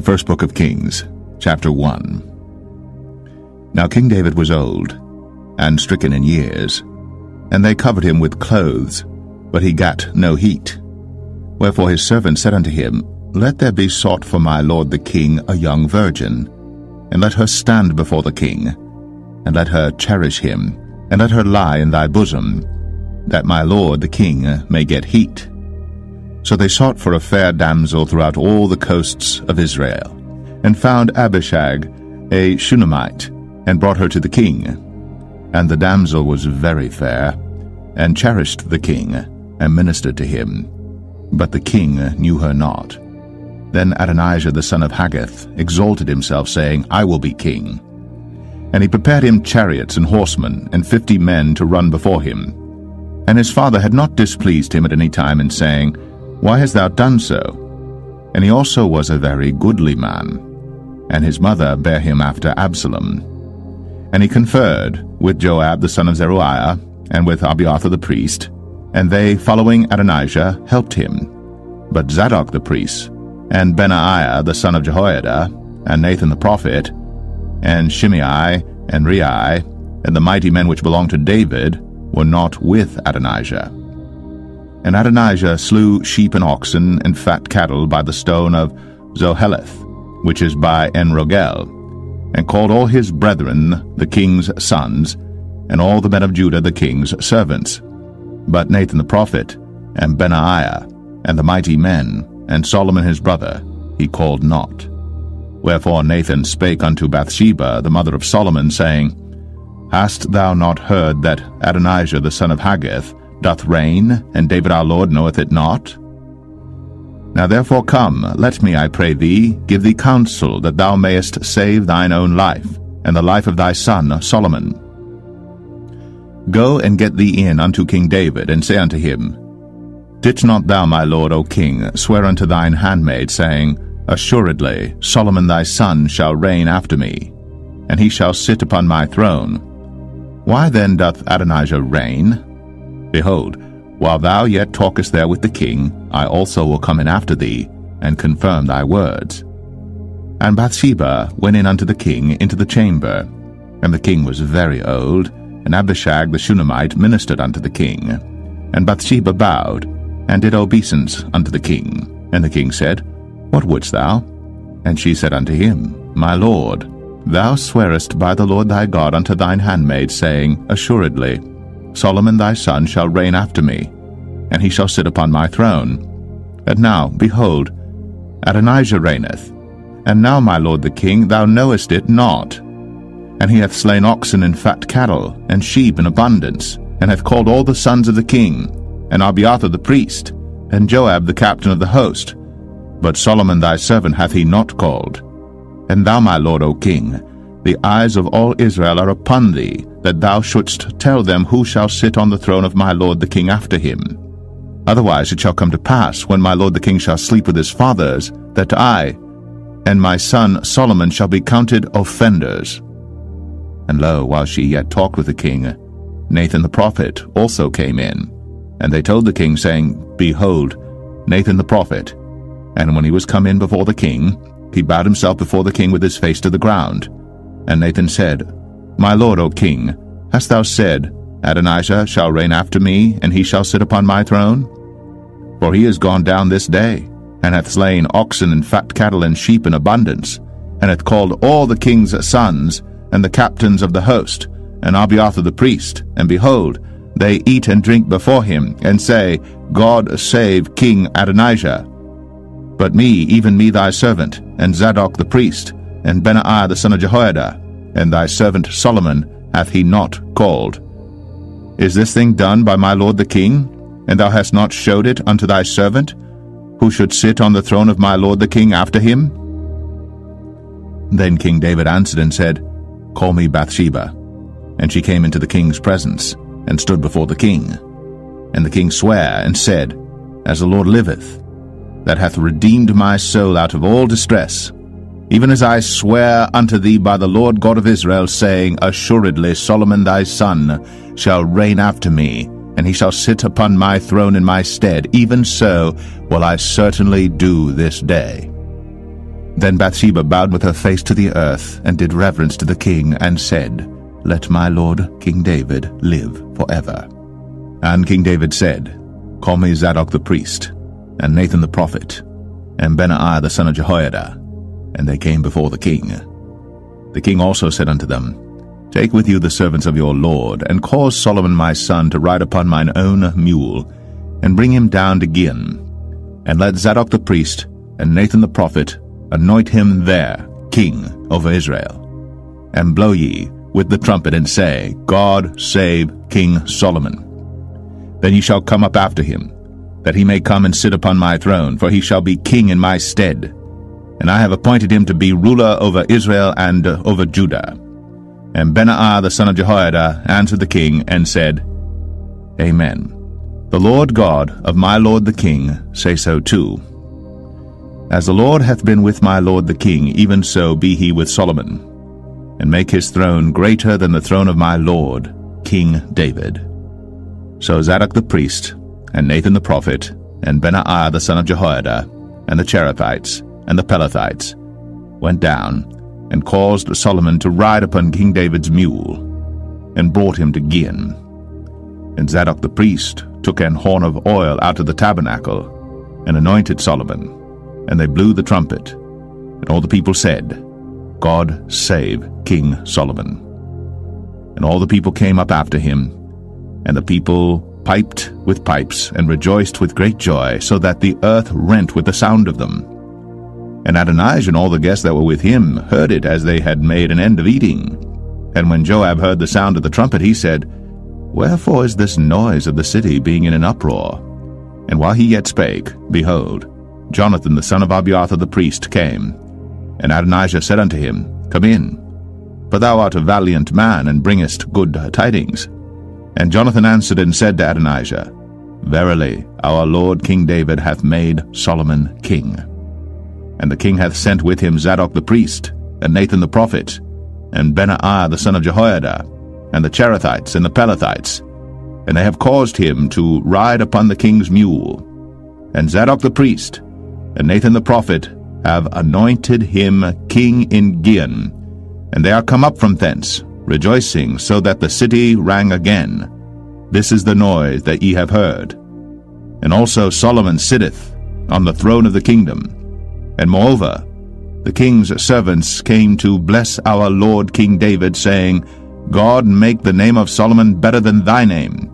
The first book of Kings, chapter 1. Now King David was old, and stricken in years, and they covered him with clothes, but he gat no heat. Wherefore his servant said unto him, Let there be sought for my lord the king a young virgin, and let her stand before the king, and let her cherish him, and let her lie in thy bosom, that my lord the king may get heat. So they sought for a fair damsel throughout all the coasts of Israel, and found Abishag, a Shunammite, and brought her to the king. And the damsel was very fair, and cherished the king, and ministered to him. But the king knew her not. Then Adonijah the son of Haggith exalted himself, saying, I will be king. And he prepared him chariots and horsemen, and fifty men to run before him. And his father had not displeased him at any time in saying, why hast thou done so? And he also was a very goodly man. And his mother bare him after Absalom. And he conferred with Joab the son of Zeruiah, and with Abiathar the priest, and they, following Adonijah, helped him. But Zadok the priest, and Benaiah the son of Jehoiada, and Nathan the prophet, and Shimei, and Rei, and the mighty men which belonged to David, were not with Adonijah. And Adonijah slew sheep and oxen and fat cattle by the stone of Zoheleth, which is by Enrogel, and called all his brethren the king's sons, and all the men of Judah the king's servants. But Nathan the prophet, and Benaiah, and the mighty men, and Solomon his brother, he called not. Wherefore Nathan spake unto Bathsheba, the mother of Solomon, saying, Hast thou not heard that Adonijah the son of Haggith doth reign, and David our Lord knoweth it not? Now therefore come, let me, I pray thee, give thee counsel, that thou mayest save thine own life, and the life of thy son Solomon. Go and get thee in unto King David, and say unto him, Didst not thou, my lord, O king, swear unto thine handmaid, saying, Assuredly Solomon thy son shall reign after me, and he shall sit upon my throne. Why then doth Adonijah reign? Behold, while thou yet talkest there with the king, I also will come in after thee, and confirm thy words. And Bathsheba went in unto the king into the chamber. And the king was very old, and Abishag the Shunammite ministered unto the king. And Bathsheba bowed, and did obeisance unto the king. And the king said, What wouldst thou? And she said unto him, My lord, thou swearest by the Lord thy God unto thine handmaid, saying, Assuredly, Solomon thy son shall reign after me, and he shall sit upon my throne. And now, behold, Adonijah reigneth. And now, my lord the king, thou knowest it not. And he hath slain oxen and fat cattle, and sheep in abundance, and hath called all the sons of the king, and Abiathar the priest, and Joab the captain of the host. But Solomon thy servant hath he not called. And thou, my lord, O king, the eyes of all Israel are upon thee, that thou shouldst tell them who shall sit on the throne of my lord the king after him. Otherwise it shall come to pass, when my lord the king shall sleep with his fathers, that I and my son Solomon shall be counted offenders. And lo, while she yet talked with the king, Nathan the prophet also came in. And they told the king, saying, Behold, Nathan the prophet. And when he was come in before the king, he bowed himself before the king with his face to the ground. And Nathan said, My lord, O king, hast thou said, Adonijah shall reign after me, and he shall sit upon my throne? For he is gone down this day, and hath slain oxen and fat cattle and sheep in abundance, and hath called all the king's sons, and the captains of the host, and Abiathar the priest, and behold, they eat and drink before him, and say, God save King Adonijah. But me, even me thy servant, and Zadok the priest, and Benaiah the son of Jehoiada, and thy servant Solomon hath he not called. Is this thing done by my lord the king, and thou hast not showed it unto thy servant, who should sit on the throne of my lord the king after him? Then King David answered and said, Call me Bathsheba. And she came into the king's presence, and stood before the king. And the king sware, and said, As the Lord liveth, that hath redeemed my soul out of all distress, even as I swear unto thee by the Lord God of Israel, saying, Assuredly Solomon thy son shall reign after me, and he shall sit upon my throne in my stead, even so will I certainly do this day. Then Bathsheba bowed with her face to the earth, and did reverence to the king, and said, Let my lord King David live forever. And King David said, Call me Zadok the priest, and Nathan the prophet, and Benaiah the son of Jehoiada. And they came before the king. The king also said unto them, Take with you the servants of your lord, and cause Solomon my son to ride upon mine own mule, and bring him down to Gihon. And let Zadok the priest, and Nathan the prophet, anoint him there king over Israel. And blow ye with the trumpet, and say, God save King Solomon. Then ye shall come up after him, that he may come and sit upon my throne, for he shall be king in my stead. And I have appointed him to be ruler over Israel and uh, over Judah. And Benaiah the son of Jehoiada answered the king, and said, Amen. The Lord God of my lord the king say so too. As the Lord hath been with my lord the king, even so be he with Solomon, and make his throne greater than the throne of my lord, King David. So Zadok the priest, and Nathan the prophet, and Benaiah the son of Jehoiada, and the Cherethites, and the Pelethites, went down, and caused Solomon to ride upon King David's mule, and brought him to Gihon. And Zadok the priest took an horn of oil out of the tabernacle, and anointed Solomon, and they blew the trumpet. And all the people said, God save King Solomon. And all the people came up after him, and the people piped with pipes, and rejoiced with great joy, so that the earth rent with the sound of them. And Adonijah and all the guests that were with him heard it as they had made an end of eating. And when Joab heard the sound of the trumpet, he said, Wherefore is this noise of the city being in an uproar? And while he yet spake, behold, Jonathan the son of Abiathar the priest came. And Adonijah said unto him, Come in, for thou art a valiant man, and bringest good tidings. And Jonathan answered and said to Adonijah, Verily, our Lord King David hath made Solomon king. And the king hath sent with him Zadok the priest, and Nathan the prophet, and Benaiah the son of Jehoiada, and the Cherethites and the Pelethites, and they have caused him to ride upon the king's mule. And Zadok the priest, and Nathan the prophet have anointed him king in Gihon, and they are come up from thence, rejoicing, so that the city rang again. This is the noise that ye have heard. And also Solomon sitteth on the throne of the kingdom. And moreover, the king's servants came to bless our Lord King David, saying, God make the name of Solomon better than thy name,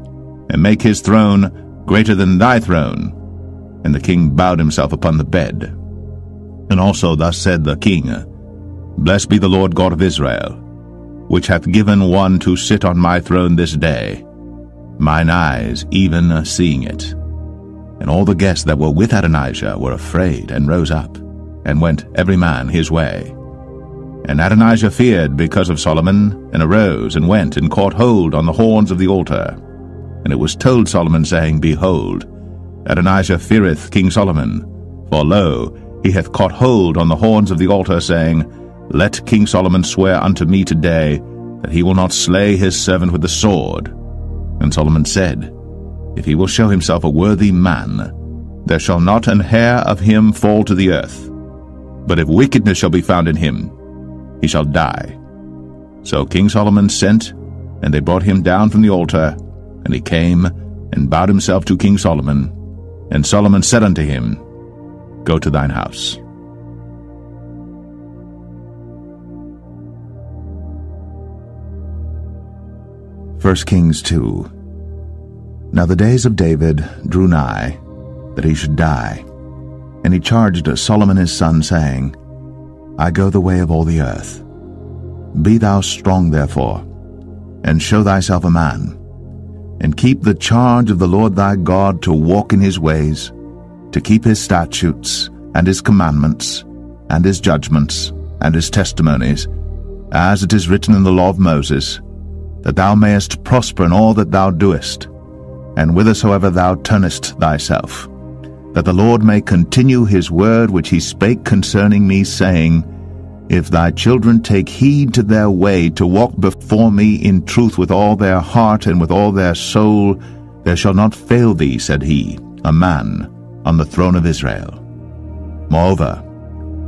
and make his throne greater than thy throne. And the king bowed himself upon the bed. And also thus said the king, Blessed be the Lord God of Israel, which hath given one to sit on my throne this day, mine eyes even seeing it. And all the guests that were with Adonijah were afraid, and rose up, and went every man his way. And Adonijah feared because of Solomon, and arose, and went, and caught hold on the horns of the altar. And it was told Solomon, saying, Behold, Adonijah feareth King Solomon. For lo, he hath caught hold on the horns of the altar, saying, Let King Solomon swear unto me today, that he will not slay his servant with the sword. And Solomon said, If he will show himself a worthy man, there shall not an hair of him fall to the earth. But if wickedness shall be found in him, he shall die. So King Solomon sent, and they brought him down from the altar, and he came and bowed himself to King Solomon, and Solomon said unto him, Go to thine house. First Kings 2 Now the days of David drew nigh, that he should die. And he charged Solomon his son, saying, I go the way of all the earth. Be thou strong therefore, and show thyself a man, and keep the charge of the Lord thy God to walk in his ways, to keep his statutes, and his commandments, and his judgments, and his testimonies, as it is written in the law of Moses, that thou mayest prosper in all that thou doest, and whithersoever thou turnest thyself, that the Lord may continue his word which he spake concerning me, saying, if thy children take heed to their way, to walk before me in truth with all their heart and with all their soul, there shall not fail thee, said he, a man on the throne of Israel. Moreover,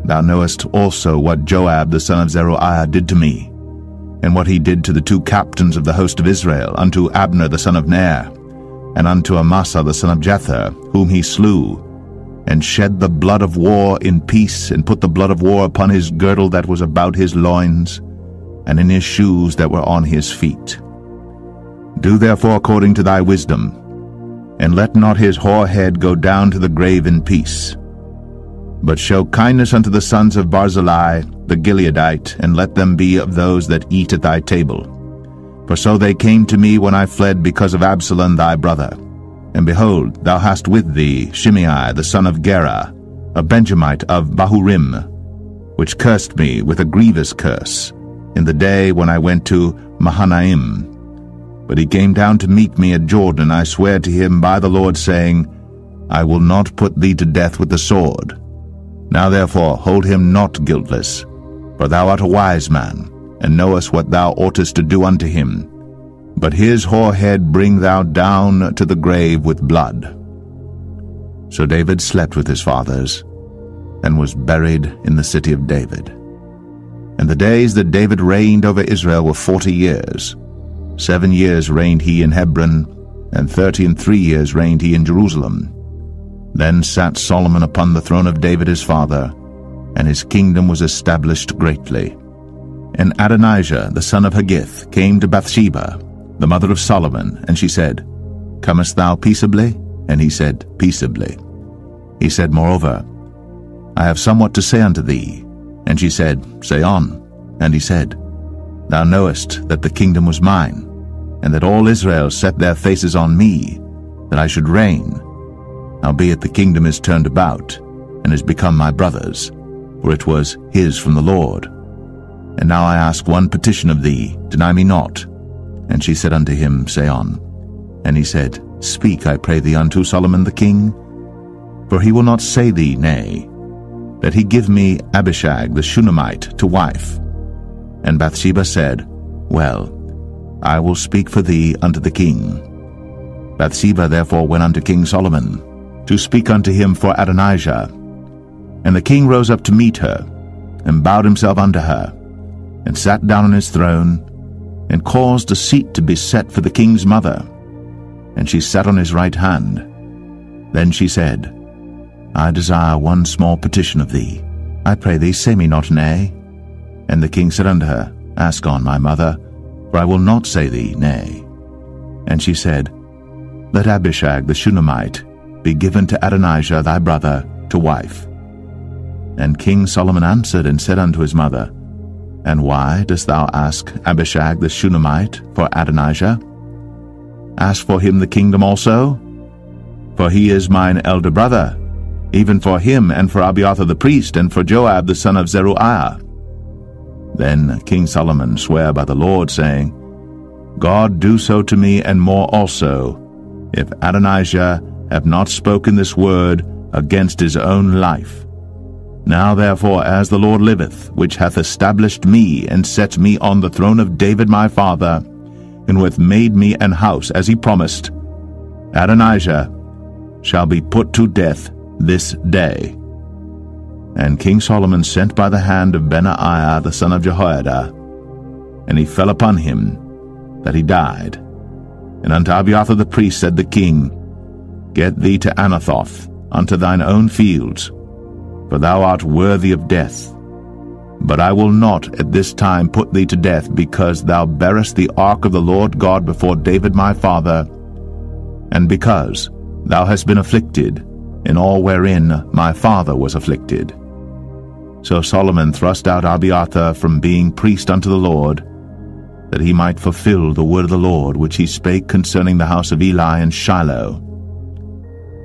thou knowest also what Joab the son of Zeruiah did to me, and what he did to the two captains of the host of Israel, unto Abner the son of Ner, and unto Amasa the son of Jether, whom he slew, and shed the blood of war in peace, and put the blood of war upon his girdle that was about his loins, and in his shoes that were on his feet. Do therefore according to thy wisdom, and let not his hoar head go down to the grave in peace. But show kindness unto the sons of Barzillai the Gileadite, and let them be of those that eat at thy table. For so they came to me when I fled because of Absalom thy brother. And behold, thou hast with thee Shimei the son of Gera, a Benjamite of Bahurim, which cursed me with a grievous curse, in the day when I went to Mahanaim. But he came down to meet me at Jordan, I swear to him by the Lord, saying, I will not put thee to death with the sword. Now therefore hold him not guiltless, for thou art a wise man, and knowest what thou oughtest to do unto him. But his hoar head bring thou down to the grave with blood. So David slept with his fathers, and was buried in the city of David. And the days that David reigned over Israel were forty years. Seven years reigned he in Hebron, and thirty and three years reigned he in Jerusalem. Then sat Solomon upon the throne of David his father, and his kingdom was established greatly. And Adonijah the son of Haggith came to Bathsheba, the mother of Solomon, and she said, Comest thou peaceably? And he said, Peaceably. He said, Moreover, I have somewhat to say unto thee. And she said, Say on. And he said, Thou knowest that the kingdom was mine, and that all Israel set their faces on me, that I should reign. Albeit the kingdom is turned about, and is become my brother's, for it was his from the Lord. And now I ask one petition of thee, deny me not. And she said unto him, Say on. And he said, Speak, I pray thee, unto Solomon the king, for he will not say thee nay, that he give me Abishag the Shunammite to wife. And Bathsheba said, Well, I will speak for thee unto the king. Bathsheba therefore went unto King Solomon, to speak unto him for Adonijah. And the king rose up to meet her, and bowed himself unto her, and sat down on his throne, and caused a seat to be set for the king's mother. And she sat on his right hand. Then she said, I desire one small petition of thee. I pray thee, say me not nay. And the king said unto her, Ask on, my mother, for I will not say thee nay. And she said, Let Abishag the Shunammite be given to Adonijah thy brother to wife. And King Solomon answered and said unto his mother, And why dost thou ask Abishag the Shunammite for Adonijah? Ask for him the kingdom also? For he is mine elder brother, even for him and for Abiathar the priest and for Joab the son of Zeruiah. Then King Solomon sware by the Lord, saying, God do so to me and more also, if Adonijah have not spoken this word against his own life. Now therefore, as the Lord liveth, which hath established me and set me on the throne of David my father, and hath made me an house as he promised, Adonijah shall be put to death this day. And King Solomon sent by the hand of Benaiah the son of Jehoiada, and he fell upon him, that he died. And unto Abiathar the priest said the king, Get thee to Anathoth, unto thine own fields, for thou art worthy of death. But I will not at this time put thee to death, because thou bearest the ark of the Lord God before David my father, and because thou hast been afflicted, in all wherein my father was afflicted. So Solomon thrust out Abiathar from being priest unto the Lord, that he might fulfill the word of the Lord which he spake concerning the house of Eli and Shiloh.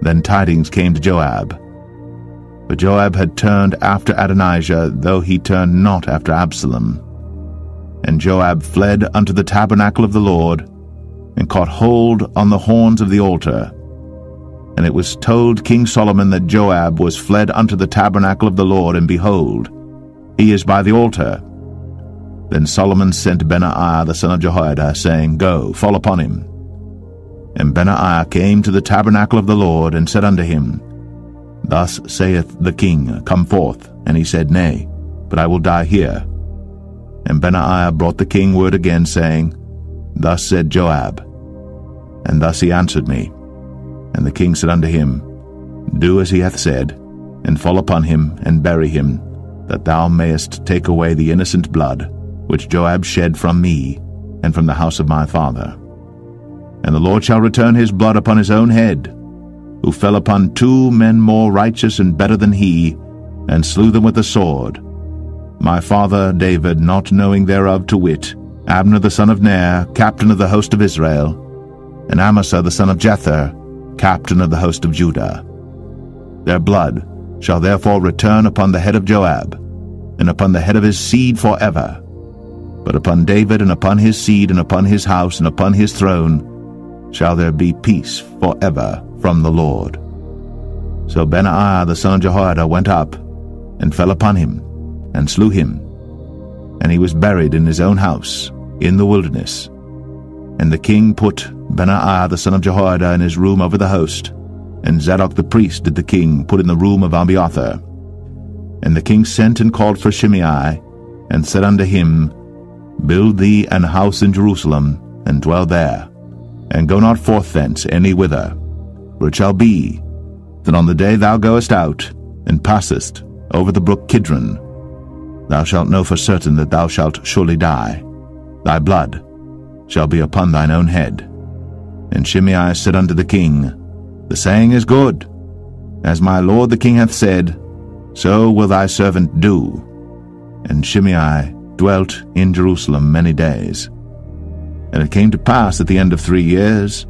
Then tidings came to Joab. But Joab had turned after Adonijah, though he turned not after Absalom. And Joab fled unto the tabernacle of the Lord, and caught hold on the horns of the altar, and it was told King Solomon that Joab was fled unto the tabernacle of the Lord, and behold, he is by the altar. Then Solomon sent Benaiah the son of Jehoiada, saying, Go, fall upon him. And Benaiah came to the tabernacle of the Lord, and said unto him, Thus saith the king, Come forth. And he said, Nay, but I will die here. And Benaiah brought the king word again, saying, Thus said Joab. And thus he answered me. And the king said unto him, Do as he hath said, and fall upon him, and bury him, that thou mayest take away the innocent blood, which Joab shed from me, and from the house of my father. And the Lord shall return his blood upon his own head, who fell upon two men more righteous and better than he, and slew them with the sword. My father David, not knowing thereof to wit, Abner the son of Ner, captain of the host of Israel, and Amasa the son of Jether, captain of the host of Judah. Their blood shall therefore return upon the head of Joab, and upon the head of his seed for ever. But upon David, and upon his seed, and upon his house, and upon his throne, shall there be peace for ever from the Lord. So Benaiah the son of Jehoiada went up, and fell upon him, and slew him. And he was buried in his own house, in the wilderness. And the king put Benaiah the son of Jehoiada in his room over the host, and Zadok the priest did the king put in the room of Abiathar. And the king sent and called for Shimei, and said unto him, Build thee an house in Jerusalem, and dwell there, and go not forth thence any whither. It shall be, that on the day thou goest out, and passest over the brook Kidron, thou shalt know for certain that thou shalt surely die. Thy blood shall be upon thine own head. And Shimei said unto the king, The saying is good. As my lord the king hath said, so will thy servant do. And Shimei dwelt in Jerusalem many days. And it came to pass at the end of three years,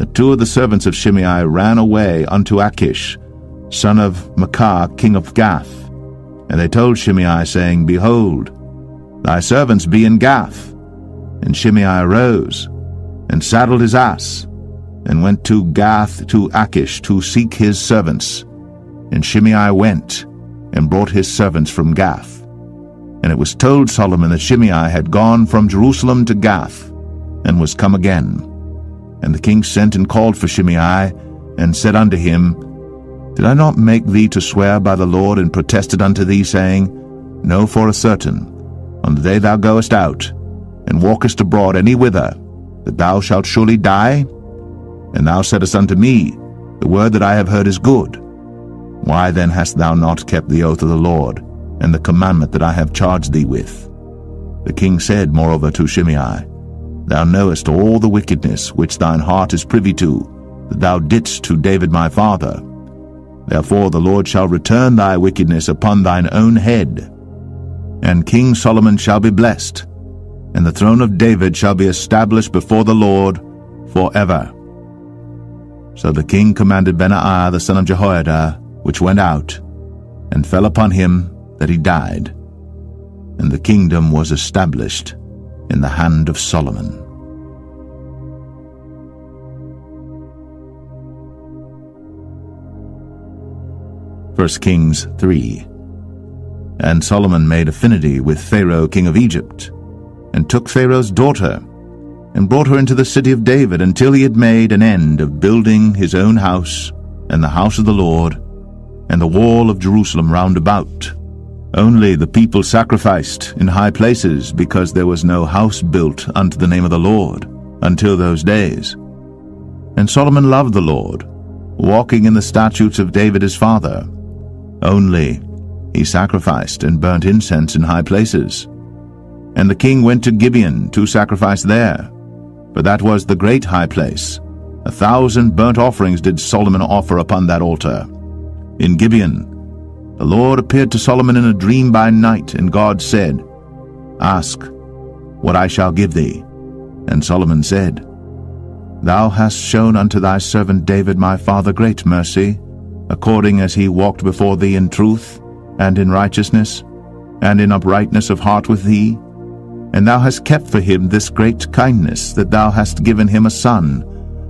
that two of the servants of Shimei ran away unto Achish, son of Maachah, king of Gath. And they told Shimei, saying, Behold, thy servants be in Gath. And Shimei arose, and saddled his ass, and went to Gath to Achish to seek his servants. And Shimei went, and brought his servants from Gath. And it was told Solomon that Shimei had gone from Jerusalem to Gath, and was come again. And the king sent and called for Shimei, and said unto him, Did I not make thee to swear by the Lord, and protested unto thee, saying, Know for a certain, on the day thou goest out, and walkest abroad any whither, that thou shalt surely die? And thou saidst unto me, The word that I have heard is good. Why then hast thou not kept the oath of the Lord, and the commandment that I have charged thee with? The king said moreover to Shimei, Thou knowest all the wickedness which thine heart is privy to, that thou didst to David my father. Therefore the Lord shall return thy wickedness upon thine own head. And King Solomon shall be blessed, and the throne of David shall be established before the Lord for ever. So the king commanded Benaiah the son of Jehoiada, which went out, and fell upon him that he died. And the kingdom was established in the hand of Solomon. 1 Kings 3 And Solomon made affinity with Pharaoh king of Egypt, and took Pharaoh's daughter, and brought her into the city of David until he had made an end of building his own house, and the house of the Lord, and the wall of Jerusalem round about. Only the people sacrificed in high places, because there was no house built unto the name of the Lord, until those days. And Solomon loved the Lord, walking in the statutes of David his father. Only he sacrificed and burnt incense in high places. And the king went to Gibeon to sacrifice there, for that was the great high place. A thousand burnt offerings did Solomon offer upon that altar. In Gibeon the Lord appeared to Solomon in a dream by night, and God said, Ask what I shall give thee. And Solomon said, Thou hast shown unto thy servant David my father great mercy, according as he walked before thee in truth, and in righteousness, and in uprightness of heart with thee. And thou hast kept for him this great kindness, that thou hast given him a son,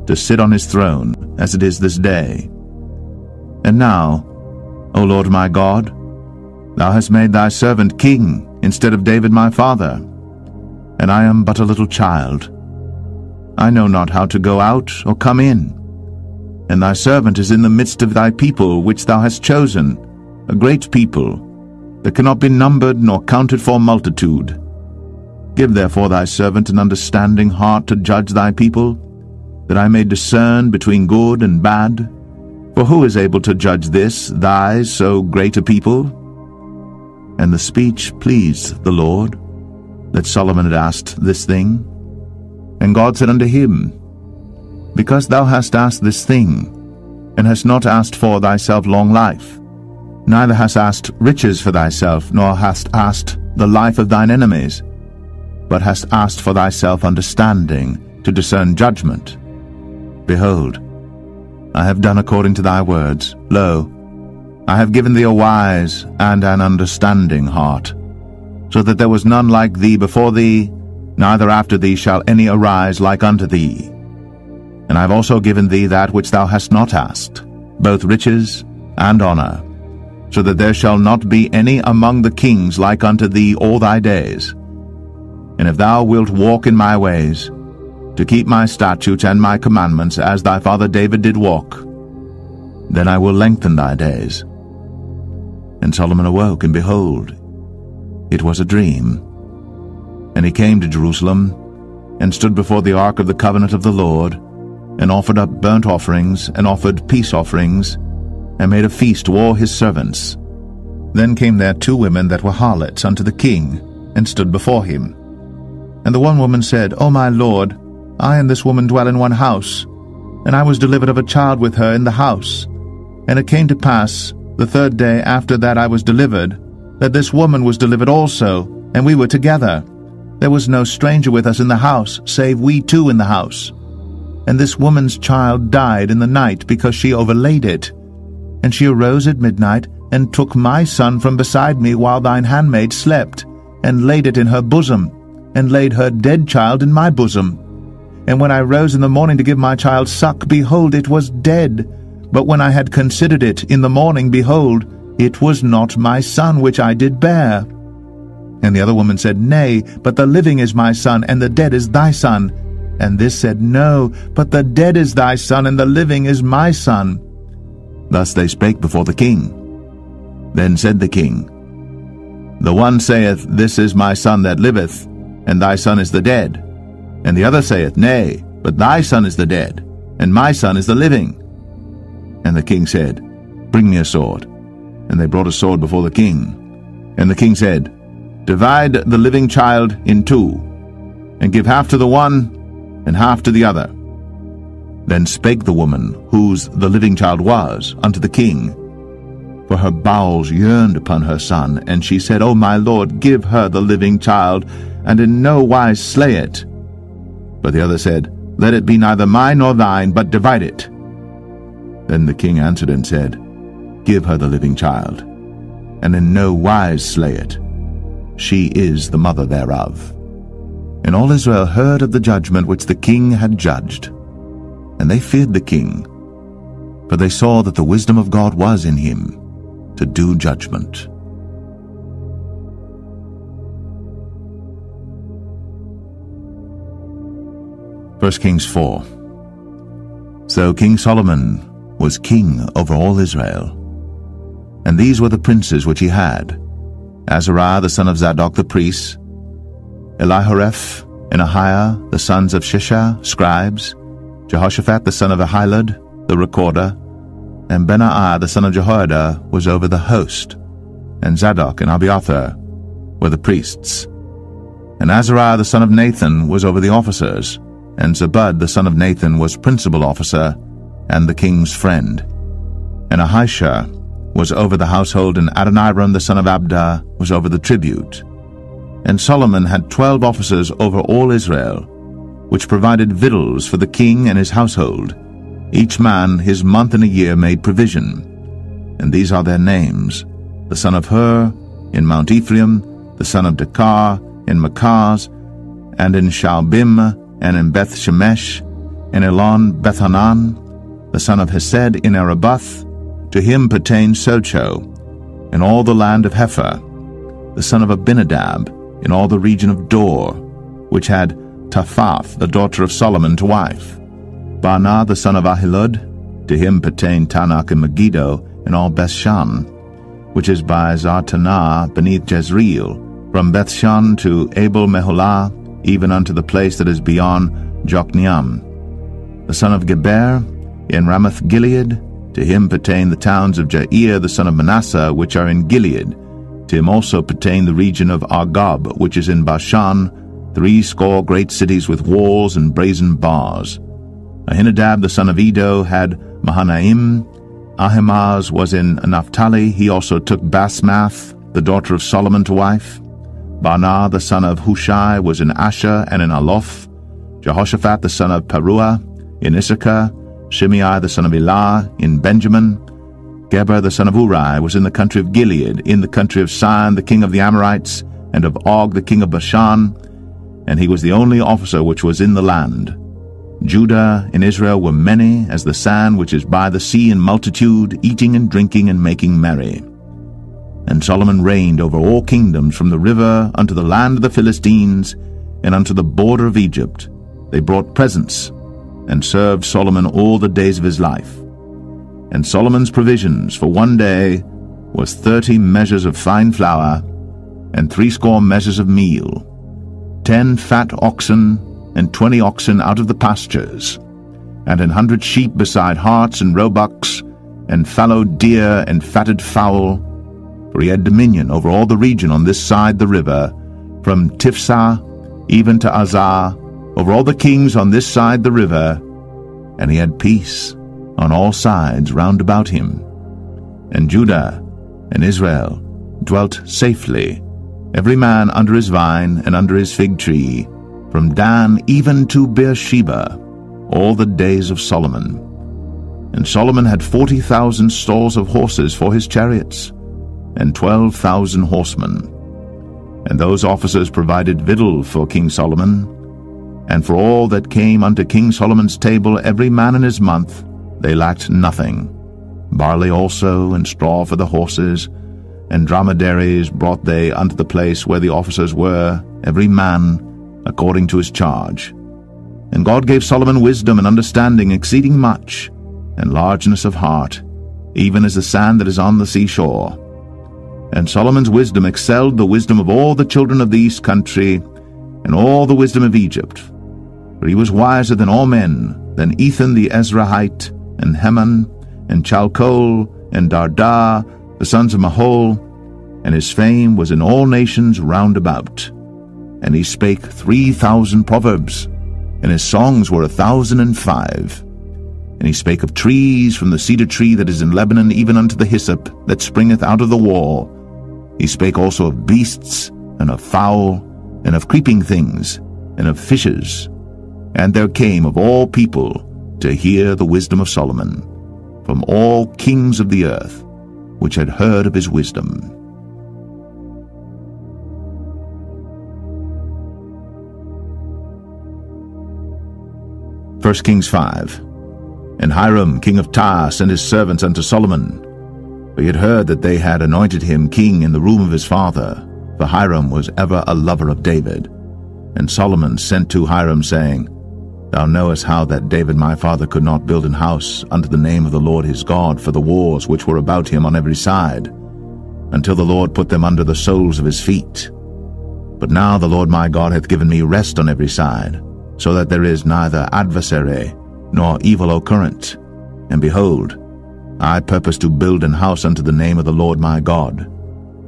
to sit on his throne, as it is this day. And now, O Lord my God, thou hast made thy servant king instead of David my father, and I am but a little child. I know not how to go out or come in, and thy servant is in the midst of thy people which thou hast chosen, a great people, that cannot be numbered nor counted for multitude. Give therefore thy servant an understanding heart to judge thy people, that I may discern between good and bad. For who is able to judge this, thy so great a people? And the speech pleased the Lord, that Solomon had asked this thing. And God said unto him, Because thou hast asked this thing, and hast not asked for thyself long life, neither hast asked riches for thyself, nor hast asked the life of thine enemies, but hast asked for thyself understanding to discern judgment. Behold, I have done according to thy words. Lo, I have given thee a wise and an understanding heart, so that there was none like thee before thee, neither after thee shall any arise like unto thee. And I have also given thee that which thou hast not asked, both riches and honour, so that there shall not be any among the kings like unto thee all thy days. And if thou wilt walk in my ways, to keep my statutes and my commandments as thy father David did walk, then I will lengthen thy days. And Solomon awoke, and behold, it was a dream. And he came to Jerusalem, and stood before the ark of the covenant of the Lord, and offered up burnt offerings, and offered peace offerings, and made a feast to all his servants. Then came there two women that were harlots unto the king, and stood before him. And the one woman said, O my lord, I and this woman dwell in one house, and I was delivered of a child with her in the house. And it came to pass, the third day after that I was delivered, that this woman was delivered also, and we were together. There was no stranger with us in the house, save we two in the house. And this woman's child died in the night because she overlaid it. And she arose at midnight, and took my son from beside me while thine handmaid slept, and laid it in her bosom, and laid her dead child in my bosom. And when I rose in the morning to give my child suck, behold, it was dead. But when I had considered it in the morning, behold, it was not my son which I did bear. And the other woman said, Nay, but the living is my son, and the dead is thy son. And this said, No, but the dead is thy son, and the living is my son. Thus they spake before the king. Then said the king, The one saith, This is my son that liveth, and thy son is the dead. And the other saith, Nay, but thy son is the dead, and my son is the living. And the king said, Bring me a sword. And they brought a sword before the king. And the king said, Divide the living child in two, and give half to the one, and half to the other. Then spake the woman, whose the living child was, unto the king. For her bowels yearned upon her son, and she said, O my lord, give her the living child, and in no wise slay it. But the other said, Let it be neither mine nor thine, but divide it. Then the king answered and said, Give her the living child, and in no wise slay it. She is the mother thereof. And all Israel heard of the judgment which the king had judged. And they feared the king, for they saw that the wisdom of God was in him to do judgment. 1 Kings 4 So King Solomon was king over all Israel. And these were the princes which he had, Azariah the son of Zadok the priest, Elihoreph and Ahiah the sons of Shisha, scribes, Jehoshaphat the son of Ahilud, the recorder, and Benaiah the son of Jehoiada was over the host, and Zadok and Abiathar were the priests. And Azariah the son of Nathan was over the officers, and Zabud the son of Nathan was principal officer and the king's friend. And Ahishar was over the household, and Adoniram the son of Abda was over the tribute. And Solomon had twelve officers over all Israel, which provided victuals for the king and his household. Each man his month and a year made provision. And these are their names, the son of Hur, in Mount Ephraim, the son of Dekar, in Makaz, and in Shaalbim, and in Beth Shemesh, in Elon Bethanan, the son of Hesed in Aruboth, to him pertained Socho, in all the land of Hepher, the son of Abinadab, in all the region of Dor, which had Taphath, the daughter of Solomon, to wife. Baanah, the son of Ahilud, to him pertained Taanach and Megiddo, in all Bethshan. which is by Zartanah beneath Jezreel, from Bethshan to Abel Meholah, even unto the place that is beyond Jokneam. The son of Geber, in Ramoth Gilead, to him pertain the towns of Jair the son of Manasseh, which are in Gilead. To him also pertain the region of Argob, which is in Bashan, three score great cities with walls and brazen bars. Ahinadab the son of Iddo had Mahanaim. Ahimaaz was in Naphtali. He also took Basmath, the daughter of Solomon, to wife. Baanah the son of Hushai was in Asher and in Aloth. Jehoshaphat the son of Paruah in Issachar. Shimei the son of Elah in Benjamin. Geber the son of Uri was in the country of Gilead, in the country of Sihon the king of the Amorites, and of Og the king of Bashan, and he was the only officer which was in the land. Judah and Israel were many as the sand which is by the sea in multitude, eating and drinking and making merry. And Solomon reigned over all kingdoms from the river unto the land of the Philistines, and unto the border of Egypt. They brought presents, and served Solomon all the days of his life. And Solomon's provisions for one day was thirty measures of fine flour, and threescore measures of meal, ten fat oxen, and twenty oxen out of the pastures, and an hundred sheep beside harts and roebucks, and fallow deer and fatted fowl, for he had dominion over all the region on this side the river, from Tiphsah even to Azzah, over all the kings on this side the river, and he had peace on all sides round about him. And Judah and Israel dwelt safely every man under his vine and under his fig tree, from Dan even to Beersheba, all the days of Solomon. And Solomon had forty thousand stalls of horses for his chariots, and twelve thousand horsemen. And those officers provided victual for King Solomon, and for all that came unto King Solomon's table every man in his month, they lacked nothing. Barley also, and straw for the horses, and dromedaries brought they unto the place where the officers were, every man according to his charge. And God gave Solomon wisdom and understanding exceeding much, and largeness of heart, even as the sand that is on the seashore. And Solomon's wisdom excelled the wisdom of all the children of the east country, and all the wisdom of Egypt. For he was wiser than all men, than Ethan the Ezrahite, and Heman, and Chalcol, and Darda, the sons of Mahol, and his fame was in all nations round about. And he spake three thousand proverbs, and his songs were a thousand and five. And he spake of trees from the cedar tree that is in Lebanon even unto the hyssop that springeth out of the wall. He spake also of beasts, and of fowl, and of creeping things, and of fishes. And there came of all people to hear the wisdom of Solomon, from all kings of the earth, which had heard of his wisdom. First Kings 5 And Hiram, king of Tyre, sent his servants unto Solomon. He had heard that they had anointed him king in the room of his father, for Hiram was ever a lover of David. And Solomon sent to Hiram, saying, Thou knowest how that David my father could not build an house unto the name of the Lord his God for the wars which were about him on every side, until the Lord put them under the soles of his feet. But now the Lord my God hath given me rest on every side, so that there is neither adversary nor evil occurrent. And behold, I purpose to build an house unto the name of the Lord my God,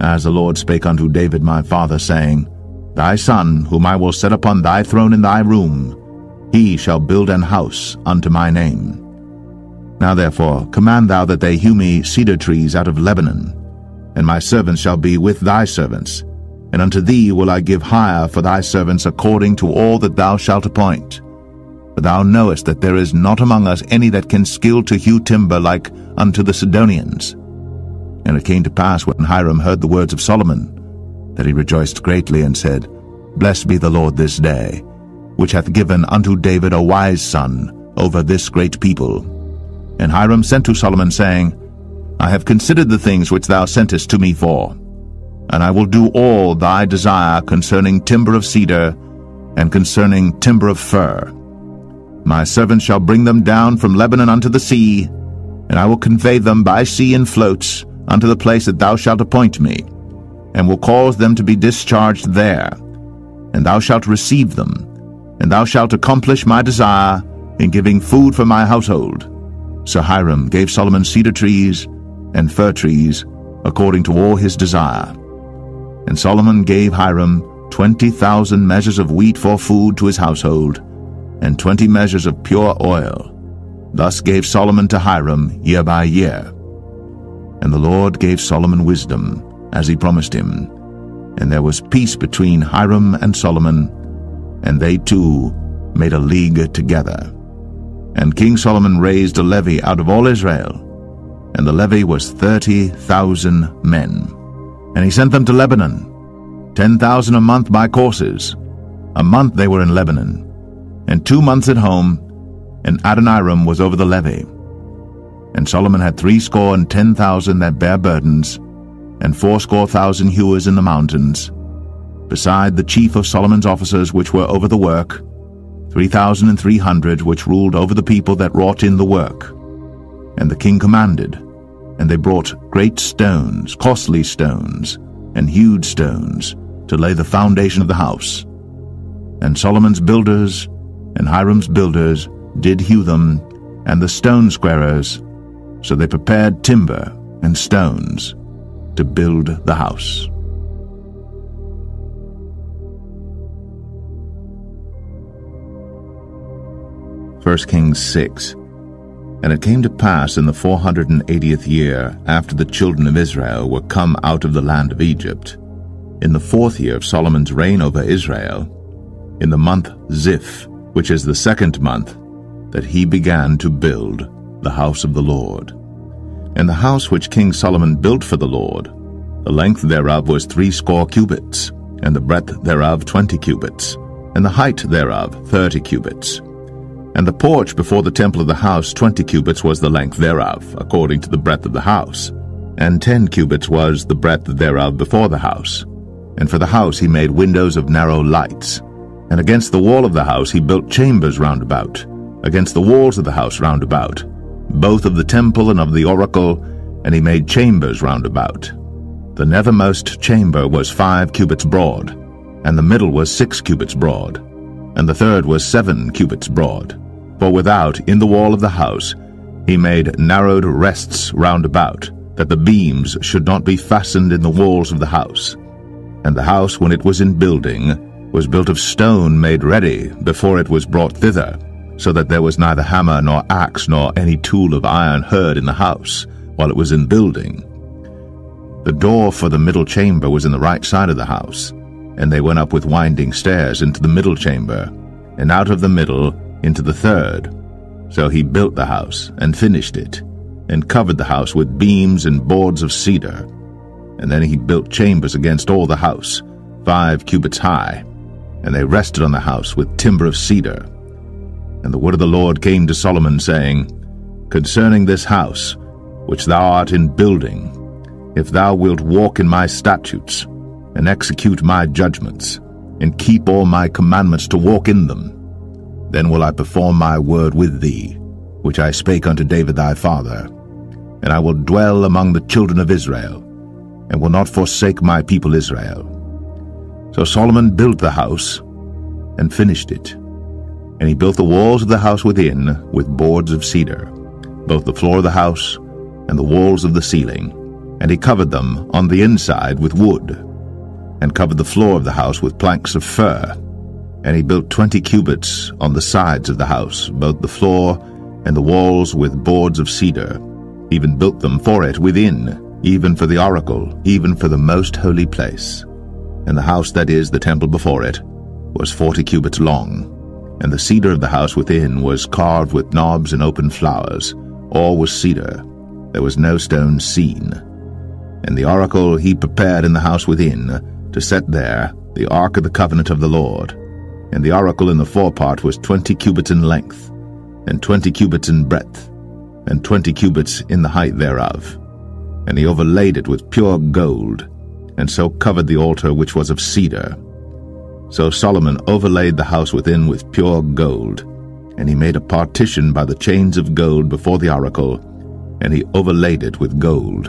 as the Lord spake unto David my father, saying, Thy son, whom I will set upon thy throne in thy room, he shall build an house unto my name. Now therefore command thou that they hew me cedar trees out of Lebanon, and my servants shall be with thy servants, and unto thee will I give hire for thy servants according to all that thou shalt appoint. Thou knowest that there is not among us any that can skill to hew timber like unto the Sidonians. And it came to pass when Hiram heard the words of Solomon, that he rejoiced greatly and said, Blessed be the Lord this day, which hath given unto David a wise son over this great people. And Hiram sent to Solomon, saying, I have considered the things which thou sentest to me for, and I will do all thy desire concerning timber of cedar and concerning timber of fir. My servants shall bring them down from Lebanon unto the sea, and I will convey them by sea in floats unto the place that thou shalt appoint me, and will cause them to be discharged there. And thou shalt receive them, and thou shalt accomplish my desire in giving food for my household. So Hiram gave Solomon cedar trees and fir trees according to all his desire. And Solomon gave Hiram twenty thousand measures of wheat for food to his household, and twenty measures of pure oil. Thus gave Solomon to Hiram year by year. And the Lord gave Solomon wisdom, as he promised him. And there was peace between Hiram and Solomon, and they two made a league together. And King Solomon raised a levy out of all Israel, and the levy was thirty thousand men. And he sent them to Lebanon, ten thousand a month by courses. A month they were in Lebanon, and two months at home, and Adoniram was over the levy. And Solomon had threescore and ten thousand that bare burdens, and fourscore thousand hewers in the mountains, beside the chief of Solomon's officers which were over the work, three thousand and three hundred which ruled over the people that wrought in the work. And the king commanded, and they brought great stones, costly stones, and hewed stones, to lay the foundation of the house. And Solomon's builders and Hiram's builders did hew them, and the stone squarers, so they prepared timber and stones to build the house. First Kings 6 And it came to pass in the four hundred and eightieth year, after the children of Israel were come out of the land of Egypt, in the fourth year of Solomon's reign over Israel, in the month Ziph, which is the second month, that he began to build the house of the Lord. And the house which King Solomon built for the Lord, the length thereof was threescore cubits, and the breadth thereof twenty cubits, and the height thereof thirty cubits. And the porch before the temple of the house twenty cubits was the length thereof, according to the breadth of the house, and ten cubits was the breadth thereof before the house. And for the house he made windows of narrow lights, and against the wall of the house he built chambers round about, against the walls of the house round about, both of the temple and of the oracle, and he made chambers round about. The nethermost chamber was five cubits broad, and the middle was six cubits broad, and the third was seven cubits broad. For without, in the wall of the house, he made narrowed rests round about, that the beams should not be fastened in the walls of the house. And the house, when it was in building, was built of stone made ready before it was brought thither, so that there was neither hammer nor axe nor any tool of iron heard in the house while it was in building. The door for the middle chamber was in the right side of the house, and they went up with winding stairs into the middle chamber, and out of the middle into the third. So he built the house and finished it, and covered the house with beams and boards of cedar. And then he built chambers against all the house, five cubits high, and they rested on the house with timber of cedar. And the word of the Lord came to Solomon, saying, Concerning this house, which thou art in building, if thou wilt walk in my statutes, and execute my judgments, and keep all my commandments to walk in them, then will I perform my word with thee, which I spake unto David thy father, and I will dwell among the children of Israel, and will not forsake my people Israel. So Solomon built the house and finished it. And he built the walls of the house within with boards of cedar, both the floor of the house and the walls of the ceiling. And he covered them on the inside with wood, and covered the floor of the house with planks of fir. And he built twenty cubits on the sides of the house, both the floor and the walls with boards of cedar, even built them for it within, even for the oracle, even for the most holy place and the house that is the temple before it was forty cubits long, and the cedar of the house within was carved with knobs and open flowers, all was cedar, there was no stone seen. And the oracle he prepared in the house within, to set there the ark of the covenant of the Lord. And the oracle in the forepart was twenty cubits in length, and twenty cubits in breadth, and twenty cubits in the height thereof. And he overlaid it with pure gold, and so covered the altar which was of cedar. So Solomon overlaid the house within with pure gold, and he made a partition by the chains of gold before the oracle, and he overlaid it with gold.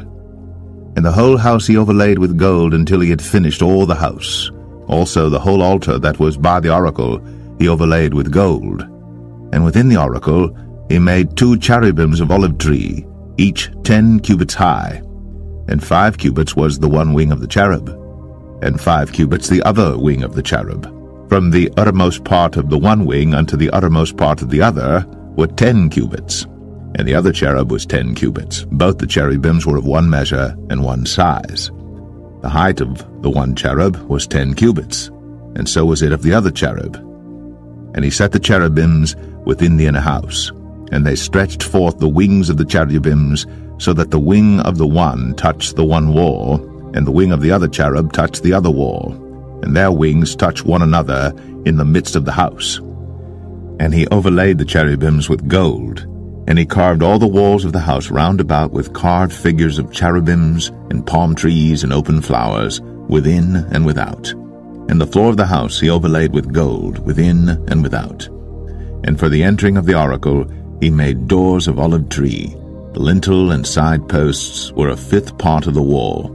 And the whole house he overlaid with gold until he had finished all the house. Also the whole altar that was by the oracle he overlaid with gold. And within the oracle he made two cherubims of olive tree, each ten cubits high. And five cubits was the one wing of the cherub, and five cubits the other wing of the cherub. From the uttermost part of the one wing unto the uttermost part of the other were ten cubits, and the other cherub was ten cubits. Both the cherubims were of one measure and one size. The height of the one cherub was ten cubits, and so was it of the other cherub. And he set the cherubims within the inner house, and they stretched forth the wings of the cherubims, so that the wing of the one touched the one wall, and the wing of the other cherub touched the other wall, and their wings touched one another in the midst of the house. And he overlaid the cherubims with gold, and he carved all the walls of the house round about with carved figures of cherubims, and palm trees, and open flowers, within and without. And the floor of the house he overlaid with gold, within and without. And for the entering of the oracle he made doors of olive tree. The lintel and side posts were a fifth part of the wall.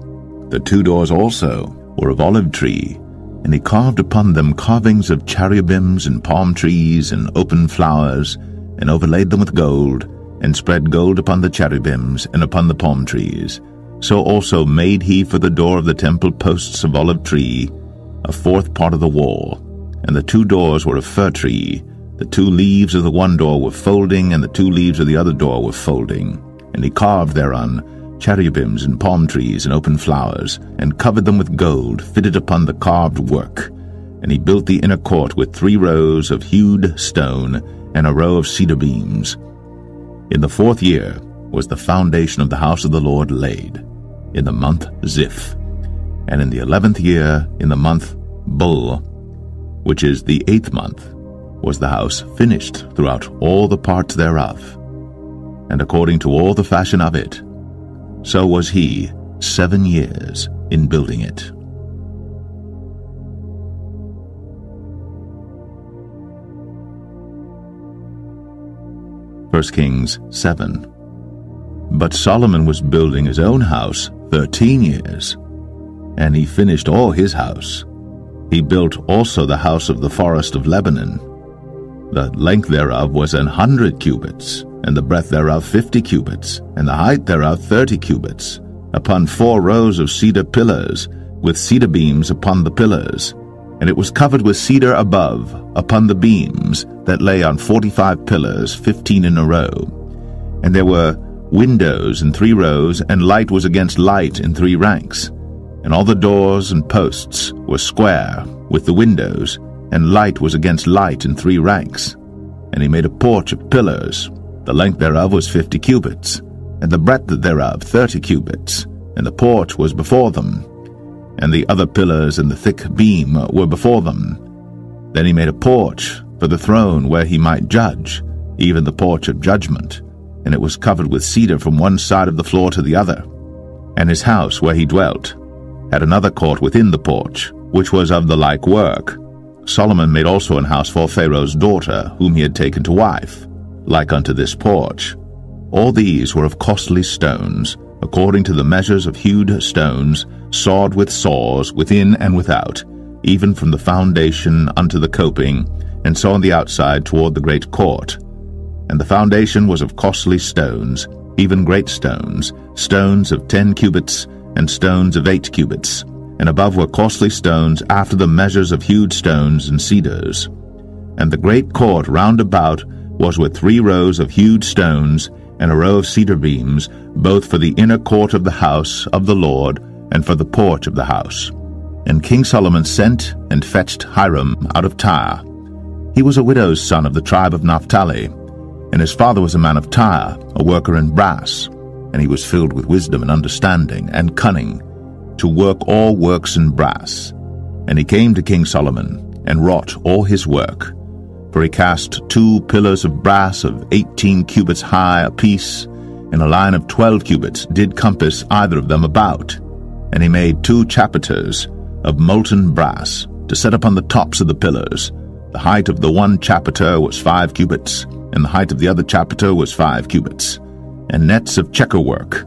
The two doors also were of olive tree, and he carved upon them carvings of cherubims and palm trees and open flowers, and overlaid them with gold, and spread gold upon the cherubims and upon the palm trees. So also made he for the door of the temple posts of olive tree, a fourth part of the wall, and the two doors were of fir tree. The two leaves of the one door were folding, and the two leaves of the other door were folding. And he carved thereon cherubims and palm trees and open flowers, and covered them with gold fitted upon the carved work. And he built the inner court with three rows of hewed stone and a row of cedar beams. In the fourth year was the foundation of the house of the Lord laid, in the month Ziph, and in the eleventh year, in the month Bul, which is the eighth month, was the house finished throughout all the parts thereof. And according to all the fashion of it, so was he seven years in building it. 1 Kings 7. But Solomon was building his own house thirteen years, and he finished all his house. He built also the house of the forest of Lebanon. The length thereof was an hundred cubits, and the breadth thereof fifty cubits, and the height thereof thirty cubits, upon four rows of cedar pillars, with cedar beams upon the pillars, and it was covered with cedar above, upon the beams that lay on forty-five pillars, fifteen in a row. And there were windows in three rows, and light was against light in three ranks. And all the doors and posts were square, with the windows, and light was against light in three ranks. And he made a porch of pillars. The length thereof was fifty cubits, and the breadth thereof thirty cubits, and the porch was before them, and the other pillars and the thick beam were before them. Then he made a porch for the throne where he might judge, even the porch of judgment, and it was covered with cedar from one side of the floor to the other. And his house where he dwelt had another court within the porch, which was of the like work. Solomon made also an house for Pharaoh's daughter, whom he had taken to wife, like unto this porch. All these were of costly stones, according to the measures of hewed stones, sawed with saws within and without, even from the foundation unto the coping, and so on the outside toward the great court. And the foundation was of costly stones, even great stones, stones of ten cubits, and stones of eight cubits, and above were costly stones after the measures of hewed stones and cedars. And the great court round about was with three rows of hewed stones, and a row of cedar beams, both for the inner court of the house of the Lord, and for the porch of the house. And King Solomon sent and fetched Hiram out of Tyre. He was a widow's son of the tribe of Naphtali, and his father was a man of Tyre, a worker in brass, and he was filled with wisdom and understanding and cunning, to work all works in brass. And he came to King Solomon, and wrought all his work. For he cast two pillars of brass of eighteen cubits high apiece, and a line of twelve cubits did compass either of them about and he made two chapiters of molten brass to set upon the tops of the pillars. The height of the one chapiter was five cubits, and the height of the other chapiter was five cubits, and nets of checker work,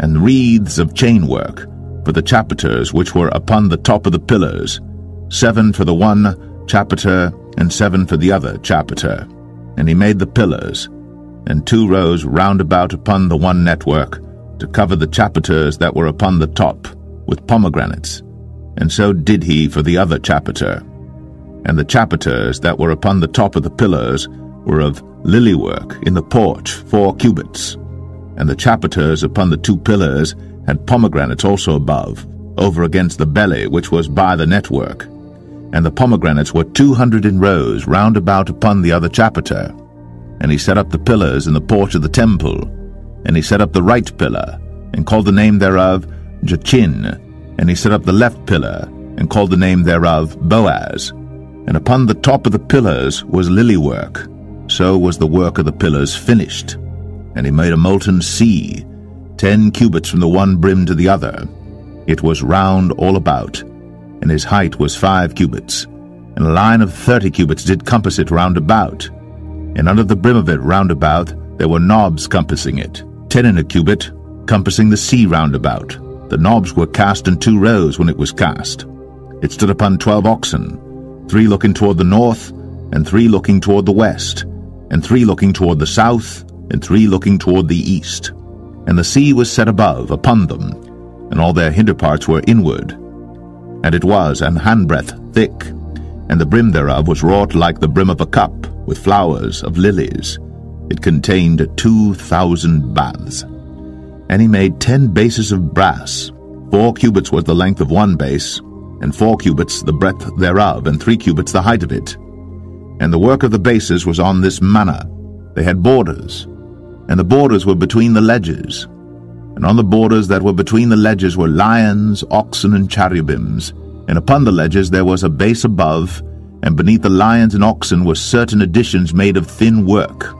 and wreaths of chainwork for the chapiters which were upon the top of the pillars, seven for the one chapiter and seven for the other chapiter. And he made the pillars, and two rows round about upon the one network, to cover the chapiters that were upon the top, with pomegranates. And so did he for the other chapiter. And the chapiters that were upon the top of the pillars were of lilywork in the porch, four cubits. And the chapiters upon the two pillars had pomegranates also above, over against the belly which was by the network. And the pomegranates were two hundred in rows round about upon the other chapiter. And he set up the pillars in the porch of the temple, and he set up the right pillar, and called the name thereof Jachin, and he set up the left pillar, and called the name thereof Boaz. And upon the top of the pillars was lily work, so was the work of the pillars finished. And he made a molten sea, ten cubits from the one brim to the other. It was round all about, and his height was five cubits, and a line of thirty cubits did compass it round about. And under the brim of it round about there were knobs compassing it, ten in a cubit, compassing the sea round about. The knobs were cast in two rows when it was cast. It stood upon twelve oxen, three looking toward the north, and three looking toward the west, and three looking toward the south, and three looking toward the east. And the sea was set above upon them, and all their hinder parts were inward. And it was an handbreadth thick, and the brim thereof was wrought like the brim of a cup, with flowers of lilies. It contained two thousand baths. And he made ten bases of brass. Four cubits was the length of one base, and four cubits the breadth thereof, and three cubits the height of it. And the work of the bases was on this manner. They had borders, and the borders were between the ledges. And on the borders that were between the ledges were lions, oxen, and cherubims. And upon the ledges there was a base above, and beneath the lions and oxen were certain additions made of thin work.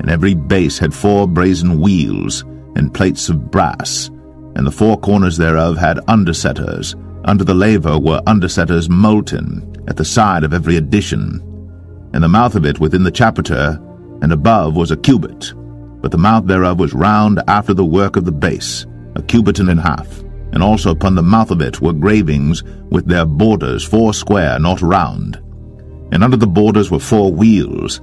And every base had four brazen wheels, and plates of brass, and the four corners thereof had undersetters. Under the laver were undersetters molten, at the side of every addition. And the mouth of it within the chapiter, and above was a cubit, but the mouth thereof was round after the work of the base, a cubit and a half. And also upon the mouth of it were gravings with their borders four square, not round. And under the borders were four wheels,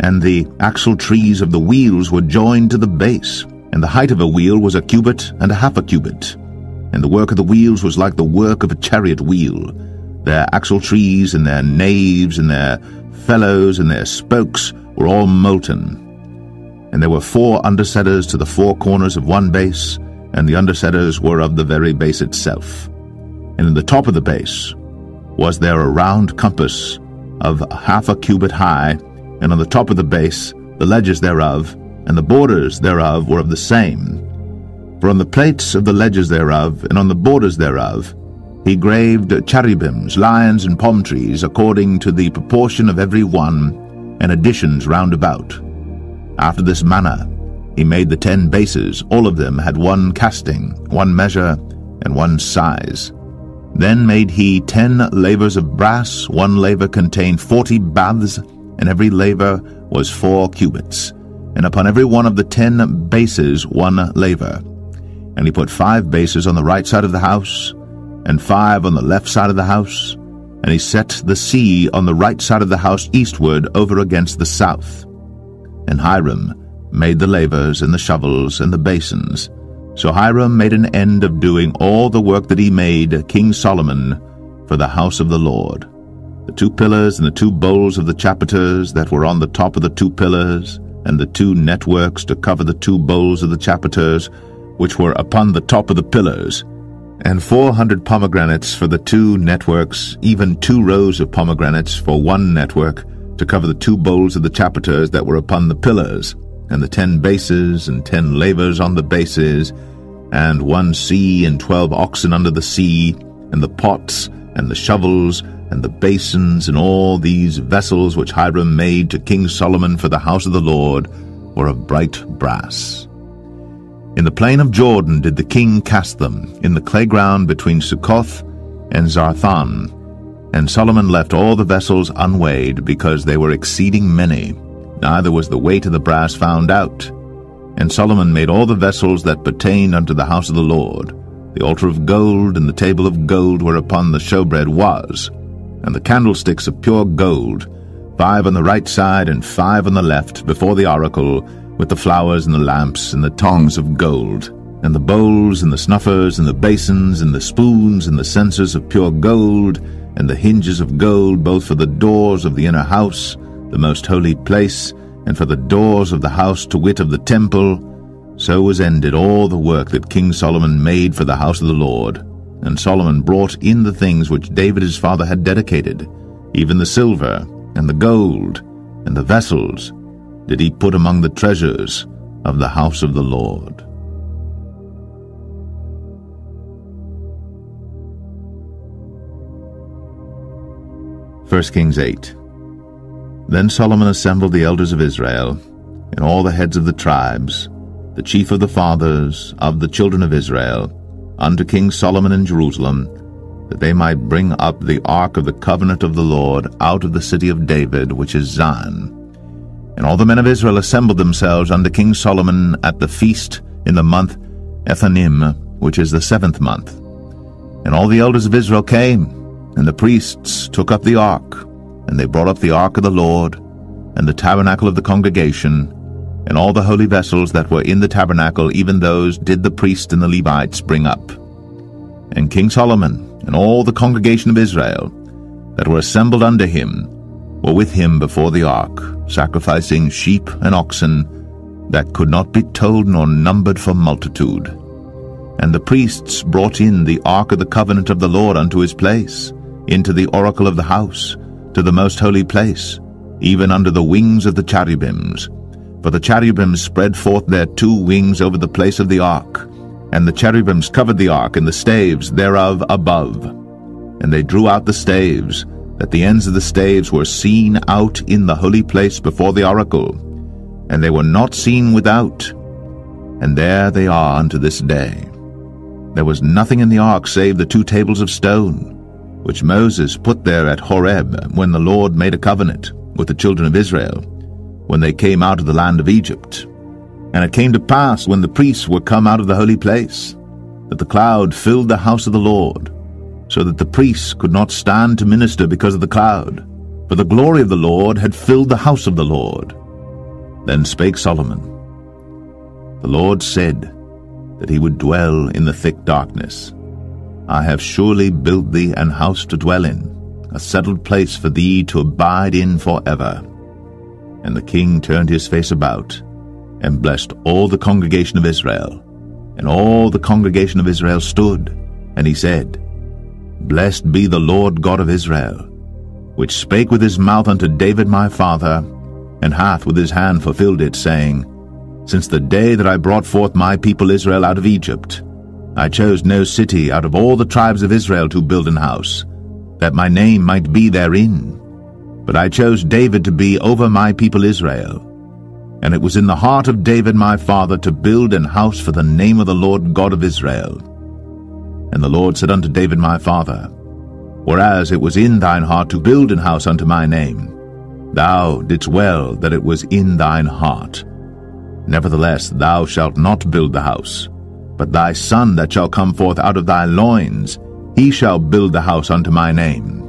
and the axle trees of the wheels were joined to the base, and the height of a wheel was a cubit and a half a cubit. And the work of the wheels was like the work of a chariot wheel. Their axle trees and their naves and their felloes and their spokes were all molten. And there were four undersetters to the four corners of one base, and the undersetters were of the very base itself. And in the top of the base was there a round compass of half a cubit high, and on the top of the base the ledges thereof, and the borders thereof were of the same. For on the plates of the ledges thereof, and on the borders thereof, he graved cherubims, lions, and palm trees, according to the proportion of every one, and additions round about. After this manner, he made the ten bases, all of them had one casting, one measure, and one size. Then made he ten lavers of brass, one laver contained forty baths, and every laver was four cubits and upon every one of the ten bases one laver. And he put five bases on the right side of the house, and five on the left side of the house, and he set the sea on the right side of the house eastward over against the south. And Hiram made the lavers and the shovels and the basins. So Hiram made an end of doing all the work that he made King Solomon for the house of the Lord. The two pillars and the two bowls of the chapiters that were on the top of the two pillars, and the two networks to cover the two bowls of the chapiters, which were upon the top of the pillars, and four hundred pomegranates for the two networks, even two rows of pomegranates for one network, to cover the two bowls of the chapiters that were upon the pillars, and the ten bases, and ten lavers on the bases, and one sea, and twelve oxen under the sea, and the pots, and the shovels, and the basins and all these vessels which Hiram made to King Solomon for the house of the Lord were of bright brass. In the plain of Jordan did the king cast them, in the clay ground between Succoth and Zarthan. And Solomon left all the vessels unweighed, because they were exceeding many, neither was the weight of the brass found out. And Solomon made all the vessels that pertained unto the house of the Lord, the altar of gold and the table of gold whereupon the showbread was, and the candlesticks of pure gold, five on the right side and five on the left, before the oracle, with the flowers and the lamps and the tongs of gold, and the bowls and the snuffers and the basins and the spoons and the censers of pure gold, and the hinges of gold both for the doors of the inner house, the most holy place, and for the doors of the house to wit of the temple, so was ended all the work that King Solomon made for the house of the Lord. And Solomon brought in the things which David his father had dedicated, even the silver, and the gold, and the vessels, did he put among the treasures of the house of the Lord. 1 Kings 8 Then Solomon assembled the elders of Israel, and all the heads of the tribes, the chief of the fathers of the children of Israel, unto King Solomon in Jerusalem, that they might bring up the ark of the covenant of the Lord out of the city of David, which is Zion. And all the men of Israel assembled themselves unto King Solomon at the feast in the month Ethanim, which is the seventh month. And all the elders of Israel came, and the priests took up the ark, and they brought up the ark of the Lord, and the tabernacle of the congregation, and all the holy vessels that were in the tabernacle, even those did the priests and the Levites bring up. And King Solomon and all the congregation of Israel that were assembled under him were with him before the ark, sacrificing sheep and oxen that could not be told nor numbered for multitude. And the priests brought in the ark of the covenant of the Lord unto his place, into the oracle of the house, to the most holy place, even under the wings of the cherubims. For the cherubims spread forth their two wings over the place of the ark, and the cherubims covered the ark and the staves thereof above. And they drew out the staves, that the ends of the staves were seen out in the holy place before the oracle, and they were not seen without. And there they are unto this day. There was nothing in the ark save the two tables of stone, which Moses put there at Horeb when the Lord made a covenant with the children of Israel, when they came out of the land of Egypt. And it came to pass, when the priests were come out of the holy place, that the cloud filled the house of the Lord, so that the priests could not stand to minister because of the cloud, for the glory of the Lord had filled the house of the Lord. Then spake Solomon, The Lord said that he would dwell in the thick darkness, I have surely built thee an house to dwell in, a settled place for thee to abide in for ever. And the king turned his face about, and blessed all the congregation of Israel. And all the congregation of Israel stood, and he said, Blessed be the Lord God of Israel, which spake with his mouth unto David my father, and hath with his hand fulfilled it, saying, Since the day that I brought forth my people Israel out of Egypt, I chose no city out of all the tribes of Israel to build an house, that my name might be therein. But I chose David to be over my people Israel. And it was in the heart of David my father to build an house for the name of the Lord God of Israel. And the Lord said unto David my father, Whereas it was in thine heart to build an house unto my name, thou didst well that it was in thine heart. Nevertheless thou shalt not build the house, but thy son that shall come forth out of thy loins, he shall build the house unto my name.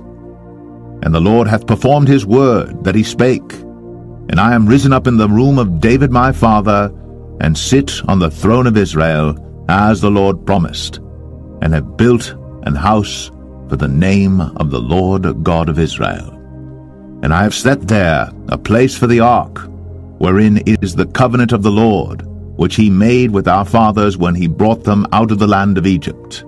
And the Lord hath performed his word that he spake. And I am risen up in the room of David my father, and sit on the throne of Israel, as the Lord promised, and have built an house for the name of the Lord God of Israel. And I have set there a place for the ark, wherein is the covenant of the Lord, which he made with our fathers when he brought them out of the land of Egypt.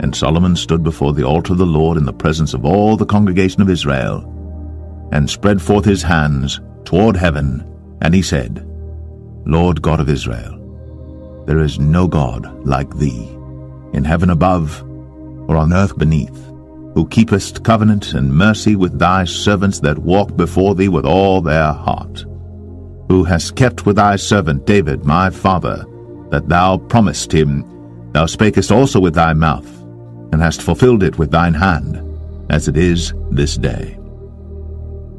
And Solomon stood before the altar of the Lord in the presence of all the congregation of Israel, and spread forth his hands toward heaven, and he said, Lord God of Israel, there is no God like thee, in heaven above or on earth beneath, who keepest covenant and mercy with thy servants that walk before thee with all their heart who hast kept with thy servant David my father, that thou promised him, thou spakest also with thy mouth, and hast fulfilled it with thine hand, as it is this day.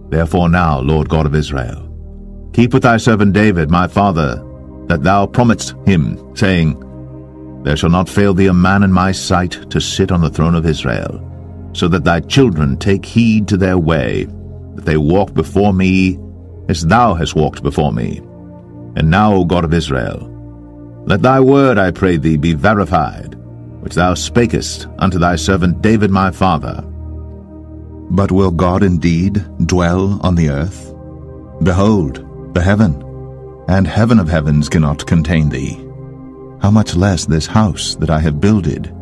Therefore now, Lord God of Israel, keep with thy servant David my father that thou promised him, saying, There shall not fail thee a man in my sight to sit on the throne of Israel, so that thy children take heed to their way, that they walk before me as thou hast walked before me. And now, O God of Israel, let thy word, I pray thee, be verified, which thou spakest unto thy servant David my father. But will God indeed dwell on the earth? Behold, the heaven, and heaven of heavens cannot contain thee. How much less this house that I have builded?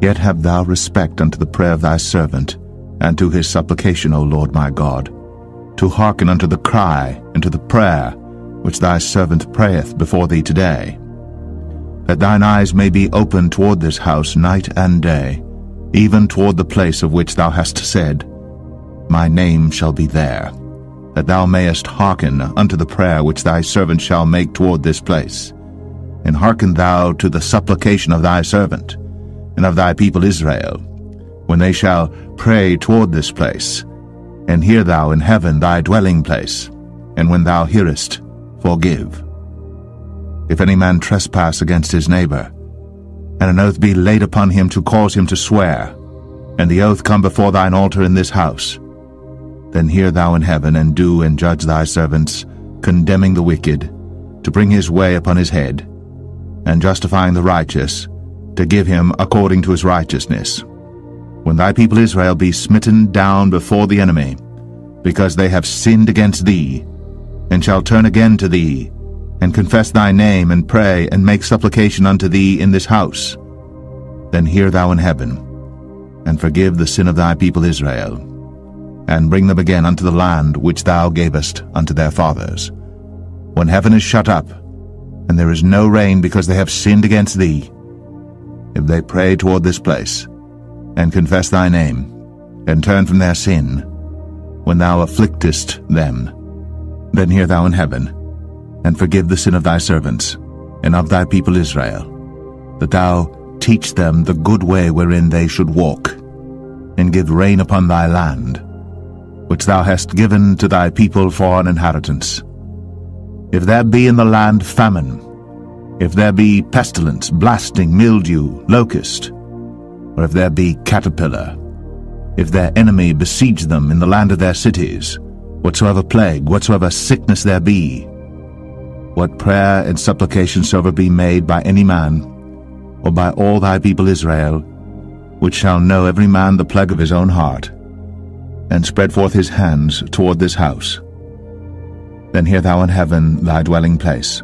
Yet have thou respect unto the prayer of thy servant, and to his supplication, O Lord my God, to hearken unto the cry and to the prayer which thy servant prayeth before thee today, that thine eyes may be open toward this house night and day, even toward the place of which thou hast said, My name shall be there, that thou mayest hearken unto the prayer which thy servant shall make toward this place. And hearken thou to the supplication of thy servant, and of thy people Israel, when they shall pray toward this place, and hear thou in heaven thy dwelling place, and when thou hearest, forgive. If any man trespass against his neighbor, and an oath be laid upon him to cause him to swear, and the oath come before thine altar in this house, then hear thou in heaven, and do and judge thy servants, condemning the wicked, to bring his way upon his head, and justifying the righteous, to give him according to his righteousness. When thy people Israel be smitten down before the enemy, because they have sinned against thee, and shall turn again to thee, and confess thy name, and pray, and make supplication unto thee in this house, then hear thou in heaven, and forgive the sin of thy people Israel, and bring them again unto the land which thou gavest unto their fathers. When heaven is shut up, and there is no rain because they have sinned against thee, if they pray toward this place, and confess thy name, and turn from their sin, when thou afflictest them, then hear thou in heaven, and forgive the sin of thy servants, and of thy people Israel, that thou teach them the good way wherein they should walk, and give rain upon thy land, which thou hast given to thy people for an inheritance. If there be in the land famine, if there be pestilence, blasting, mildew, locust, or if there be caterpillar, if their enemy besiege them in the land of their cities, whatsoever plague, whatsoever sickness there be, what prayer and supplication soever be made by any man, or by all thy people Israel, which shall know every man the plague of his own heart, and spread forth his hands toward this house, then hear thou in heaven thy dwelling place,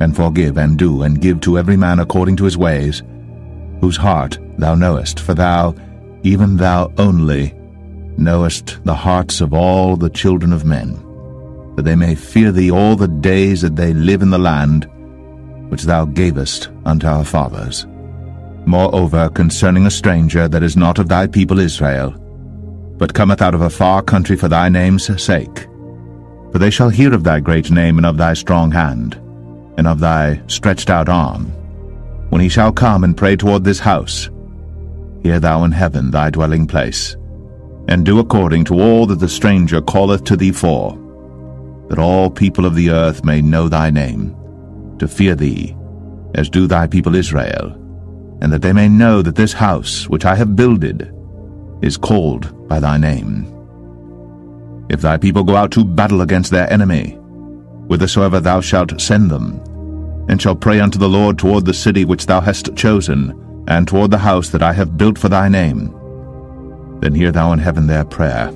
and forgive and do and give to every man according to his ways, whose heart thou knowest, for thou, even thou only, knowest the hearts of all the children of men, that they may fear thee all the days that they live in the land which thou gavest unto our fathers. Moreover, concerning a stranger that is not of thy people Israel, but cometh out of a far country for thy name's sake, for they shall hear of thy great name and of thy strong hand, and of thy stretched out arm, when he shall come and pray toward this house, hear thou in heaven thy dwelling place, and do according to all that the stranger calleth to thee for, that all people of the earth may know thy name, to fear thee, as do thy people Israel, and that they may know that this house which I have builded is called by thy name. If thy people go out to battle against their enemy, whithersoever thou shalt send them, and shall pray unto the Lord toward the city which thou hast chosen, and toward the house that I have built for thy name, then hear thou in heaven their prayer,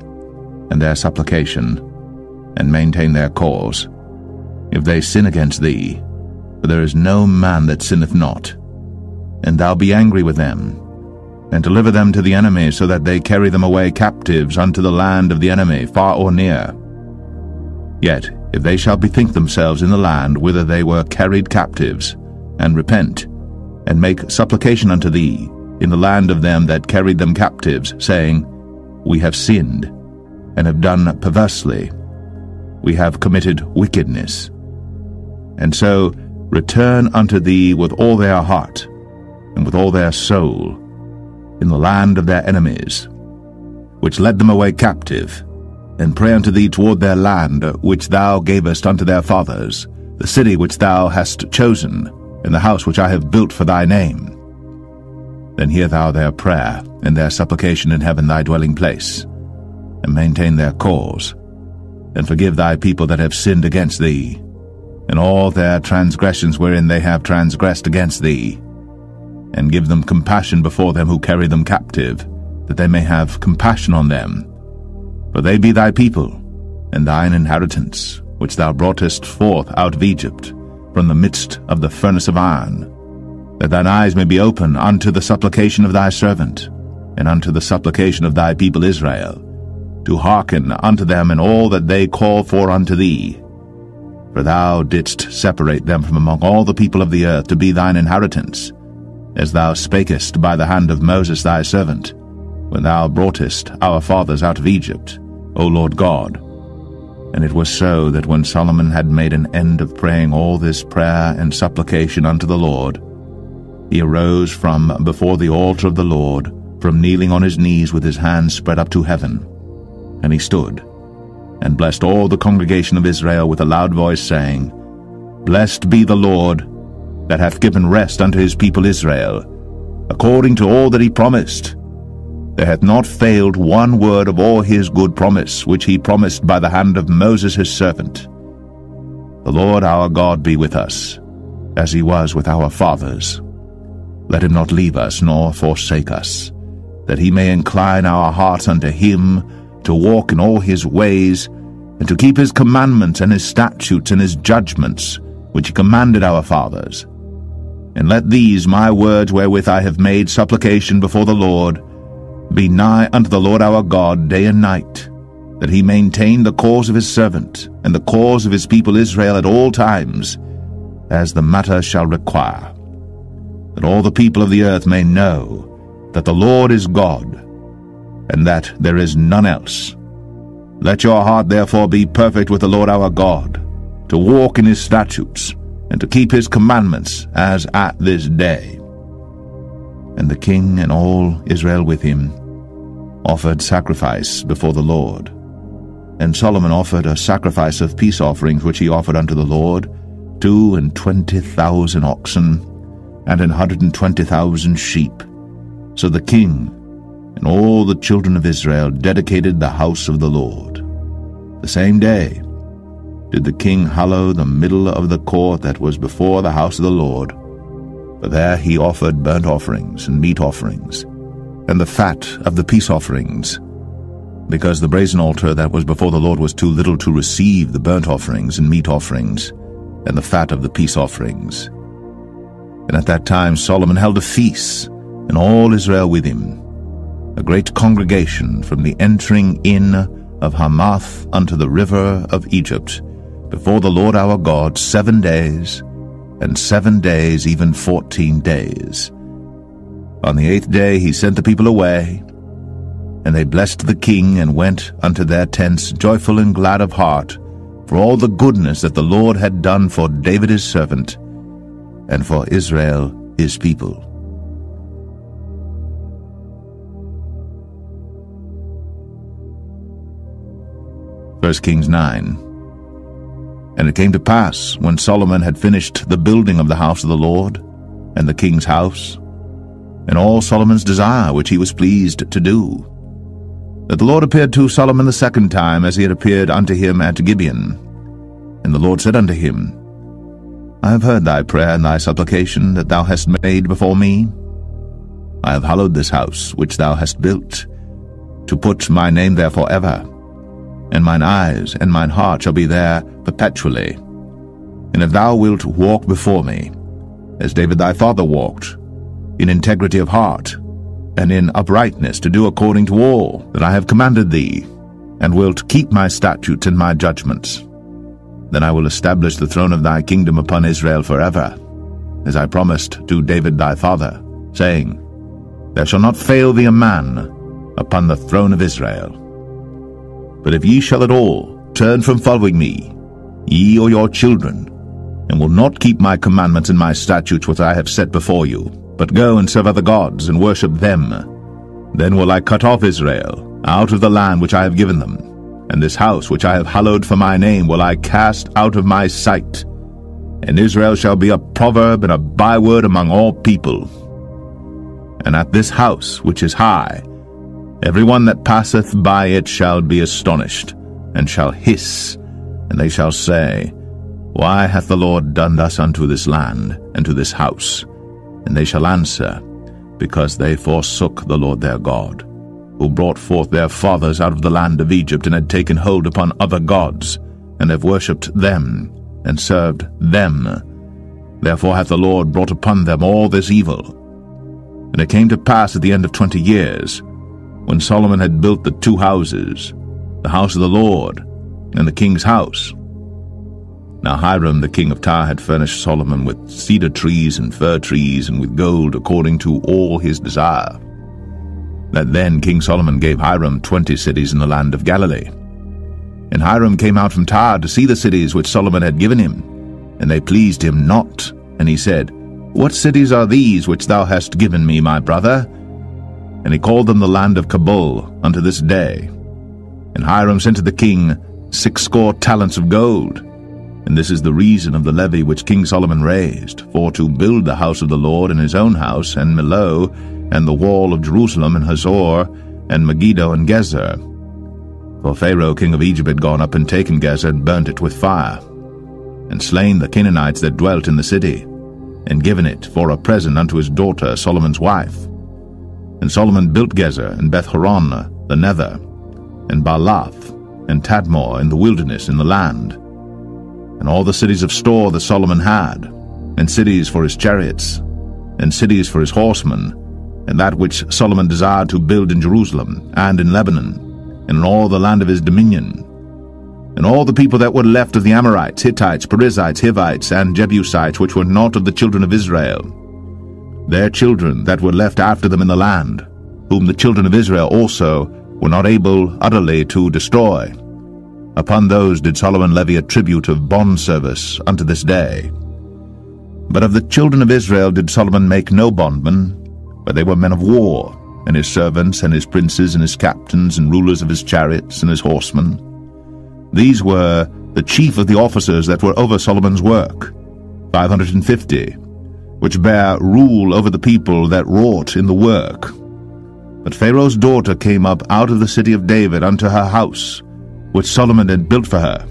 and their supplication, and maintain their cause. If they sin against thee, for there is no man that sinneth not, and thou be angry with them, and deliver them to the enemy, so that they carry them away captives unto the land of the enemy, far or near. Yet, if they shall bethink themselves in the land whither they were carried captives, and repent, and make supplication unto thee, in the land of them that carried them captives, saying, We have sinned, and have done perversely. We have committed wickedness. And so return unto thee with all their heart, and with all their soul, in the land of their enemies, which led them away captive, and pray unto thee toward their land, which thou gavest unto their fathers, the city which thou hast chosen, and the house which I have built for thy name. Then hear thou their prayer and their supplication in heaven thy dwelling place, and maintain their cause, and forgive thy people that have sinned against thee, and all their transgressions wherein they have transgressed against thee, and give them compassion before them who carry them captive, that they may have compassion on them. For they be thy people, and thine inheritance, which thou broughtest forth out of Egypt, from the midst of the furnace of iron, that thine eyes may be open unto the supplication of thy servant, and unto the supplication of thy people Israel, to hearken unto them in all that they call for unto thee. For thou didst separate them from among all the people of the earth to be thine inheritance, as thou spakest by the hand of Moses thy servant, when thou broughtest our fathers out of Egypt, O Lord God. And it was so that when Solomon had made an end of praying all this prayer and supplication unto the Lord, he arose from before the altar of the Lord, from kneeling on his knees with his hands spread up to heaven. And he stood, and blessed all the congregation of Israel with a loud voice, saying, Blessed be the Lord, that hath given rest unto his people Israel, according to all that he promised. There hath not failed one word of all his good promise, which he promised by the hand of Moses his servant. The Lord our God be with us, as he was with our fathers. Let him not leave us nor forsake us, that he may incline our hearts unto him, to walk in all his ways, and to keep his commandments and his statutes and his judgments, which he commanded our fathers and let these my words wherewith I have made supplication before the Lord be nigh unto the Lord our God day and night, that he maintain the cause of his servant and the cause of his people Israel at all times, as the matter shall require, that all the people of the earth may know that the Lord is God, and that there is none else. Let your heart therefore be perfect with the Lord our God, to walk in his statutes, and to keep his commandments as at this day. And the king and all Israel with him offered sacrifice before the Lord. And Solomon offered a sacrifice of peace offerings which he offered unto the Lord, two and twenty thousand oxen, and an hundred and twenty thousand sheep. So the king and all the children of Israel dedicated the house of the Lord. The same day did the king hallow the middle of the court that was before the house of the Lord. There he offered burnt offerings and meat offerings, and the fat of the peace offerings, because the brazen altar that was before the Lord was too little to receive the burnt offerings and meat offerings, and the fat of the peace offerings. And at that time Solomon held a feast, and all Israel with him, a great congregation from the entering in of Hamath unto the river of Egypt, before the Lord our God seven days, and seven days, even fourteen days. On the eighth day he sent the people away, and they blessed the king and went unto their tents joyful and glad of heart, for all the goodness that the Lord had done for David his servant, and for Israel his people. 1 Kings 9 and it came to pass, when Solomon had finished the building of the house of the Lord, and the king's house, and all Solomon's desire which he was pleased to do, that the Lord appeared to Solomon the second time as he had appeared unto him at Gibeon. And the Lord said unto him, I have heard thy prayer and thy supplication that thou hast made before me. I have hallowed this house which thou hast built, to put my name there for ever and mine eyes and mine heart shall be there perpetually. And if thou wilt walk before me, as David thy father walked, in integrity of heart, and in uprightness to do according to all that I have commanded thee, and wilt keep my statutes and my judgments, then I will establish the throne of thy kingdom upon Israel forever, as I promised to David thy father, saying, There shall not fail thee a man upon the throne of Israel. But if ye shall at all turn from following me, ye or your children, and will not keep my commandments and my statutes which I have set before you, but go and serve other gods and worship them, then will I cut off Israel out of the land which I have given them, and this house which I have hallowed for my name will I cast out of my sight, and Israel shall be a proverb and a byword among all people. And at this house which is high, every one that passeth by it shall be astonished, and shall hiss, and they shall say, Why hath the Lord done thus unto this land, and to this house? And they shall answer, Because they forsook the Lord their God, who brought forth their fathers out of the land of Egypt, and had taken hold upon other gods, and have worshipped them, and served them. Therefore hath the Lord brought upon them all this evil. And it came to pass at the end of twenty years, when Solomon had built the two houses, the house of the Lord, and the king's house. Now Hiram the king of Tyre had furnished Solomon with cedar trees and fir trees, and with gold according to all his desire. That then King Solomon gave Hiram twenty cities in the land of Galilee. And Hiram came out from Tyre to see the cities which Solomon had given him. And they pleased him not. And he said, What cities are these which thou hast given me, my brother? And he called them the land of Cabul unto this day. And Hiram sent to the king sixscore talents of gold. And this is the reason of the levy which King Solomon raised, for to build the house of the Lord and his own house, and Millo, and the wall of Jerusalem, and Hazor, and Megiddo, and Gezer, for Pharaoh king of Egypt had gone up and taken Gezer and burnt it with fire, and slain the Canaanites that dwelt in the city, and given it for a present unto his daughter Solomon's wife. And Solomon built Gezer and Beth-horon, the nether, and Baalath, and Tadmor in the wilderness in the land, and all the cities of store that Solomon had, and cities for his chariots, and cities for his horsemen, and that which Solomon desired to build in Jerusalem and in Lebanon, and in all the land of his dominion. And all the people that were left of the Amorites, Hittites, Perizzites, Hivites, and Jebusites, which were not of the children of Israel, their children that were left after them in the land, whom the children of Israel also were not able utterly to destroy. Upon those did Solomon levy a tribute of bond service unto this day. But of the children of Israel did Solomon make no bondmen, but they were men of war, and his servants, and his princes, and his captains, and rulers of his chariots, and his horsemen. These were the chief of the officers that were over Solomon's work, five hundred and fifty, which bare rule over the people that wrought in the work. But Pharaoh's daughter came up out of the city of David unto her house, which Solomon had built for her.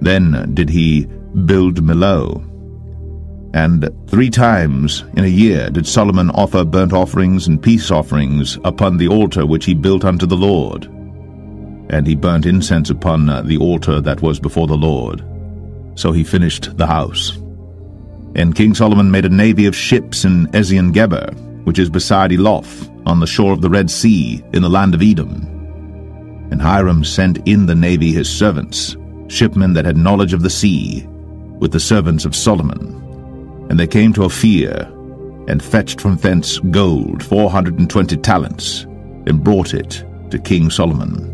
Then did he build Millo, and three times in a year did Solomon offer burnt offerings and peace offerings upon the altar which he built unto the Lord. And he burnt incense upon the altar that was before the Lord. So he finished the house. And King Solomon made a navy of ships in Ezion Geber, which is beside Eloth, on the shore of the Red Sea, in the land of Edom. And Hiram sent in the navy his servants, shipmen that had knowledge of the sea, with the servants of Solomon. And they came to Ophir, and fetched from thence gold four hundred and twenty talents, and brought it to King Solomon.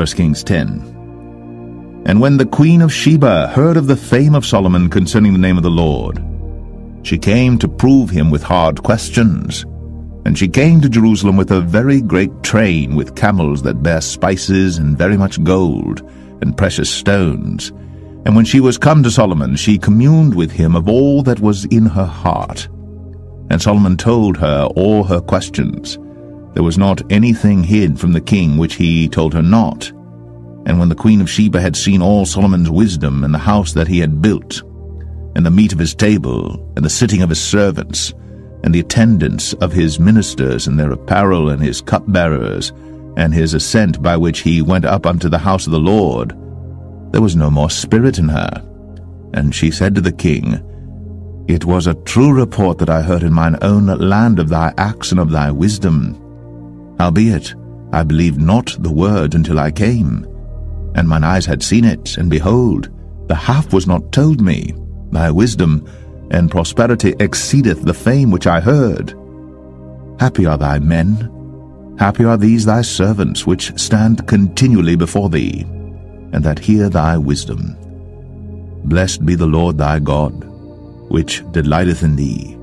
First Kings 10 And when the queen of Sheba heard of the fame of Solomon concerning the name of the Lord, she came to prove him with hard questions. And she came to Jerusalem with a very great train, with camels that bare spices and very much gold, and precious stones. And when she was come to Solomon, she communed with him of all that was in her heart. And Solomon told her all her questions. There was not anything hid from the king which he told her not. And when the queen of Sheba had seen all Solomon's wisdom, and the house that he had built, and the meat of his table, and the sitting of his servants, and the attendance of his ministers and their apparel and his cupbearers, and his ascent by which he went up unto the house of the Lord, there was no more spirit in her. And she said to the king, It was a true report that I heard in mine own land of thy acts and of thy wisdom. Howbeit, I believed not the word until I came. And mine eyes had seen it, and behold, the half was not told me. Thy wisdom and prosperity exceedeth the fame which I heard. Happy are thy men, happy are these thy servants which stand continually before thee, and that hear thy wisdom. Blessed be the Lord thy God, which delighteth in thee,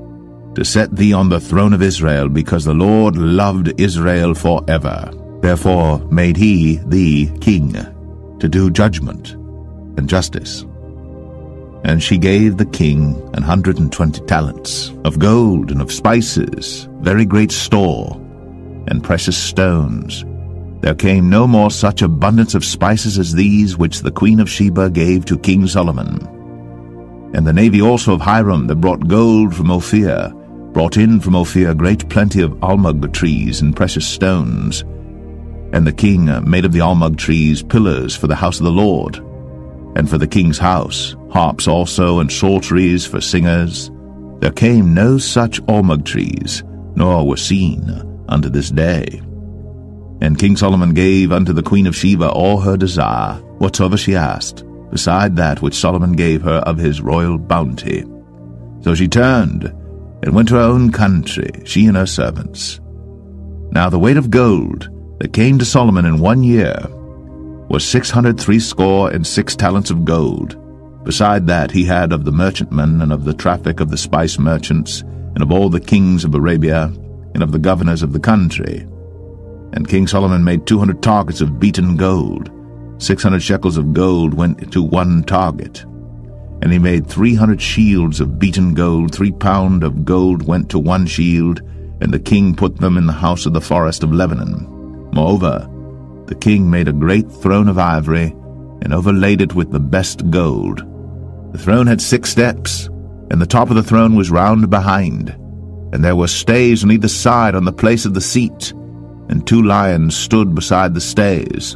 to set thee on the throne of Israel, because the Lord loved Israel for ever. Therefore made he thee king, to do judgment and justice. And she gave the king an hundred and twenty talents of gold and of spices, very great store, and precious stones. There came no more such abundance of spices as these which the queen of Sheba gave to King Solomon. And the navy also of Hiram that brought gold from Ophir, brought in from Ophir great plenty of almug trees and precious stones. And the king made of the almug trees pillars for the house of the Lord, and for the king's house, harps also and psalteries for singers. There came no such almug trees, nor were seen unto this day. And King Solomon gave unto the queen of Sheba all her desire, whatsoever she asked, beside that which Solomon gave her of his royal bounty. So she turned, and went to her own country, she and her servants. Now the weight of gold that came to Solomon in one year was six hundred threescore and six talents of gold. Beside that he had of the merchantmen, and of the traffic of the spice merchants, and of all the kings of Arabia, and of the governors of the country. And King Solomon made two hundred targets of beaten gold. Six hundred shekels of gold went to one target. And he made three hundred shields of beaten gold, three pound of gold went to one shield, and the king put them in the house of the forest of Lebanon. Moreover, the king made a great throne of ivory, and overlaid it with the best gold. The throne had six steps, and the top of the throne was round behind, and there were stays on either side on the place of the seat, and two lions stood beside the stays,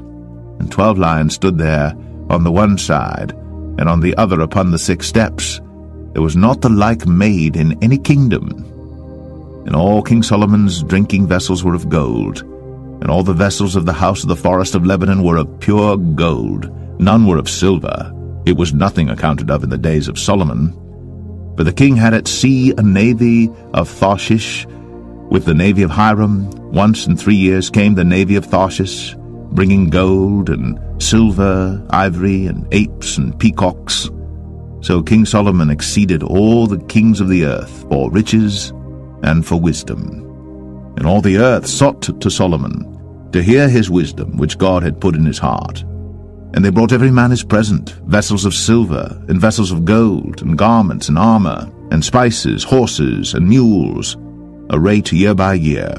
and twelve lions stood there on the one side, and on the other upon the six steps. There was not the like made in any kingdom. And all King Solomon's drinking vessels were of gold, and all the vessels of the house of the forest of Lebanon were of pure gold. None were of silver. It was nothing accounted of in the days of Solomon. For the king had at sea a navy of Tarshish, with the navy of Hiram. Once in three years came the navy of Tarshish, bringing gold and silver, ivory, and apes and peacocks. So King Solomon exceeded all the kings of the earth for riches and for wisdom. And all the earth sought to Solomon to hear his wisdom which God had put in his heart. And they brought every man his present, vessels of silver, and vessels of gold, and garments, and armor, and spices, horses, and mules, a rate year by year.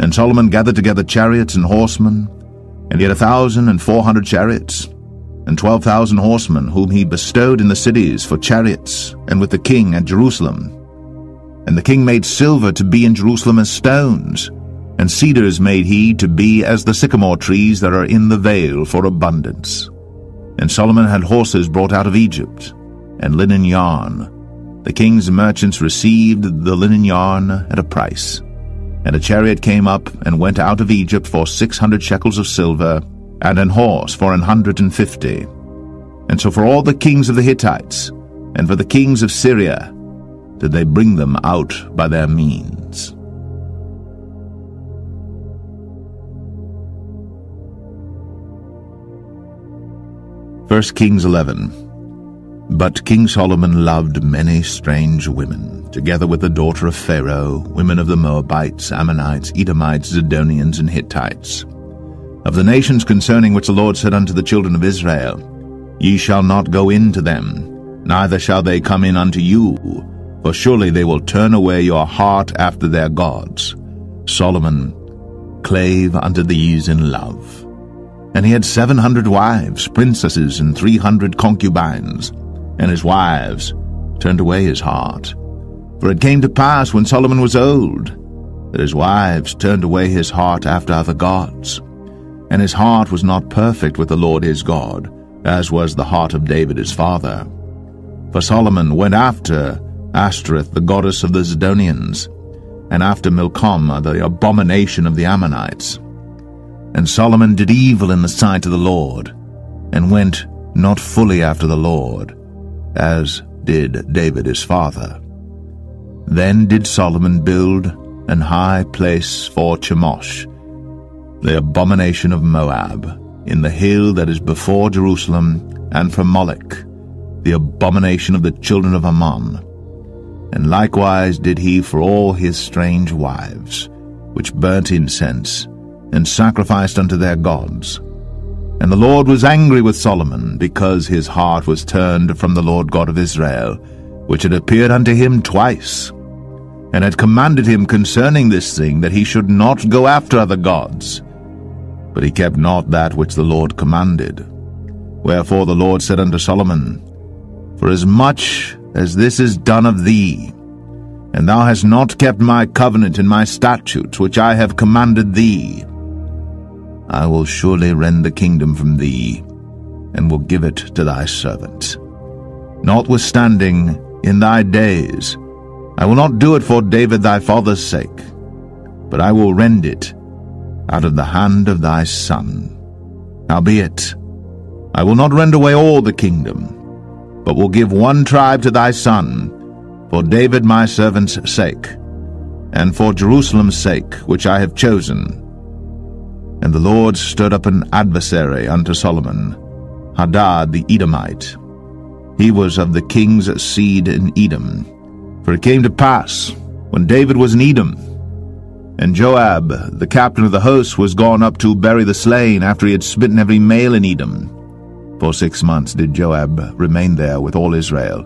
And Solomon gathered together chariots and horsemen, and he had a thousand and four hundred chariots, and twelve thousand horsemen, whom he bestowed in the cities for chariots, and with the king at Jerusalem. And the king made silver to be in Jerusalem as stones, and cedars made he to be as the sycamore trees that are in the vale for abundance. And Solomon had horses brought out of Egypt, and linen yarn. The king's merchants received the linen yarn at a price. And a chariot came up and went out of Egypt for six hundred shekels of silver, and an horse for an hundred and fifty. And so for all the kings of the Hittites, and for the kings of Syria, did they bring them out by their means. 1 Kings 11 But King Solomon loved many strange women, together with the daughter of Pharaoh, women of the Moabites, Ammonites, Edomites, Zidonians, and Hittites. Of the nations concerning which the Lord said unto the children of Israel, Ye shall not go in to them, neither shall they come in unto you, for surely they will turn away your heart after their gods. Solomon clave unto these in love. And he had seven hundred wives, princesses, and three hundred concubines. And his wives turned away his heart. For it came to pass when Solomon was old, that his wives turned away his heart after other gods. And his heart was not perfect with the Lord his God, as was the heart of David his father. For Solomon went after Ashtoreth, the goddess of the Zidonians, and after Milcom, uh, the abomination of the Ammonites. And Solomon did evil in the sight of the Lord, and went not fully after the Lord, as did David his father. Then did Solomon build an high place for Chemosh, the abomination of Moab, in the hill that is before Jerusalem, and for Moloch, the abomination of the children of Ammon. And likewise did he for all his strange wives, which burnt incense, and sacrificed unto their gods. And the Lord was angry with Solomon, because his heart was turned from the Lord God of Israel, which had appeared unto him twice, and had commanded him concerning this thing that he should not go after other gods. But he kept not that which the Lord commanded. Wherefore the Lord said unto Solomon, For as much as this is done of thee, and thou hast not kept my covenant and my statutes which I have commanded thee, I will surely rend the kingdom from thee, and will give it to thy servants. Notwithstanding, in thy days, I will not do it for David thy father's sake, but I will rend it out of the hand of thy son. Howbeit, I will not rend away all the kingdom, but will give one tribe to thy son, for David my servant's sake, and for Jerusalem's sake, which I have chosen. And the Lord stirred up an adversary unto Solomon, Hadad the Edomite. He was of the king's seed in Edom. For it came to pass, when David was in Edom, and Joab, the captain of the host, was gone up to bury the slain after he had smitten every male in Edom. For six months did Joab remain there with all Israel,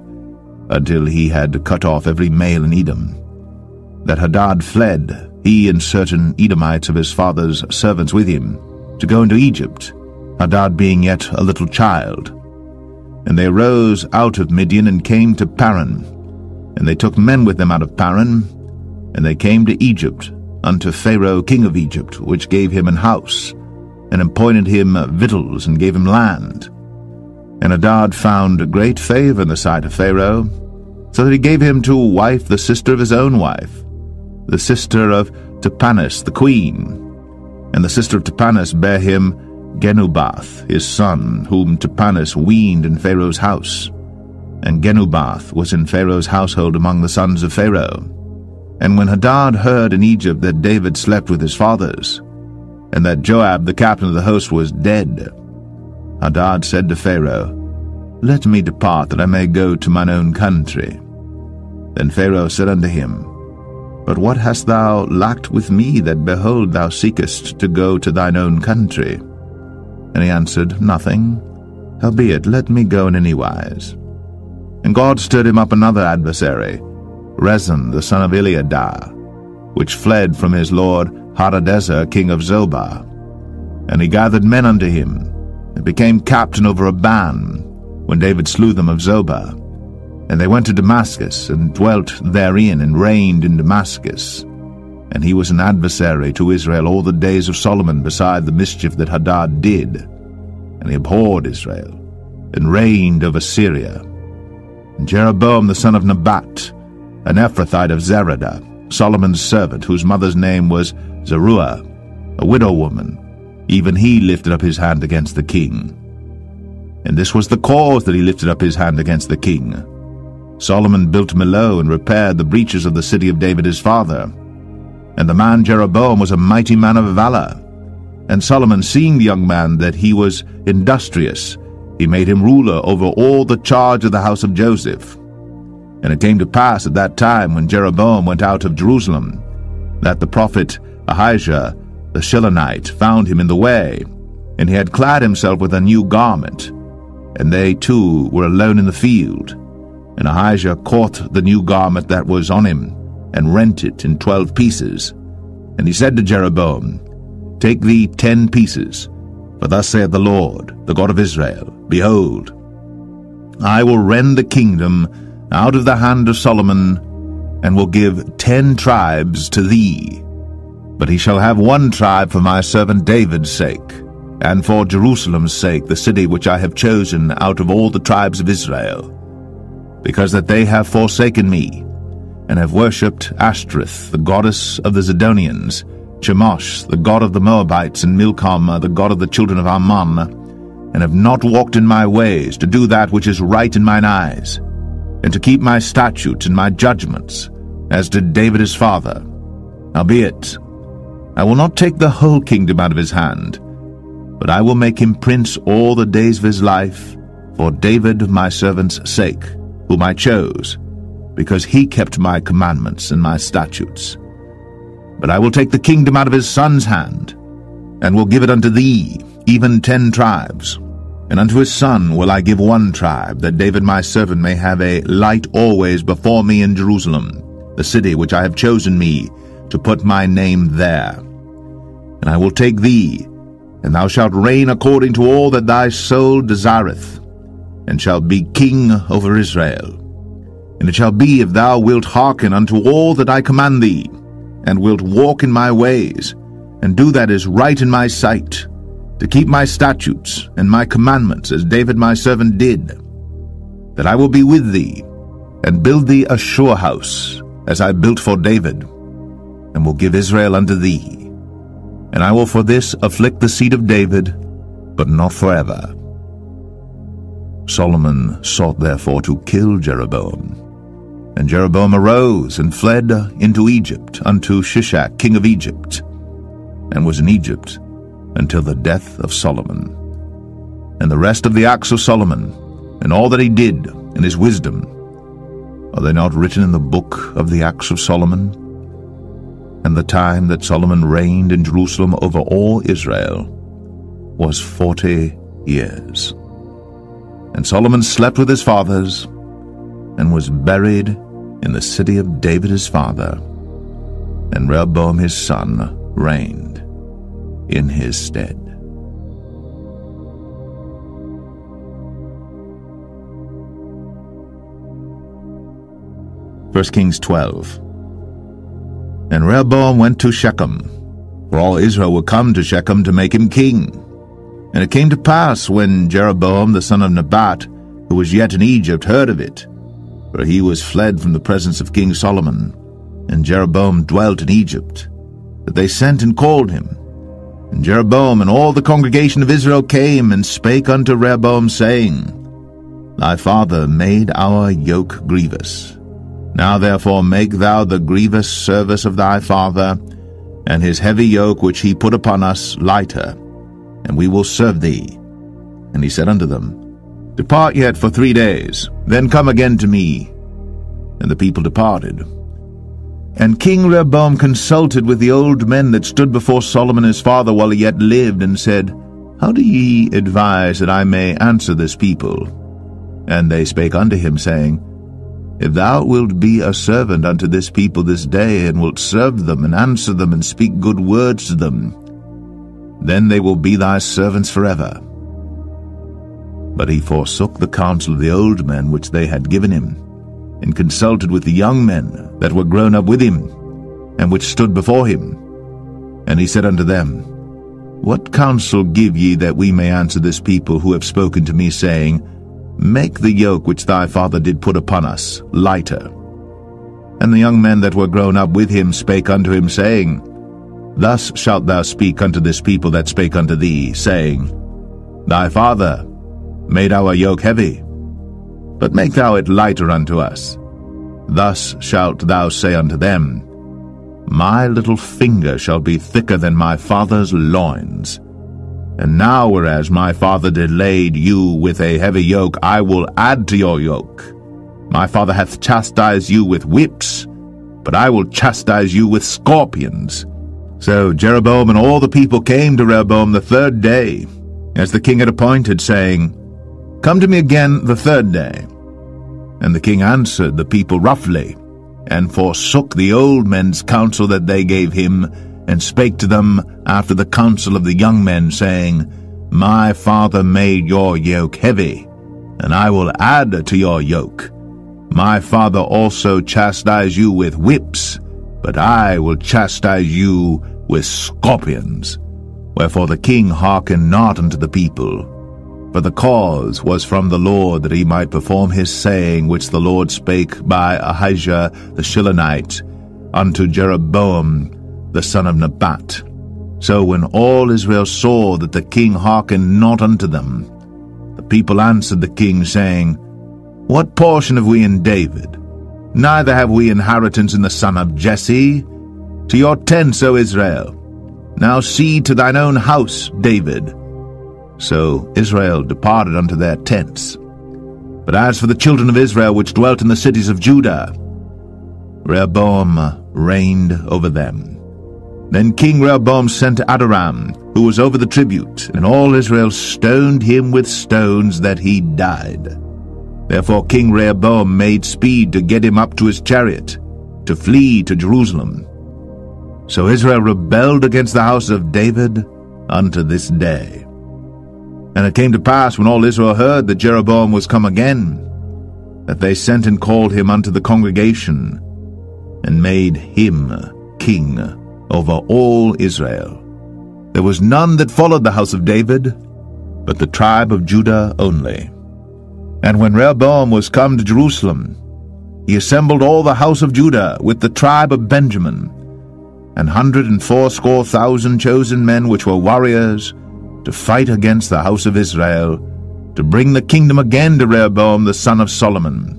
until he had cut off every male in Edom. That Hadad fled, he and certain Edomites of his father's servants with him, to go into Egypt, Hadad being yet a little child. And they arose out of Midian and came to Paran. And they took men with them out of Paran, and they came to Egypt, unto Pharaoh king of Egypt, which gave him an house, and appointed him victuals, and gave him land. And Hadad found great favor in the sight of Pharaoh, so that he gave him to wife the sister of his own wife, the sister of Tahpenes the queen. And the sister of Tahpenes bare him Genubath, his son, whom Tahpenes weaned in Pharaoh's house. And Genubath was in Pharaoh's household among the sons of Pharaoh. And when Hadad heard in Egypt that David slept with his fathers, and that Joab the captain of the host was dead, Hadad said to Pharaoh, Let me depart, that I may go to mine own country. Then Pharaoh said unto him, But what hast thou lacked with me, that behold thou seekest to go to thine own country? And he answered, Nothing. Howbeit, let me go in any wise. And God stirred him up another adversary, Rezon the son of Eliadah, which fled from his lord Hadadezer king of Zobah. And he gathered men unto him, and became captain over a band, when David slew them of Zobah. And they went to Damascus, and dwelt therein, and reigned in Damascus. And he was an adversary to Israel all the days of Solomon, beside the mischief that Hadad did. And he abhorred Israel, and reigned over Syria. And Jeroboam the son of Nebat, an Ephrathite of Zereda, Solomon's servant, whose mother's name was Zeruah, a widow woman, even he lifted up his hand against the king. And this was the cause that he lifted up his hand against the king. Solomon built Millo and repaired the breaches of the city of David his father. And the man Jeroboam was a mighty man of valor. And Solomon, seeing the young man that he was industrious, he made him ruler over all the charge of the house of Joseph. And it came to pass at that time when Jeroboam went out of Jerusalem, that the prophet Ahijah the Shilonite found him in the way, and he had clad himself with a new garment. And they two were alone in the field. And Ahijah caught the new garment that was on him, and rent it in twelve pieces. And he said to Jeroboam, Take thee ten pieces, for thus saith the Lord, the God of Israel, Behold, I will rend the kingdom out of the hand of Solomon, and will give ten tribes to thee, but he shall have one tribe for my servant David's sake, and for Jerusalem's sake, the city which I have chosen out of all the tribes of Israel, because that they have forsaken me, and have worshipped Ashtoreth, the goddess of the Zidonians, Chemosh, the god of the Moabites, and Milcom, the god of the children of Ammon, and have not walked in my ways, to do that which is right in mine eyes, and to keep my statutes and my judgments, as did David his father. Albeit, I will not take the whole kingdom out of his hand, but I will make him prince all the days of his life, for David my servant's sake, whom I chose, because he kept my commandments and my statutes. But I will take the kingdom out of his son's hand, and will give it unto thee, even ten tribes. And unto his son will I give one tribe, that David my servant may have a light always before me in Jerusalem, the city which I have chosen me, to put my name there. And I will take thee, and thou shalt reign according to all that thy soul desireth, and shalt be king over Israel. And it shall be, if thou wilt hearken unto all that I command thee, and wilt walk in my ways, and do that is right in my sight, to keep my statutes and my commandments as David my servant did, that I will be with thee, and build thee a sure house, as I built for David, and will give Israel unto thee. And I will for this afflict the seed of David, but not forever. Solomon sought therefore to kill Jeroboam. And Jeroboam arose and fled into Egypt unto Shishak king of Egypt, and was in Egypt until the death of Solomon. And the rest of the acts of Solomon, and all that he did, and his wisdom, are they not written in the book of the acts of Solomon? And the time that Solomon reigned in Jerusalem over all Israel was forty years. And Solomon slept with his fathers, and was buried in the city of David his father, and Rehoboam his son reigned in his stead. First Kings 12 And Rehoboam went to Shechem, for all Israel were come to Shechem to make him king. And it came to pass, when Jeroboam the son of Nebat, who was yet in Egypt, heard of it, for he was fled from the presence of King Solomon, and Jeroboam dwelt in Egypt, that they sent and called him. And Jeroboam and all the congregation of Israel came and spake unto Rehoboam, saying, Thy father made our yoke grievous. Now therefore make thou the grievous service of thy father, and his heavy yoke which he put upon us lighter, and we will serve thee. And he said unto them, Depart yet for three days, then come again to me. And the people departed. And King Rehoboam consulted with the old men that stood before Solomon his father while he yet lived, and said, How do ye advise that I may answer this people? And they spake unto him, saying, If thou wilt be a servant unto this people this day, and wilt serve them, and answer them, and speak good words to them, then they will be thy servants forever. But he forsook the counsel of the old men which they had given him, and consulted with the young men that were grown up with him, and which stood before him. And he said unto them, What counsel give ye that we may answer this people who have spoken to me, saying, Make the yoke which thy father did put upon us lighter? And the young men that were grown up with him spake unto him, saying, Thus shalt thou speak unto this people that spake unto thee, saying, Thy father made our yoke heavy, but make thou it lighter unto us. Thus shalt thou say unto them, My little finger shall be thicker than my father's loins. And now, whereas my father delayed you with a heavy yoke, I will add to your yoke. My father hath chastised you with whips, but I will chastise you with scorpions. So Jeroboam and all the people came to Rehoboam the third day, as the king had appointed, saying, Come to me again the third day. And the king answered the people roughly, and forsook the old men's counsel that they gave him, and spake to them after the counsel of the young men, saying, My father made your yoke heavy, and I will add to your yoke. My father also chastised you with whips, but I will chastise you with scorpions. Wherefore the king hearkened not unto the people, for the cause was from the Lord that he might perform his saying which the Lord spake by Ahijah the Shilonite unto Jeroboam the son of Nebat. So when all Israel saw that the king hearkened not unto them, the people answered the king, saying, What portion have we in David? Neither have we inheritance in the son of Jesse. To your tents, O Israel. Now see to thine own house, David. So Israel departed unto their tents. But as for the children of Israel which dwelt in the cities of Judah, Rehoboam reigned over them. Then King Rehoboam sent Adoram, who was over the tribute, and all Israel stoned him with stones that he died. Therefore King Rehoboam made speed to get him up to his chariot, to flee to Jerusalem. So Israel rebelled against the house of David unto this day. And it came to pass, when all Israel heard that Jeroboam was come again, that they sent and called him unto the congregation, and made him king over all Israel. There was none that followed the house of David, but the tribe of Judah only. And when Rehoboam was come to Jerusalem, he assembled all the house of Judah with the tribe of Benjamin, an hundred and fourscore thousand chosen men which were warriors, to fight against the house of Israel, to bring the kingdom again to Rehoboam the son of Solomon.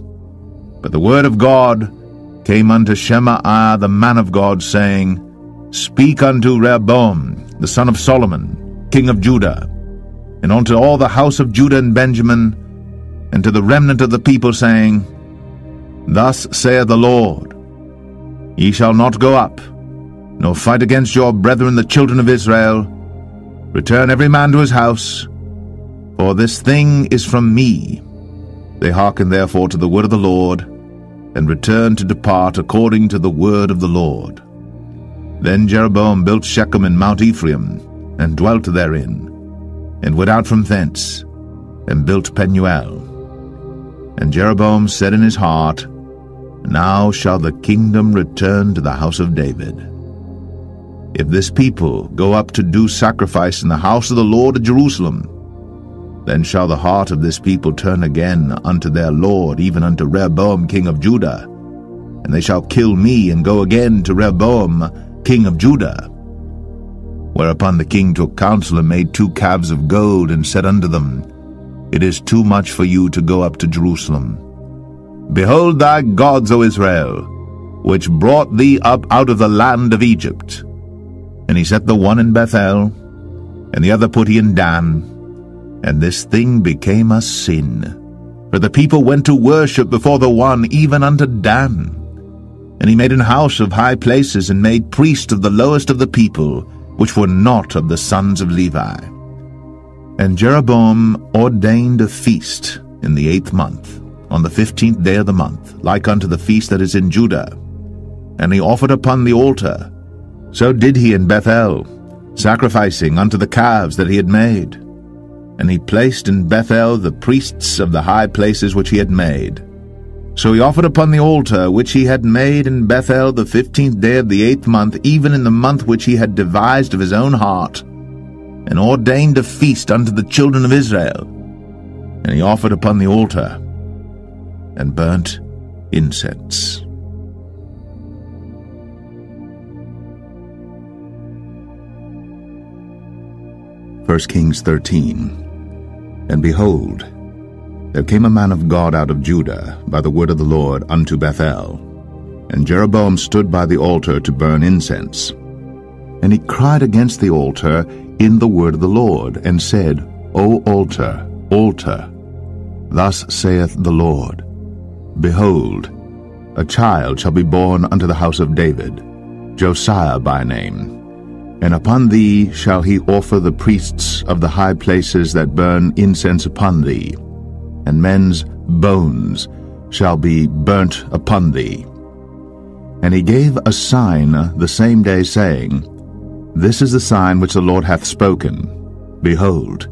But the word of God came unto Shemaiah the man of God, saying, Speak unto Rehoboam the son of Solomon, king of Judah, and unto all the house of Judah and Benjamin, and to the remnant of the people, saying, Thus saith the Lord, Ye shall not go up, nor fight against your brethren the children of Israel. Return every man to his house, for this thing is from me. They hearkened therefore to the word of the Lord, and returned to depart according to the word of the Lord. Then Jeroboam built Shechem in Mount Ephraim, and dwelt therein, and went out from thence, and built Penuel. And Jeroboam said in his heart, Now shall the kingdom return to the house of David. If this people go up to do sacrifice in the house of the Lord at Jerusalem, then shall the heart of this people turn again unto their Lord, even unto Rehoboam king of Judah. And they shall kill me, and go again to Rehoboam king of Judah. Whereupon the king took counsel, and made two calves of gold, and said unto them, It is too much for you to go up to Jerusalem. Behold thy gods, O Israel, which brought thee up out of the land of Egypt. And he set the one in Bethel, and the other put he in Dan, and this thing became a sin. For the people went to worship before the one, even unto Dan. And he made an house of high places, and made priests of the lowest of the people, which were not of the sons of Levi. And Jeroboam ordained a feast in the eighth month, on the fifteenth day of the month, like unto the feast that is in Judah. And he offered upon the altar. So did he in Bethel, sacrificing unto the calves that he had made and he placed in Bethel the priests of the high places which he had made. So he offered upon the altar which he had made in Bethel the fifteenth day of the eighth month, even in the month which he had devised of his own heart, and ordained a feast unto the children of Israel. And he offered upon the altar, and burnt incense. 1 Kings 13 And behold, there came a man of God out of Judah by the word of the Lord unto Bethel. And Jeroboam stood by the altar to burn incense. And he cried against the altar in the word of the Lord, and said, O altar, altar, thus saith the Lord, Behold, a child shall be born unto the house of David, Josiah by name and upon thee shall he offer the priests of the high places that burn incense upon thee, and men's bones shall be burnt upon thee. And he gave a sign the same day, saying, This is the sign which the Lord hath spoken. Behold,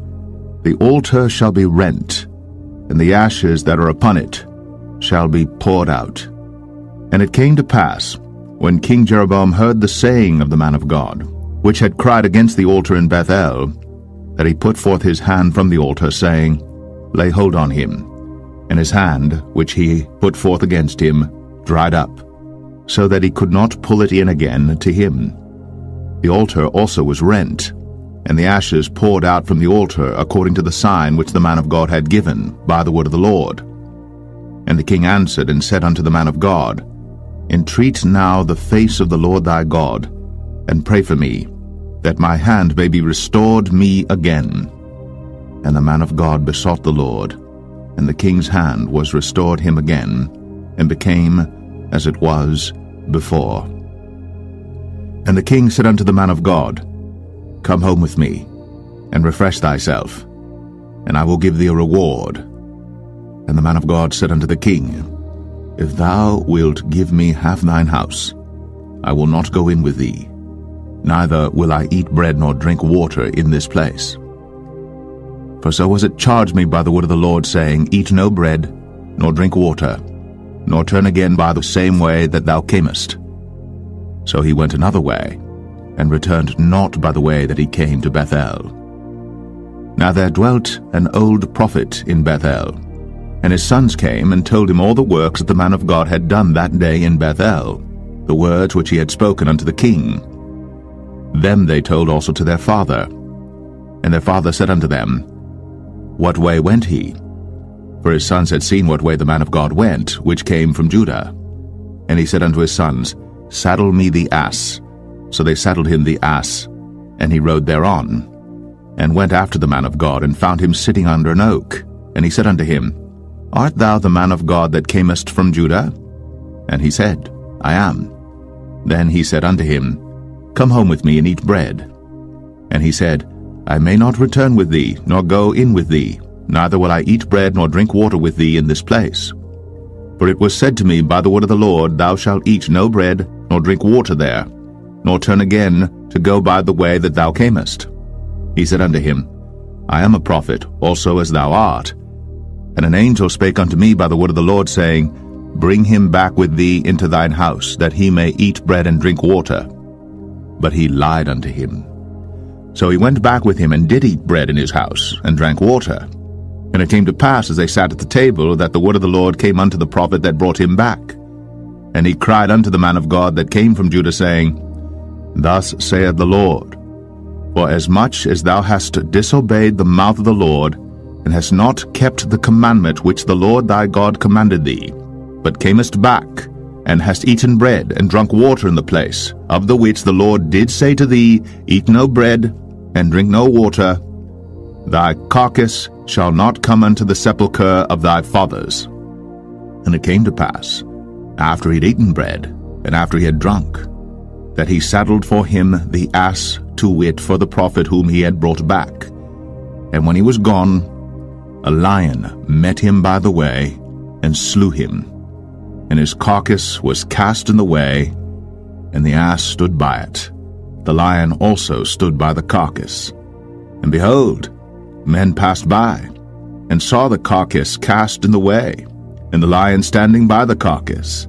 the altar shall be rent, and the ashes that are upon it shall be poured out. And it came to pass, when King Jeroboam heard the saying of the man of God, which had cried against the altar in Bethel, that he put forth his hand from the altar, saying, Lay hold on him. And his hand, which he put forth against him, dried up, so that he could not pull it in again to him. The altar also was rent, and the ashes poured out from the altar according to the sign which the man of God had given by the word of the Lord. And the king answered and said unto the man of God, Entreat now the face of the Lord thy God, and pray for me, that my hand may be restored me again. And the man of God besought the Lord, and the king's hand was restored him again, and became as it was before. And the king said unto the man of God, Come home with me, and refresh thyself, and I will give thee a reward. And the man of God said unto the king, If thou wilt give me half thine house, I will not go in with thee, neither will I eat bread nor drink water in this place. For so was it charged me by the word of the Lord, saying, Eat no bread, nor drink water, nor turn again by the same way that thou camest. So he went another way, and returned not by the way that he came to Bethel. Now there dwelt an old prophet in Bethel, and his sons came and told him all the works that the man of God had done that day in Bethel, the words which he had spoken unto the king. Them they told also to their father. And their father said unto them, What way went he? For his sons had seen what way the man of God went, which came from Judah. And he said unto his sons, Saddle me the ass. So they saddled him the ass, and he rode thereon, and went after the man of God, and found him sitting under an oak. And he said unto him, Art thou the man of God that camest from Judah? And he said, I am. Then he said unto him, Come home with me and eat bread. And he said, I may not return with thee, nor go in with thee, neither will I eat bread nor drink water with thee in this place. For it was said to me by the word of the Lord, Thou shalt eat no bread, nor drink water there, nor turn again to go by the way that thou camest. He said unto him, I am a prophet, also as thou art. And an angel spake unto me by the word of the Lord, saying, Bring him back with thee into thine house, that he may eat bread and drink water. But he lied unto him. So he went back with him, and did eat bread in his house, and drank water. And it came to pass, as they sat at the table, that the word of the Lord came unto the prophet that brought him back. And he cried unto the man of God that came from Judah, saying, Thus saith the Lord, For as much as thou hast disobeyed the mouth of the Lord, and hast not kept the commandment which the Lord thy God commanded thee, but camest back, and hast eaten bread, and drunk water in the place, of the which the Lord did say to thee, Eat no bread, and drink no water, thy carcass shall not come unto the sepulchre of thy fathers. And it came to pass, after he had eaten bread, and after he had drunk, that he saddled for him the ass to wit for the prophet whom he had brought back. And when he was gone, a lion met him by the way, and slew him. And his carcass was cast in the way, and the ass stood by it. The lion also stood by the carcass. And behold, men passed by, and saw the carcass cast in the way, and the lion standing by the carcass.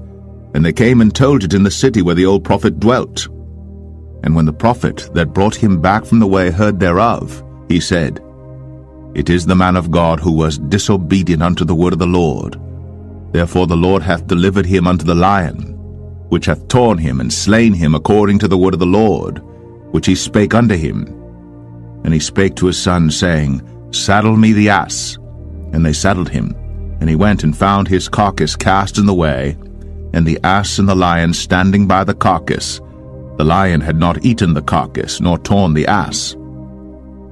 And they came and told it in the city where the old prophet dwelt. And when the prophet that brought him back from the way heard thereof, he said, It is the man of God who was disobedient unto the word of the Lord. Therefore the Lord hath delivered him unto the lion, which hath torn him and slain him according to the word of the Lord, which he spake unto him. And he spake to his son, saying, Saddle me the ass. And they saddled him. And he went and found his carcass cast in the way, and the ass and the lion standing by the carcass. The lion had not eaten the carcass, nor torn the ass.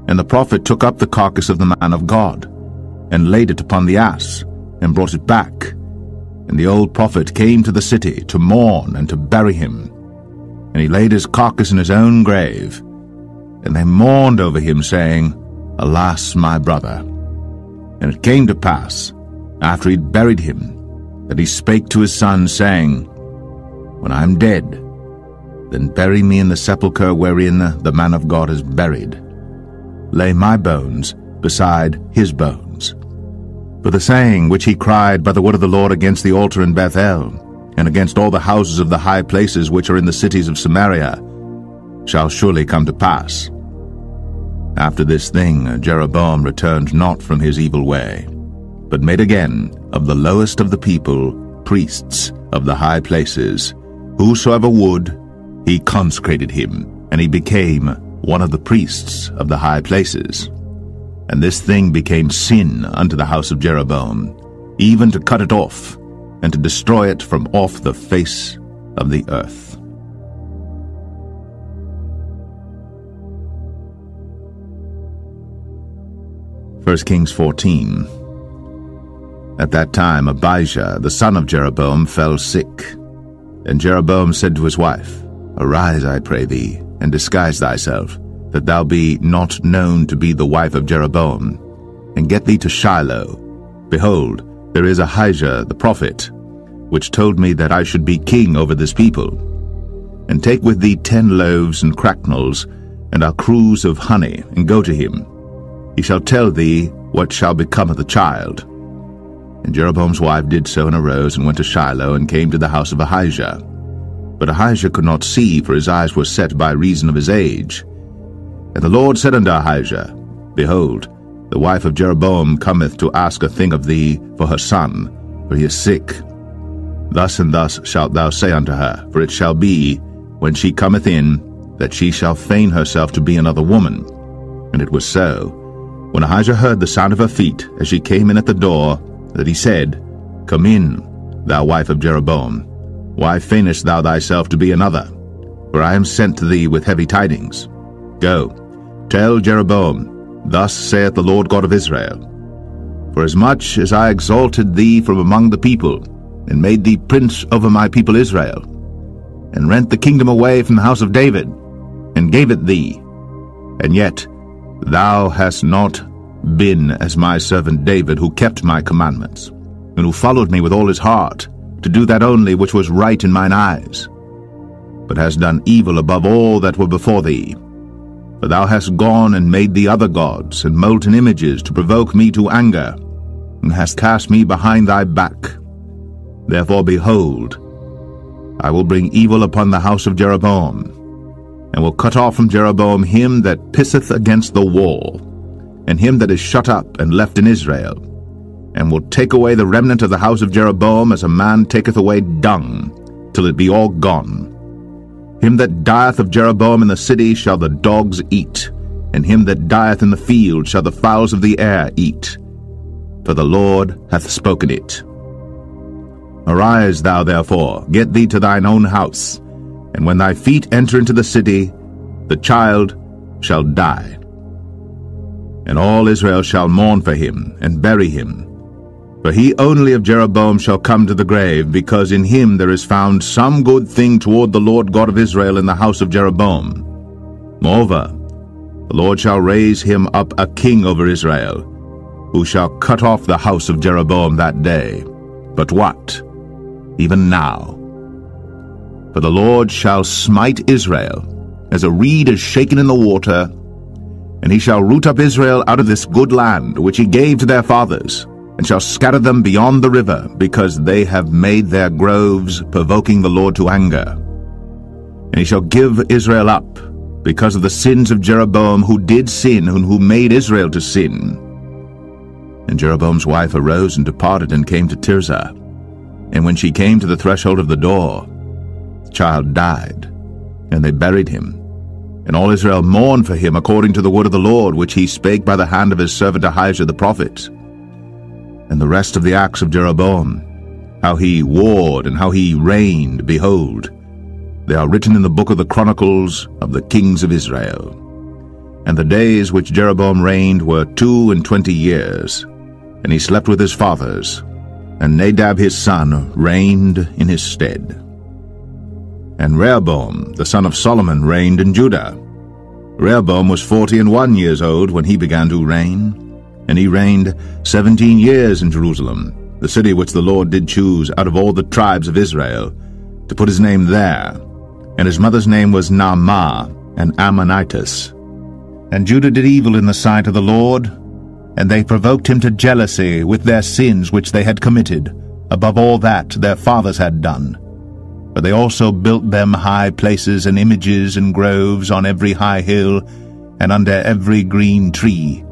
And the prophet took up the carcass of the man of God, and laid it upon the ass, and brought it back. And the old prophet came to the city to mourn and to bury him. And he laid his carcass in his own grave. And they mourned over him, saying, Alas, my brother. And it came to pass, after he had buried him, that he spake to his son, saying, When I am dead, then bury me in the sepulchre wherein the man of God is buried. Lay my bones beside his bones. For the saying which he cried by the word of the Lord against the altar in Bethel, and against all the houses of the high places which are in the cities of Samaria, shall surely come to pass. After this thing Jeroboam returned not from his evil way, but made again of the lowest of the people priests of the high places. Whosoever would, he consecrated him, and he became one of the priests of the high places. And this thing became sin unto the house of Jeroboam, even to cut it off, and to destroy it from off the face of the earth. 1 Kings 14 At that time Abijah, the son of Jeroboam, fell sick. And Jeroboam said to his wife, Arise, I pray thee, and disguise thyself, that thou be not known to be the wife of Jeroboam, and get thee to Shiloh. Behold, there is Ahijah the prophet, which told me that I should be king over this people. And take with thee ten loaves and cracknels, and a cruse of honey, and go to him. He shall tell thee what shall become of the child. And Jeroboam's wife did so and arose and went to Shiloh and came to the house of Ahijah. But Ahijah could not see, for his eyes were set by reason of his age. And the Lord said unto Ahijah, Behold, the wife of Jeroboam cometh to ask a thing of thee for her son, for he is sick. Thus and thus shalt thou say unto her, for it shall be, when she cometh in, that she shall feign herself to be another woman. And it was so. When Ahijah heard the sound of her feet, as she came in at the door, that he said, Come in, thou wife of Jeroboam. Why feignest thou thyself to be another? For I am sent to thee with heavy tidings. Go, tell Jeroboam, Thus saith the Lord God of Israel, For as much as I exalted thee from among the people, and made thee prince over my people Israel, and rent the kingdom away from the house of David, and gave it thee, and yet thou hast not been as my servant David, who kept my commandments, and who followed me with all his heart, to do that only which was right in mine eyes, but hast done evil above all that were before thee. For thou hast gone and made the other gods, and molten images to provoke me to anger, and hast cast me behind thy back. Therefore, behold, I will bring evil upon the house of Jeroboam, and will cut off from Jeroboam him that pisseth against the wall, and him that is shut up and left in Israel, and will take away the remnant of the house of Jeroboam as a man taketh away dung, till it be all gone. Him that dieth of Jeroboam in the city shall the dogs eat, and him that dieth in the field shall the fowls of the air eat. For the Lord hath spoken it. Arise thou therefore, get thee to thine own house, and when thy feet enter into the city, the child shall die. And all Israel shall mourn for him, and bury him, for he only of Jeroboam shall come to the grave, because in him there is found some good thing toward the Lord God of Israel in the house of Jeroboam. Moreover, the Lord shall raise him up a king over Israel, who shall cut off the house of Jeroboam that day. But what? Even now. For the Lord shall smite Israel, as a reed is shaken in the water, and he shall root up Israel out of this good land which he gave to their fathers, and shall scatter them beyond the river, because they have made their groves, provoking the Lord to anger. And he shall give Israel up, because of the sins of Jeroboam, who did sin, and who made Israel to sin. And Jeroboam's wife arose and departed and came to Tirzah. And when she came to the threshold of the door, child died, and they buried him. And all Israel mourned for him according to the word of the Lord, which he spake by the hand of his servant Ahijah the prophet and the rest of the acts of Jeroboam, how he warred and how he reigned, behold, they are written in the book of the Chronicles of the kings of Israel. And the days which Jeroboam reigned were two and twenty years, and he slept with his fathers, and Nadab his son reigned in his stead. And Rehoboam, the son of Solomon, reigned in Judah. Rehoboam was forty and one years old when he began to reign, and he reigned seventeen years in Jerusalem, the city which the Lord did choose out of all the tribes of Israel, to put his name there. And his mother's name was Naamah, an Ammonitess. And Judah did evil in the sight of the Lord, and they provoked him to jealousy with their sins which they had committed, above all that their fathers had done. But they also built them high places and images and groves on every high hill, and under every green tree,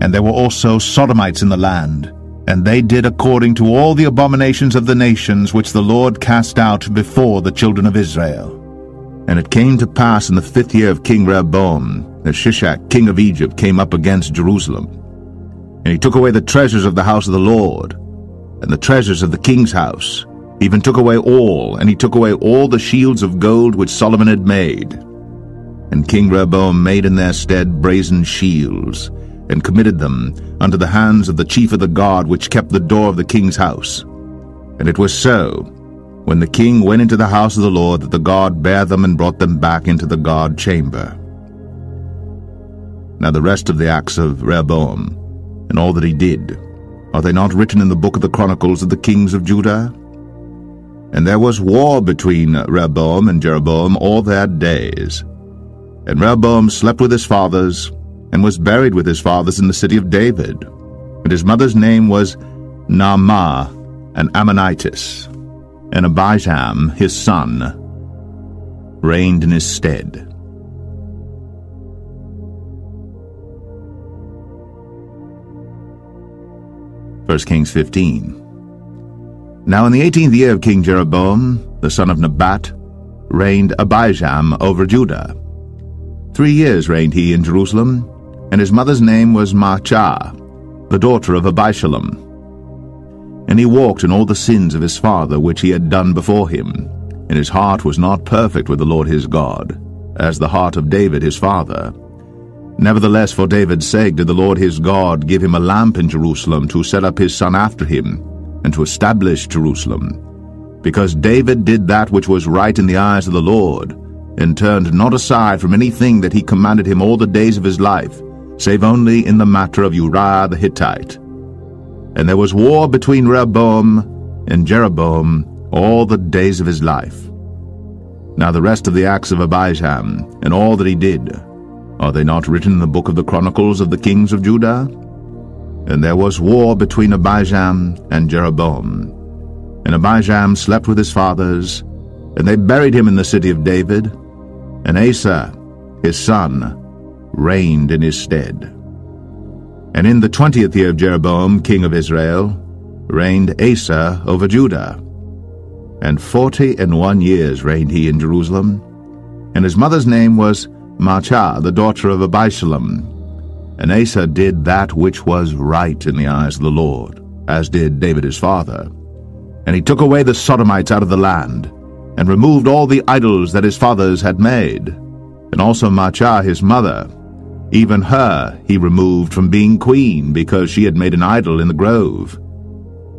and there were also Sodomites in the land, and they did according to all the abominations of the nations which the Lord cast out before the children of Israel. And it came to pass in the fifth year of King Rehoboam that Shishak king of Egypt came up against Jerusalem. And he took away the treasures of the house of the Lord, and the treasures of the king's house, even took away all, and he took away all the shields of gold which Solomon had made. And King Rehoboam made in their stead brazen shields, and committed them unto the hands of the chief of the guard which kept the door of the king's house. And it was so, when the king went into the house of the Lord, that the guard bare them and brought them back into the guard chamber. Now the rest of the acts of Rehoboam, and all that he did, are they not written in the book of the Chronicles of the kings of Judah? And there was war between Rehoboam and Jeroboam all their days. And Rehoboam slept with his fathers, and was buried with his fathers in the city of David. And his mother's name was Naamah, an Ammonitess and Abijam, his son, reigned in his stead. First Kings 15 Now in the eighteenth year of King Jeroboam, the son of Nebat, reigned Abijam over Judah. Three years reigned he in Jerusalem, and his mother's name was Maachah, the daughter of Abishalom. And he walked in all the sins of his father which he had done before him. And his heart was not perfect with the Lord his God, as the heart of David his father. Nevertheless, for David's sake did the Lord his God give him a lamp in Jerusalem to set up his son after him, and to establish Jerusalem. Because David did that which was right in the eyes of the Lord, and turned not aside from anything that he commanded him all the days of his life, save only in the matter of Uriah the Hittite. And there was war between Rehoboam and Jeroboam all the days of his life. Now the rest of the acts of Abijam, and all that he did, are they not written in the book of the Chronicles of the kings of Judah? And there was war between Abijam and Jeroboam. And Abijam slept with his fathers, and they buried him in the city of David, and Asa, his son, reigned in his stead. And in the twentieth year of Jeroboam, king of Israel, reigned Asa over Judah. And forty and one years reigned he in Jerusalem. And his mother's name was Maachah, the daughter of Abishalom. And Asa did that which was right in the eyes of the Lord, as did David his father. And he took away the Sodomites out of the land, and removed all the idols that his fathers had made, and also Maachah his mother, even her he removed from being queen because she had made an idol in the grove.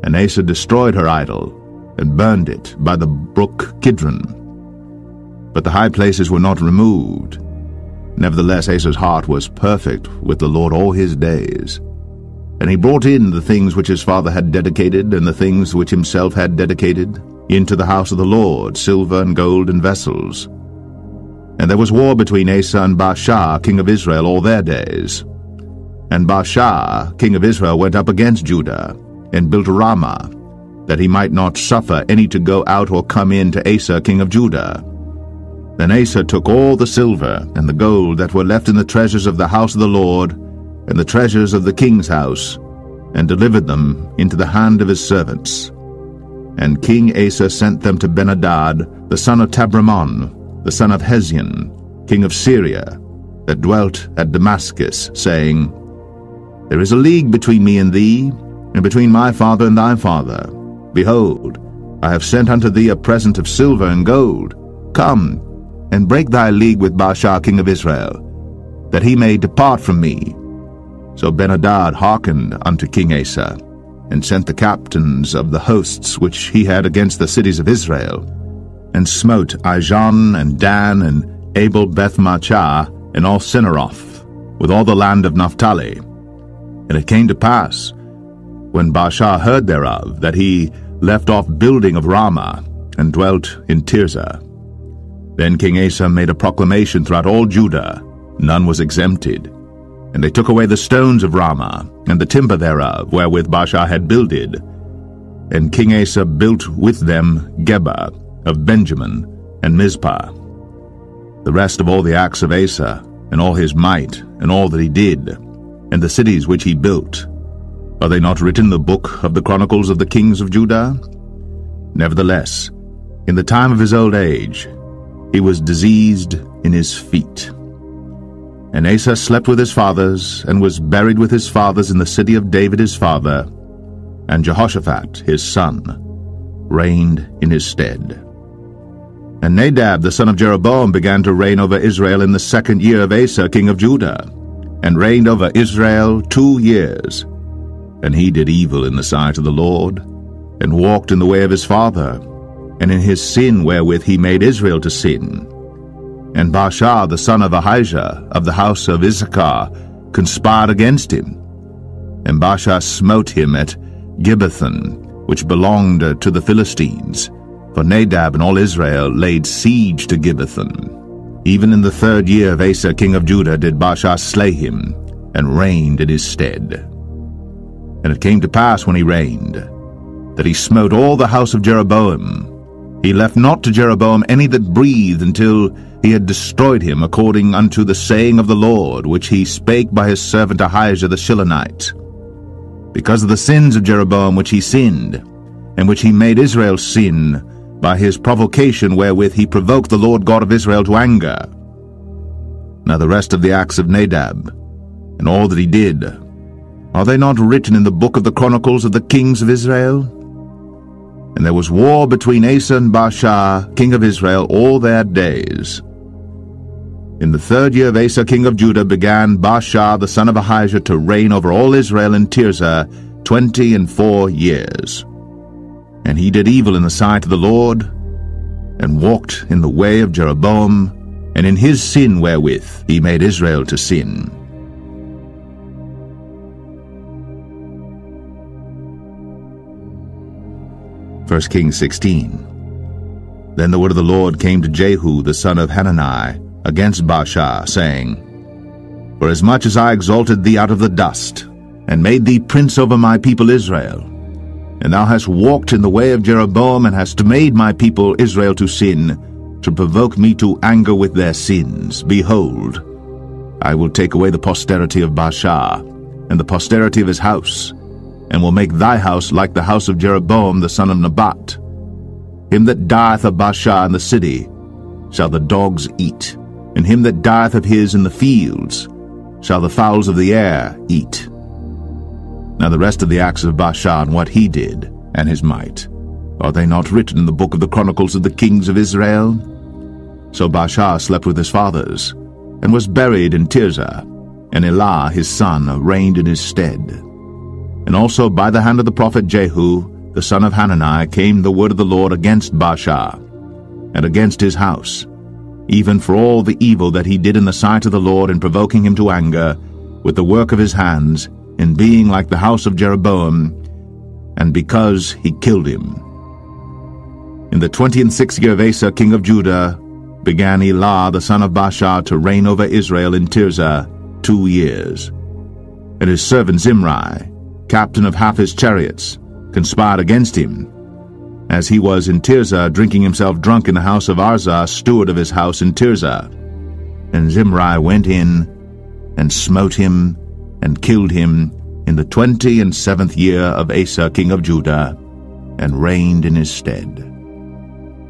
And Asa destroyed her idol and burned it by the brook Kidron. But the high places were not removed. Nevertheless, Asa's heart was perfect with the Lord all his days. And he brought in the things which his father had dedicated, and the things which himself had dedicated, into the house of the Lord, silver and gold and vessels, and there was war between Asa and Baasha, king of Israel, all their days. And Baasha, king of Israel, went up against Judah, and built Ramah, that he might not suffer any to go out or come in to Asa, king of Judah. Then Asa took all the silver and the gold that were left in the treasures of the house of the Lord, and the treasures of the king's house, and delivered them into the hand of his servants. And King Asa sent them to Benhadad, the son of Tabrimon, the son of Hezion, king of Syria, that dwelt at Damascus, saying, There is a league between me and thee, and between my father and thy father. Behold, I have sent unto thee a present of silver and gold. Come, and break thy league with Baasha king of Israel, that he may depart from me. So Benhadad hearkened unto King Asa, and sent the captains of the hosts which he had against the cities of Israel, and smote Ijon and Dan and Abel Bethmaachah and all Cinneroth, with all the land of Naphtali. And it came to pass, when Baasha heard thereof, that he left off building of Ramah, and dwelt in Tirzah. Then King Asa made a proclamation throughout all Judah, none was exempted. And they took away the stones of Ramah, and the timber thereof, wherewith Baasha had builded. And King Asa built with them Geba, of Benjamin, and Mizpah. The rest of all the acts of Asa, and all his might, and all that he did, and the cities which he built, are they not written in the book of the Chronicles of the kings of Judah? Nevertheless, in the time of his old age, he was diseased in his feet. And Asa slept with his fathers, and was buried with his fathers in the city of David his father, and Jehoshaphat his son reigned in his stead. And Nadab the son of Jeroboam began to reign over Israel in the second year of Asa king of Judah, and reigned over Israel two years. And he did evil in the sight of the Lord, and walked in the way of his father, and in his sin wherewith he made Israel to sin. And Baasha the son of Ahijah of the house of Issachar conspired against him. And Baasha smote him at Gibbethon, which belonged to the Philistines. For Nadab and all Israel laid siege to Gibbethon. Even in the third year of Asa king of Judah did Baasha slay him, and reigned in his stead. And it came to pass when he reigned, that he smote all the house of Jeroboam, he left not to Jeroboam any that breathed until he had destroyed him according unto the saying of the Lord, which he spake by his servant Ahijah the Shilonite. Because of the sins of Jeroboam which he sinned, and which he made Israel sin, by his provocation wherewith he provoked the Lord God of Israel to anger. Now the rest of the acts of Nadab, and all that he did, are they not written in the book of the Chronicles of the kings of Israel? And there was war between Asa and Baasha, king of Israel, all their days. In the third year of Asa, king of Judah, began Baasha, the son of Ahijah, to reign over all Israel in Tirzah twenty and four years. And he did evil in the sight of the Lord, and walked in the way of Jeroboam, and in his sin wherewith he made Israel to sin. 1 Kings 16. Then the word of the Lord came to Jehu the son of Hanani against Baasha, saying, For as much as I exalted thee out of the dust, and made thee prince over my people Israel, and thou hast walked in the way of Jeroboam, and hast made my people Israel to sin, to provoke me to anger with their sins, behold, I will take away the posterity of Baasha, and the posterity of his house, and will make thy house like the house of Jeroboam the son of Nebat. Him that dieth of Baasha in the city shall the dogs eat, and him that dieth of his in the fields shall the fowls of the air eat. Now the rest of the acts of Baasha and what he did, and his might, are they not written in the book of the Chronicles of the kings of Israel? So Baasha slept with his fathers, and was buried in Tirzah, and Elah his son reigned in his stead. And also by the hand of the prophet Jehu, the son of Hanani, came the word of the Lord against Baasha, and against his house, even for all the evil that he did in the sight of the Lord in provoking him to anger, with the work of his hands, in being like the house of Jeroboam, and because he killed him. In the twenty and sixth year of Asa king of Judah, began Elah the son of Baasha to reign over Israel in Tirzah two years. And his servant Zimri, captain of half his chariots, conspired against him, as he was in Tirzah drinking himself drunk in the house of Arza, steward of his house in Tirzah. And Zimri went in and smote him and killed him in the twenty and seventh year of Asa king of Judah, and reigned in his stead.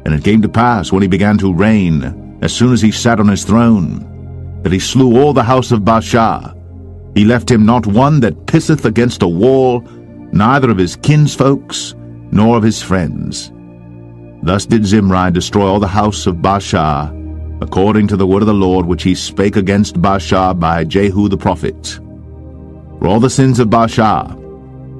And it came to pass, when he began to reign, as soon as he sat on his throne, that he slew all the house of Baasha, he left him not one that pisseth against a wall, neither of his kinsfolks, nor of his friends. Thus did Zimri destroy all the house of Baasha, according to the word of the Lord which he spake against Baasha by Jehu the prophet. For all the sins of Baasha,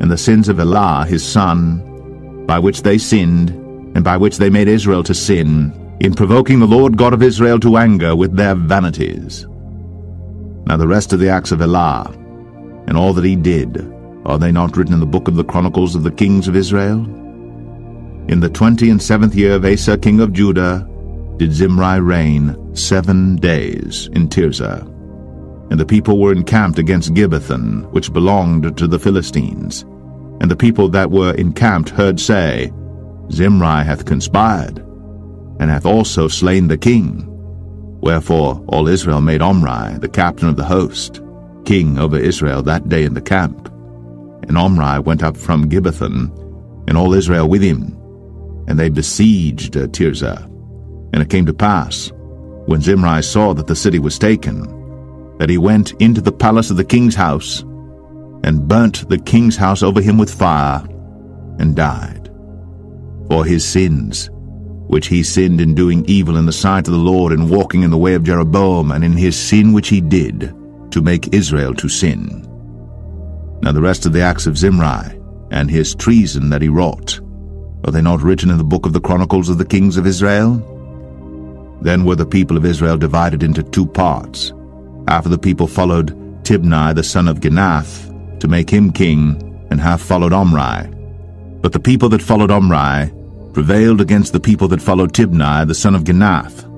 and the sins of Elah his son, by which they sinned, and by which they made Israel to sin, in provoking the Lord God of Israel to anger with their vanities. Now the rest of the acts of Elah, and all that he did, are they not written in the book of the Chronicles of the kings of Israel? In the twenty and seventh year of Asa king of Judah did Zimri reign seven days in Tirzah. And the people were encamped against Gibbethon, which belonged to the Philistines. And the people that were encamped heard say, Zimri hath conspired, and hath also slain the king. Wherefore all Israel made Omri, the captain of the host, king over Israel that day in the camp. And Omri went up from Gibbethon, and all Israel with him, and they besieged Tirzah. And it came to pass, when Zimri saw that the city was taken, that he went into the palace of the king's house, and burnt the king's house over him with fire, and died. For his sins which he sinned in doing evil in the sight of the Lord and walking in the way of Jeroboam, and in his sin which he did, to make Israel to sin. Now the rest of the acts of Zimri, and his treason that he wrought, Are they not written in the book of the Chronicles of the kings of Israel? Then were the people of Israel divided into two parts. After the people followed Tibni the son of Ginath to make him king, and half followed Omri. But the people that followed Omri prevailed against the people that followed Tibni the son of Ginath.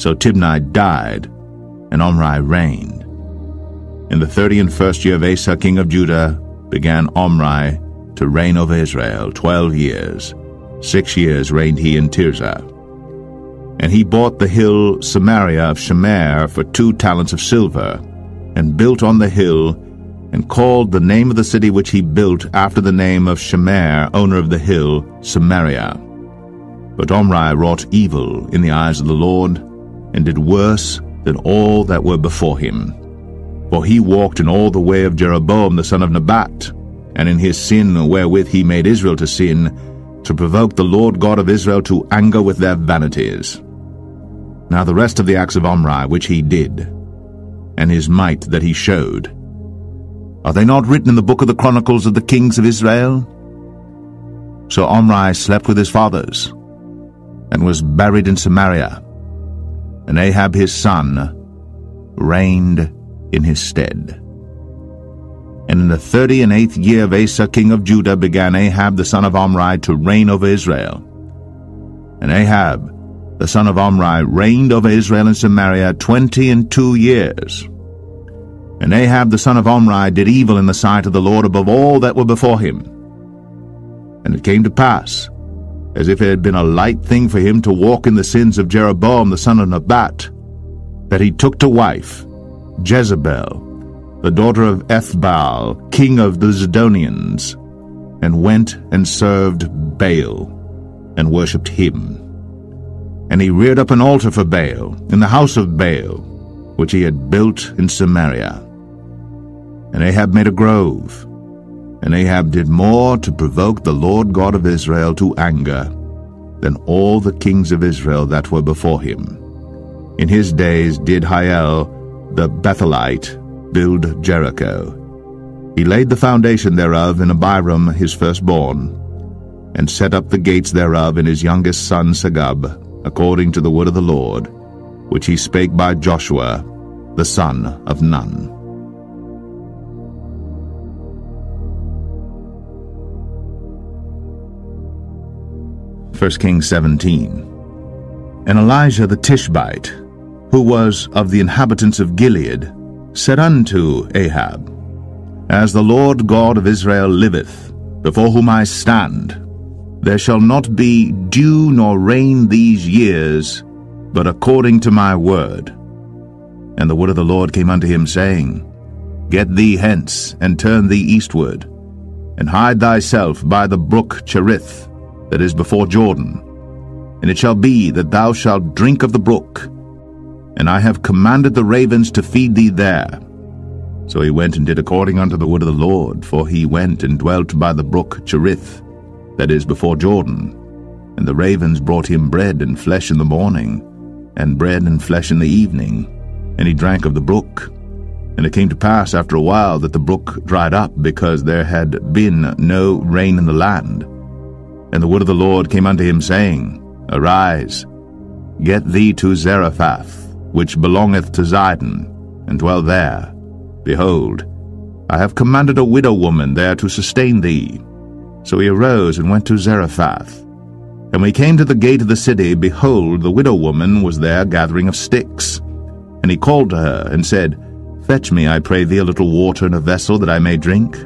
So Tibni died, and Omri reigned. In the thirty and first year of Asa king of Judah began Omri to reign over Israel twelve years. Six years reigned he in Tirzah. And he bought the hill Samaria of Shemer for two talents of silver, and built on the hill, and called the name of the city which he built after the name of Shemer, owner of the hill, Samaria. But Omri wrought evil in the eyes of the Lord, and did worse than all that were before him. For he walked in all the way of Jeroboam the son of Nebat, and in his sin wherewith he made Israel to sin, to provoke the Lord God of Israel to anger with their vanities. Now the rest of the acts of Omri which he did, and his might that he showed, are they not written in the book of the Chronicles of the kings of Israel? So Omri slept with his fathers, and was buried in Samaria, and Ahab his son reigned in his stead. And in the thirty and eighth year of Asa king of Judah began Ahab the son of Omri to reign over Israel. And Ahab the son of Omri reigned over Israel in Samaria twenty and two years. And Ahab the son of Omri did evil in the sight of the Lord above all that were before him. And it came to pass, as if it had been a light thing for him to walk in the sins of Jeroboam the son of Nebat, that he took to wife Jezebel, the daughter of Ethbaal, king of the Zidonians, and went and served Baal, and worshipped him. And he reared up an altar for Baal in the house of Baal, which he had built in Samaria. And Ahab made a grove, and Ahab did more to provoke the Lord God of Israel to anger than all the kings of Israel that were before him. In his days did Hiel the Bethelite build Jericho. He laid the foundation thereof in Abiram his firstborn, and set up the gates thereof in his youngest son Segub, according to the word of the Lord, which he spake by Joshua, the son of Nun. First Kings 17 And Elijah the Tishbite, who was of the inhabitants of Gilead, said unto Ahab, As the Lord God of Israel liveth, before whom I stand, there shall not be dew nor rain these years, but according to my word. And the word of the Lord came unto him, saying, Get thee hence, and turn thee eastward, and hide thyself by the brook Cherith, that is before Jordan. And it shall be that thou shalt drink of the brook, and I have commanded the ravens to feed thee there. So he went and did according unto the word of the Lord, for he went and dwelt by the brook Cherith, that is, before Jordan. And the ravens brought him bread and flesh in the morning, and bread and flesh in the evening, and he drank of the brook. And it came to pass after a while that the brook dried up, because there had been no rain in the land. And the word of the Lord came unto him, saying, Arise, get thee to Zarephath, which belongeth to Zidon, and dwell there. Behold, I have commanded a widow woman there to sustain thee. So he arose and went to Zarephath. And when he came to the gate of the city, behold, the widow woman was there gathering of sticks. And he called to her, and said, Fetch me, I pray thee, a little water in a vessel, that I may drink.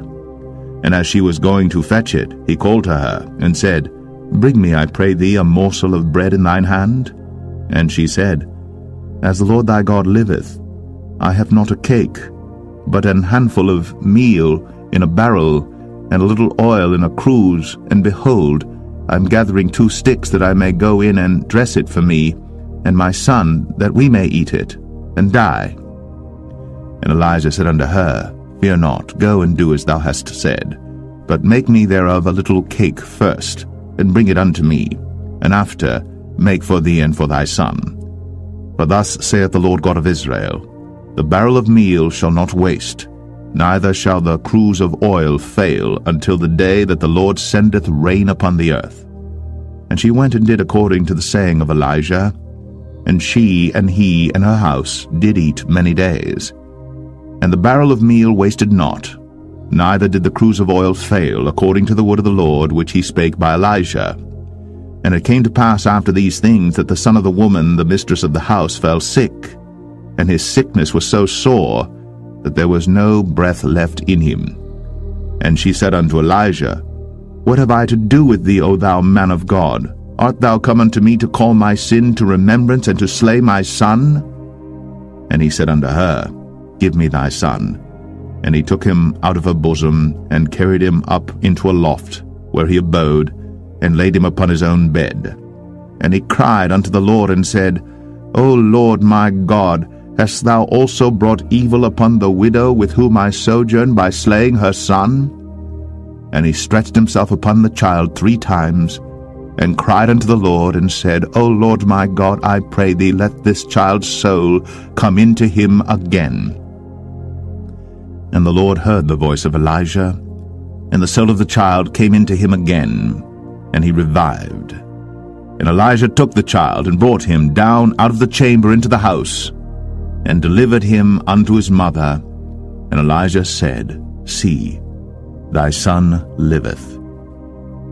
And as she was going to fetch it, he called to her, and said, Bring me, I pray thee, a morsel of bread in thine hand. And she said, As the Lord thy God liveth, I have not a cake, but an handful of meal in a barrel, and a little oil in a cruse, and behold, I am gathering two sticks that I may go in and dress it for me, and my son, that we may eat it, and die. And Elijah said unto her, Fear not, go and do as thou hast said, but make me thereof a little cake first, and bring it unto me, and after make for thee and for thy son. For thus saith the Lord God of Israel, The barrel of meal shall not waste, neither shall the cruse of oil fail until the day that the Lord sendeth rain upon the earth. And she went and did according to the saying of Elijah. And she and he and her house did eat many days. And the barrel of meal wasted not, neither did the cruse of oil fail, according to the word of the Lord which he spake by Elijah. And it came to pass after these things that the son of the woman, the mistress of the house, fell sick, and his sickness was so sore that there was no breath left in him. And she said unto Elijah, What have I to do with thee, O thou man of God? Art thou come unto me to call my sin to remembrance and to slay my son? And he said unto her, Give me thy son. And he took him out of her bosom, and carried him up into a loft, where he abode, and laid him upon his own bed. And he cried unto the Lord, and said, O Lord my God, hast thou also brought evil upon the widow with whom I sojourn by slaying her son? And he stretched himself upon the child three times, and cried unto the Lord, and said, O Lord my God, I pray thee, let this child's soul come into him again. And the Lord heard the voice of Elijah, and the soul of the child came into him again, and he revived. And Elijah took the child, and brought him down out of the chamber into the house, and delivered him unto his mother. And Elijah said, See, thy son liveth.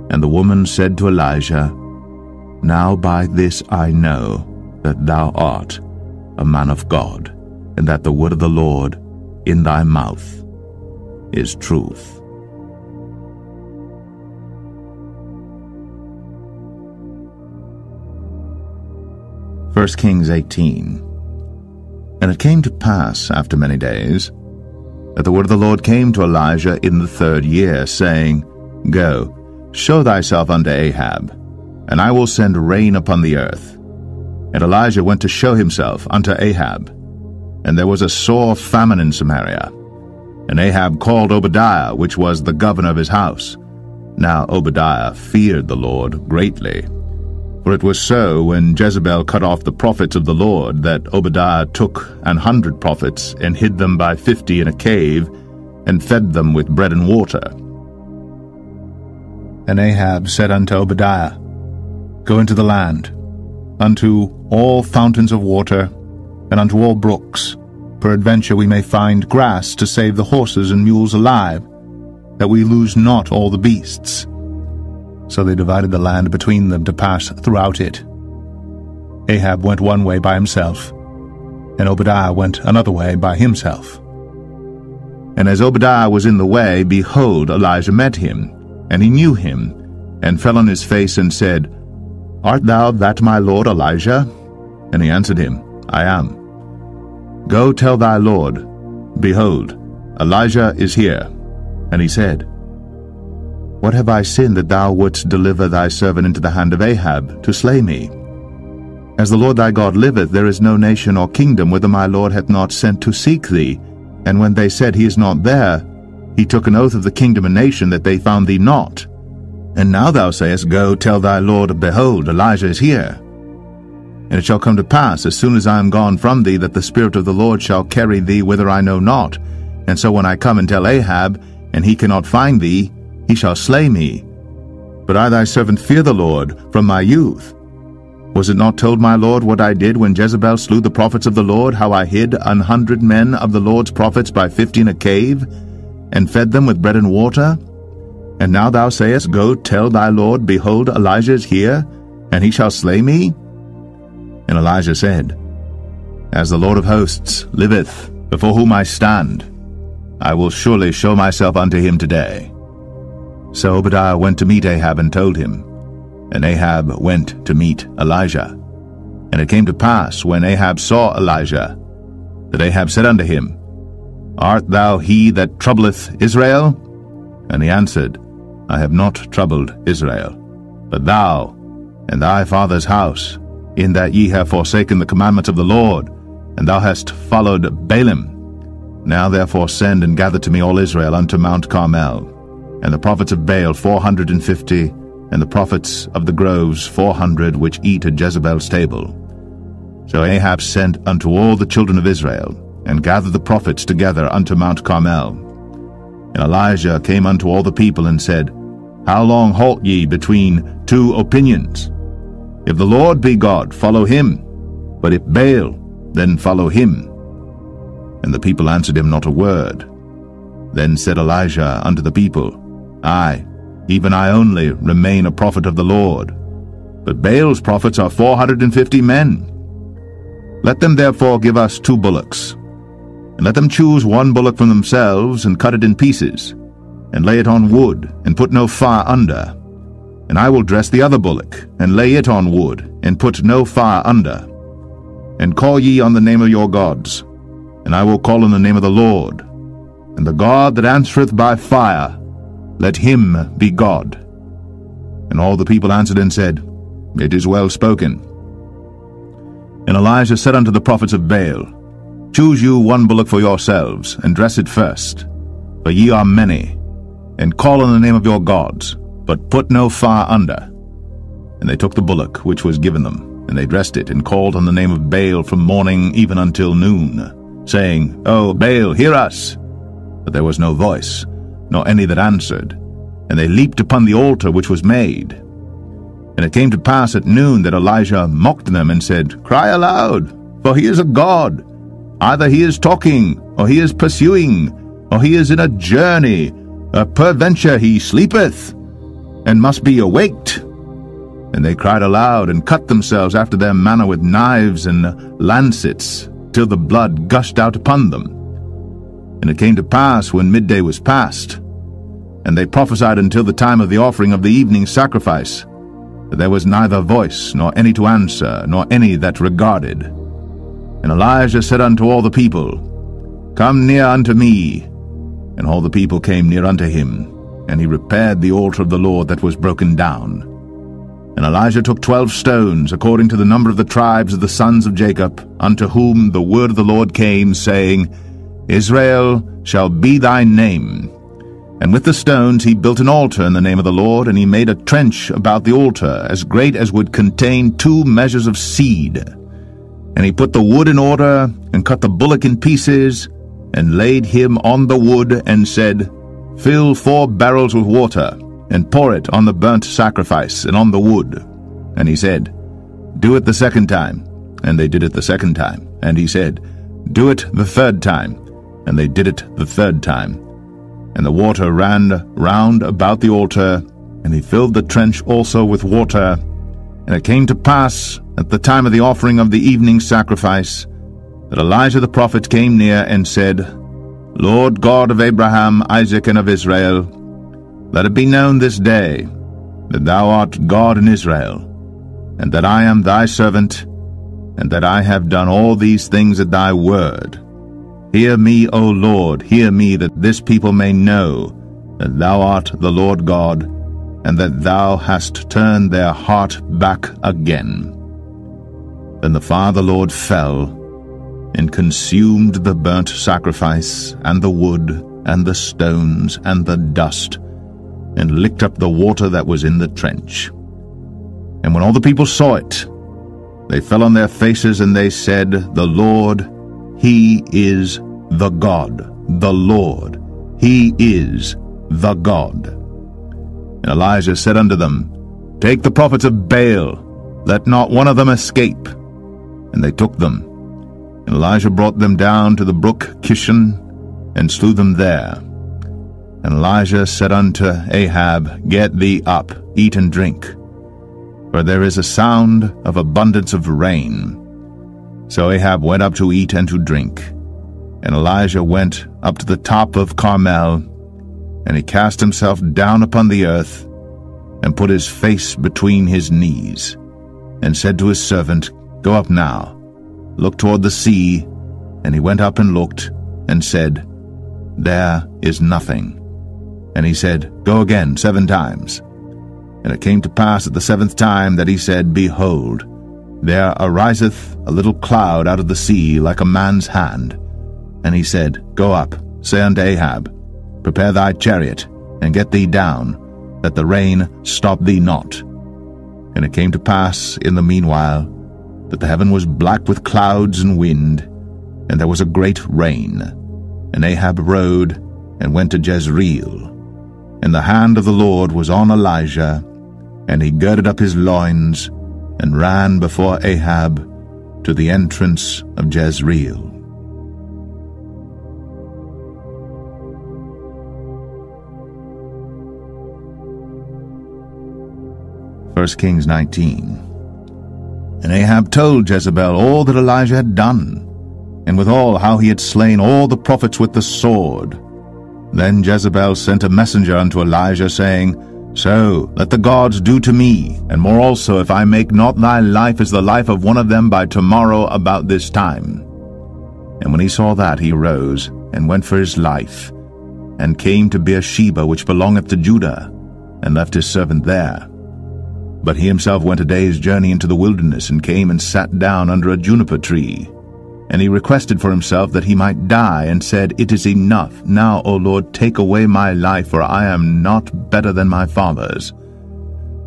And the woman said to Elijah, Now by this I know that thou art a man of God, and that the word of the Lord in thy mouth is truth. First Kings 18 And it came to pass after many days that the word of the Lord came to Elijah in the third year, saying, Go, show thyself unto Ahab, and I will send rain upon the earth. And Elijah went to show himself unto Ahab. And there was a sore famine in Samaria. And Ahab called Obadiah, which was the governor of his house. Now Obadiah feared the Lord greatly. For it was so, when Jezebel cut off the prophets of the Lord, that Obadiah took an hundred prophets, and hid them by fifty in a cave, and fed them with bread and water. And Ahab said unto Obadiah, Go into the land, unto all fountains of water, and unto all brooks. Peradventure we may find grass to save the horses and mules alive, that we lose not all the beasts. So they divided the land between them to pass throughout it. Ahab went one way by himself, and Obadiah went another way by himself. And as Obadiah was in the way, behold, Elijah met him, and he knew him, and fell on his face and said, Art thou that my lord Elijah? And he answered him, I am. Go tell thy Lord, Behold, Elijah is here. And he said, What have I sinned that thou wouldst deliver thy servant into the hand of Ahab, to slay me? As the Lord thy God liveth, there is no nation or kingdom whither my Lord hath not sent to seek thee. And when they said, He is not there, he took an oath of the kingdom and nation that they found thee not. And now thou sayest, Go tell thy Lord, Behold, Elijah is here. And it shall come to pass, as soon as I am gone from thee, that the Spirit of the Lord shall carry thee whither I know not. And so when I come and tell Ahab, and he cannot find thee, he shall slay me. But I thy servant fear the Lord from my youth. Was it not told my Lord what I did when Jezebel slew the prophets of the Lord, how I hid an hundred men of the Lord's prophets by fifty in a cave, and fed them with bread and water? And now thou sayest, Go tell thy Lord, Behold, Elijah is here, and he shall slay me? And Elijah said, As the Lord of hosts liveth, before whom I stand, I will surely show myself unto him today. So Obadiah went to meet Ahab and told him, and Ahab went to meet Elijah. And it came to pass, when Ahab saw Elijah, that Ahab said unto him, Art thou he that troubleth Israel? And he answered, I have not troubled Israel, but thou and thy father's house in that ye have forsaken the commandments of the Lord, and thou hast followed Baalim. Now therefore send and gather to me all Israel unto Mount Carmel, and the prophets of Baal four hundred and fifty, and the prophets of the groves four hundred which eat at Jezebel's table. So Ahab sent unto all the children of Israel, and gathered the prophets together unto Mount Carmel. And Elijah came unto all the people and said, How long halt ye between two opinions. If the Lord be God, follow him, but if Baal, then follow him. And the people answered him not a word. Then said Elijah unto the people, I, even I only, remain a prophet of the Lord. But Baal's prophets are four hundred and fifty men. Let them therefore give us two bullocks, and let them choose one bullock from themselves, and cut it in pieces, and lay it on wood, and put no fire under. And I will dress the other bullock, and lay it on wood, and put no fire under. And call ye on the name of your gods, and I will call on the name of the Lord. And the God that answereth by fire, let him be God. And all the people answered and said, It is well spoken. And Elijah said unto the prophets of Baal, Choose you one bullock for yourselves, and dress it first, for ye are many, and call on the name of your gods, but put no fire under. And they took the bullock which was given them, and they dressed it, and called on the name of Baal from morning even until noon, saying, O Baal, hear us! But there was no voice, nor any that answered, and they leaped upon the altar which was made. And it came to pass at noon that Elijah mocked them and said, Cry aloud, for he is a god. Either he is talking, or he is pursuing, or he is in a journey, or peradventure he sleepeth, and must be awaked. And they cried aloud, and cut themselves after their manner with knives and lancets, till the blood gushed out upon them. And it came to pass, when midday was past, and they prophesied until the time of the offering of the evening sacrifice, that there was neither voice, nor any to answer, nor any that regarded. And Elijah said unto all the people, Come near unto me. And all the people came near unto him, and he repaired the altar of the Lord that was broken down. And Elijah took twelve stones, according to the number of the tribes of the sons of Jacob, unto whom the word of the Lord came, saying, Israel shall be thy name. And with the stones he built an altar in the name of the Lord, and he made a trench about the altar, as great as would contain two measures of seed. And he put the wood in order, and cut the bullock in pieces, and laid him on the wood, and said, Fill four barrels with water, and pour it on the burnt sacrifice, and on the wood. And he said, Do it the second time. And they did it the second time. And he said, Do it the third time. And they did it the third time. And the water ran round about the altar, and he filled the trench also with water. And it came to pass, at the time of the offering of the evening sacrifice, that Elijah the prophet came near and said, Lord God of Abraham, Isaac, and of Israel, let it be known this day that thou art God in Israel, and that I am thy servant, and that I have done all these things at thy word. Hear me, O Lord, hear me, that this people may know that thou art the Lord God, and that thou hast turned their heart back again. Then the Father Lord fell, and consumed the burnt sacrifice, and the wood, and the stones, and the dust, and licked up the water that was in the trench. And when all the people saw it, they fell on their faces, and they said, The Lord, He is the God, the Lord, He is the God. And Elijah said unto them, Take the prophets of Baal, let not one of them escape. And they took them. And Elijah brought them down to the brook Kishon, and slew them there. And Elijah said unto Ahab, Get thee up, eat and drink, for there is a sound of abundance of rain. So Ahab went up to eat and to drink. And Elijah went up to the top of Carmel, and he cast himself down upon the earth, and put his face between his knees, and said to his servant, Go up now, look toward the sea. And he went up and looked, and said, There is nothing. And he said, Go again seven times. And it came to pass at the seventh time that he said, Behold, there ariseth a little cloud out of the sea like a man's hand. And he said, Go up, say unto Ahab, Prepare thy chariot, and get thee down, that the rain stop thee not. And it came to pass in the meanwhile that the heaven was black with clouds and wind, and there was a great rain. And Ahab rode and went to Jezreel. And the hand of the Lord was on Elijah, And he girded up his loins, and ran before Ahab to the entrance of Jezreel. 1 Kings 19. And Ahab told Jezebel all that Elijah had done, and withal how he had slain all the prophets with the sword. Then Jezebel sent a messenger unto Elijah, saying, So let the gods do to me, and more also, if I make not thy life as the life of one of them by tomorrow about this time. And when he saw that, he arose, and went for his life, and came to Beersheba, which belongeth to Judah, and left his servant there. But he himself went a day's journey into the wilderness, and came and sat down under a juniper tree. And he requested for himself that he might die, and said, It is enough. Now, O Lord, take away my life, for I am not better than my fathers.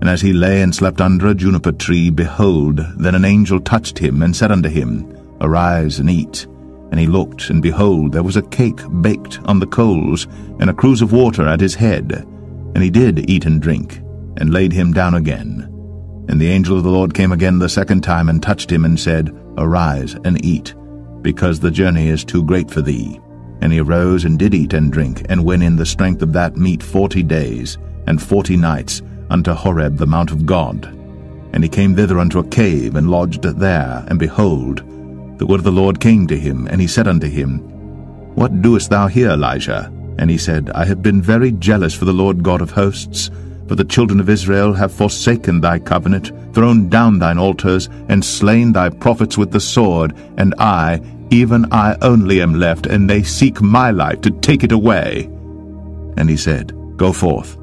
And as he lay and slept under a juniper tree, behold, then an angel touched him, and said unto him, Arise and eat. And he looked, and behold, there was a cake baked on the coals, and a cruse of water at his head. And he did eat and drink and laid him down again. And the angel of the Lord came again the second time and touched him and said, Arise and eat, because the journey is too great for thee. And he arose and did eat and drink, and went in the strength of that meat forty days and forty nights unto Horeb the mount of God. And he came thither unto a cave, and lodged there, and behold, the word of the Lord came to him, and he said unto him, What doest thou here, Elijah? And he said, I have been very jealous for the Lord God of hosts, for the children of Israel have forsaken thy covenant, thrown down thine altars, and slain thy prophets with the sword, and I, even I only am left, and they seek my life to take it away. And he said, Go forth,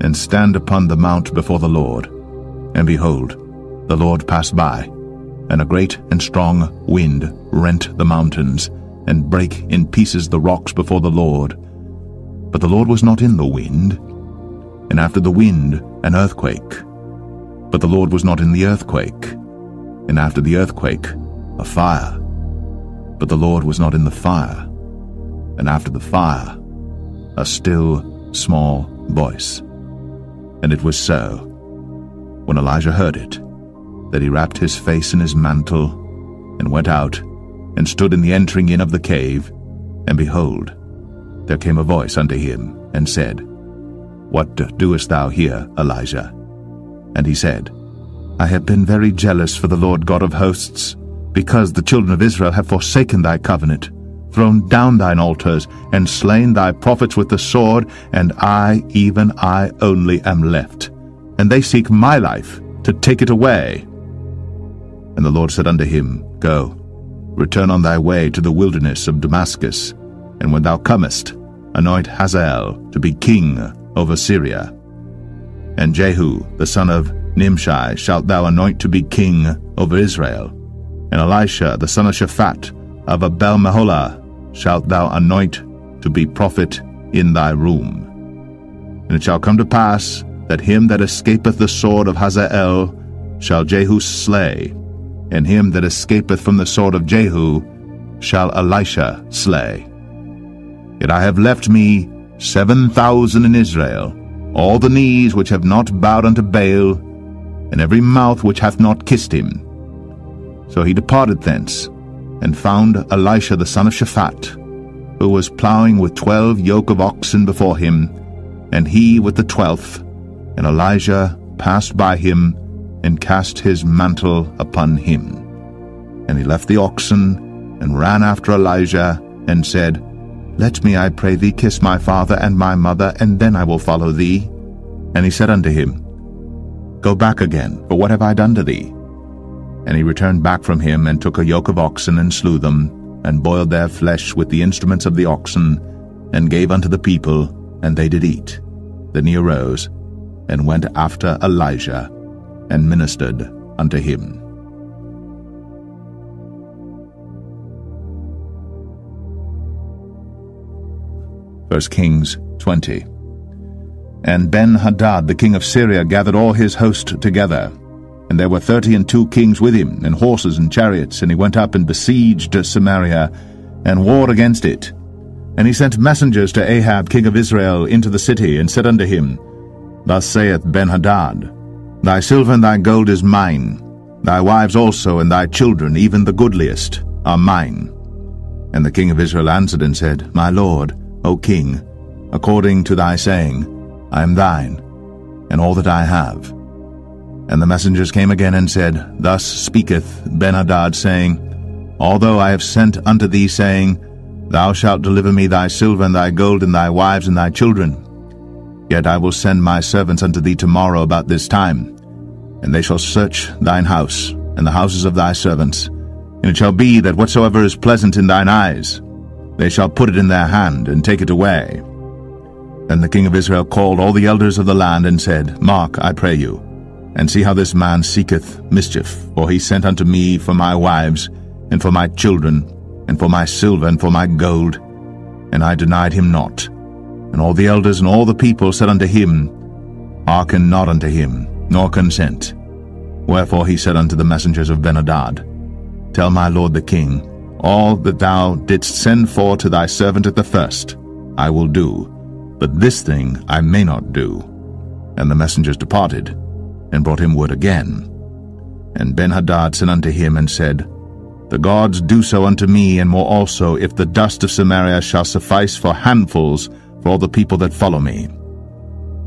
and stand upon the mount before the Lord. And behold, the Lord passed by, and a great and strong wind rent the mountains, and brake in pieces the rocks before the Lord. But the Lord was not in the wind, and after the wind, an earthquake. But the Lord was not in the earthquake, and after the earthquake, a fire. But the Lord was not in the fire, and after the fire, a still, small voice. And it was so, when Elijah heard it, that he wrapped his face in his mantle, and went out, and stood in the entering in of the cave, and behold, there came a voice unto him, and said, what doest thou here, Elijah? And he said, I have been very jealous for the Lord God of hosts, because the children of Israel have forsaken thy covenant, thrown down thine altars, and slain thy prophets with the sword, and I, even I only, am left. And they seek my life, to take it away. And the Lord said unto him, Go, return on thy way to the wilderness of Damascus, and when thou comest, anoint Hazael to be king over Syria. And Jehu, the son of Nimshi, shalt thou anoint to be king over Israel. And Elisha, the son of Shaphat, of Abel Meholah, shalt thou anoint to be prophet in thy room. And it shall come to pass that him that escapeth the sword of Hazael shall Jehu slay, and him that escapeth from the sword of Jehu shall Elisha slay. Yet I have left me seven thousand in Israel, all the knees which have not bowed unto Baal, and every mouth which hath not kissed him. So he departed thence, and found Elisha the son of Shaphat, who was plowing with twelve yoke of oxen before him, and he with the twelfth. And Elijah passed by him, and cast his mantle upon him. And he left the oxen, and ran after Elijah, and said, let me, I pray thee, kiss my father and my mother, and then I will follow thee. And he said unto him, Go back again, for what have I done to thee? And he returned back from him, and took a yoke of oxen, and slew them, and boiled their flesh with the instruments of the oxen, and gave unto the people, and they did eat. Then he arose, and went after Elijah, and ministered unto him. 1 Kings 20. And Ben-Hadad the king of Syria gathered all his host together, and there were thirty and two kings with him, and horses and chariots, and he went up and besieged Samaria, and warred against it. And he sent messengers to Ahab king of Israel into the city, and said unto him, Thus saith Ben-Hadad, Thy silver and thy gold is mine, thy wives also and thy children, even the goodliest, are mine. And the king of Israel answered and said, My lord, O king, according to thy saying, I am thine, and all that I have. And the messengers came again and said, Thus speaketh Benhadad, saying, Although I have sent unto thee, saying, Thou shalt deliver me thy silver and thy gold and thy wives and thy children, yet I will send my servants unto thee tomorrow about this time, and they shall search thine house, and the houses of thy servants, and it shall be that whatsoever is pleasant in thine eyes, they shall put it in their hand, and take it away. Then the king of Israel called all the elders of the land, and said, Mark, I pray you, and see how this man seeketh mischief, for he sent unto me for my wives, and for my children, and for my silver, and for my gold, and I denied him not. And all the elders and all the people said unto him, Hearken not unto him, nor consent. Wherefore he said unto the messengers of Benhadad, Tell my lord the king, all that thou didst send for to thy servant at the first, I will do, but this thing I may not do. And the messengers departed, and brought him word again. And Benhadad sent unto him, and said, The gods do so unto me, and more also, if the dust of Samaria shall suffice for handfuls for all the people that follow me.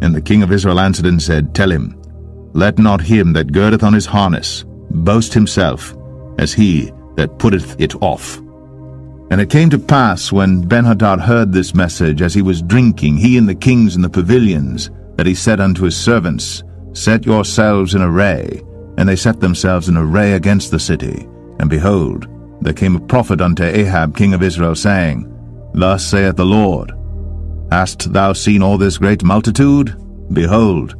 And the king of Israel answered and said, Tell him, Let not him that girdeth on his harness boast himself, as he that putteth it off. And it came to pass, when Benhadad heard this message, as he was drinking, he and the kings in the pavilions, that he said unto his servants, Set yourselves in array. And they set themselves in array against the city. And behold, there came a prophet unto Ahab king of Israel, saying, Thus saith the Lord, Hast thou seen all this great multitude? Behold,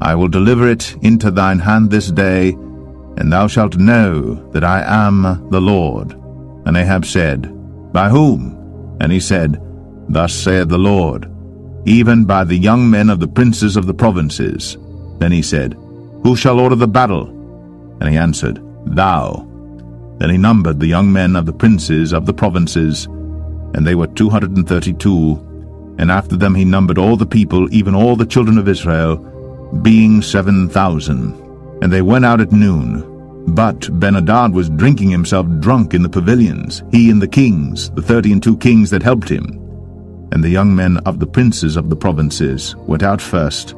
I will deliver it into thine hand this day, and thou shalt know that I am the Lord. And Ahab said, By whom? And he said, Thus saith the Lord, even by the young men of the princes of the provinces. Then he said, Who shall order the battle? And he answered, Thou. Then he numbered the young men of the princes of the provinces, and they were two hundred and thirty-two. And after them he numbered all the people, even all the children of Israel, being seven thousand. And they went out at noon. But Benhadad was drinking himself drunk in the pavilions, he and the kings, the thirty and two kings that helped him. And the young men of the princes of the provinces went out first.